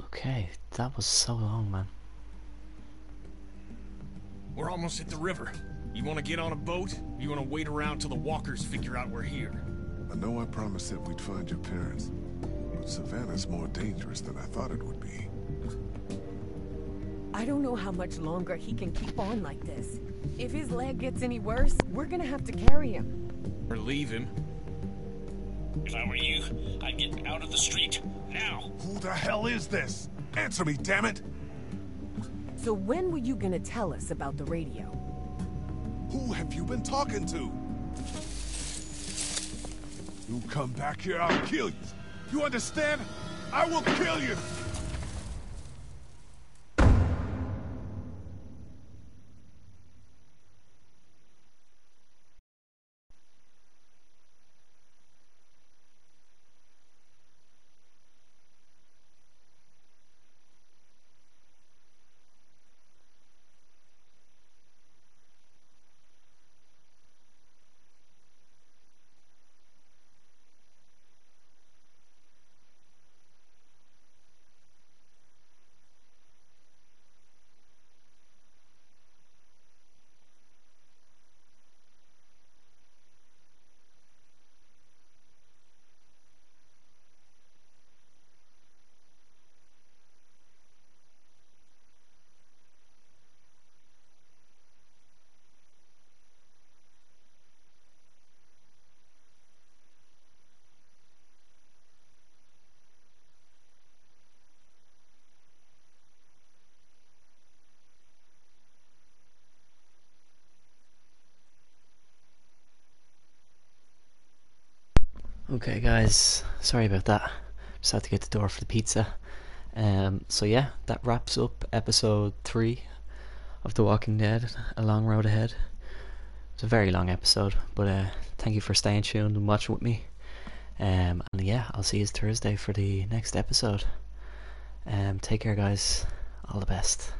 Okay, that was so long, man. We're almost at the river. You want to get on a boat? You want to wait around till the walkers figure out we're here? I know I promised that we'd find your parents, but Savannah's more dangerous than I thought it would be. I don't know how much longer he can keep on like this. If his leg gets any worse, we're gonna have to carry him. Or leave him? If I were you, I'd get out of the street. Now. Who the hell is this? Answer me, damn it! So when were you gonna tell us about the radio? Who have you been talking to? You come back here, I'll kill you. You understand? I will kill you! Okay, guys, sorry about that. Just had to get the door for the pizza. Um, so yeah, that wraps up episode three of The Walking Dead: A Long Road Ahead. It's a very long episode, but uh, thank you for staying tuned and watching with me. Um, and yeah, I'll see you Thursday for the next episode. Um, take care, guys. All the best.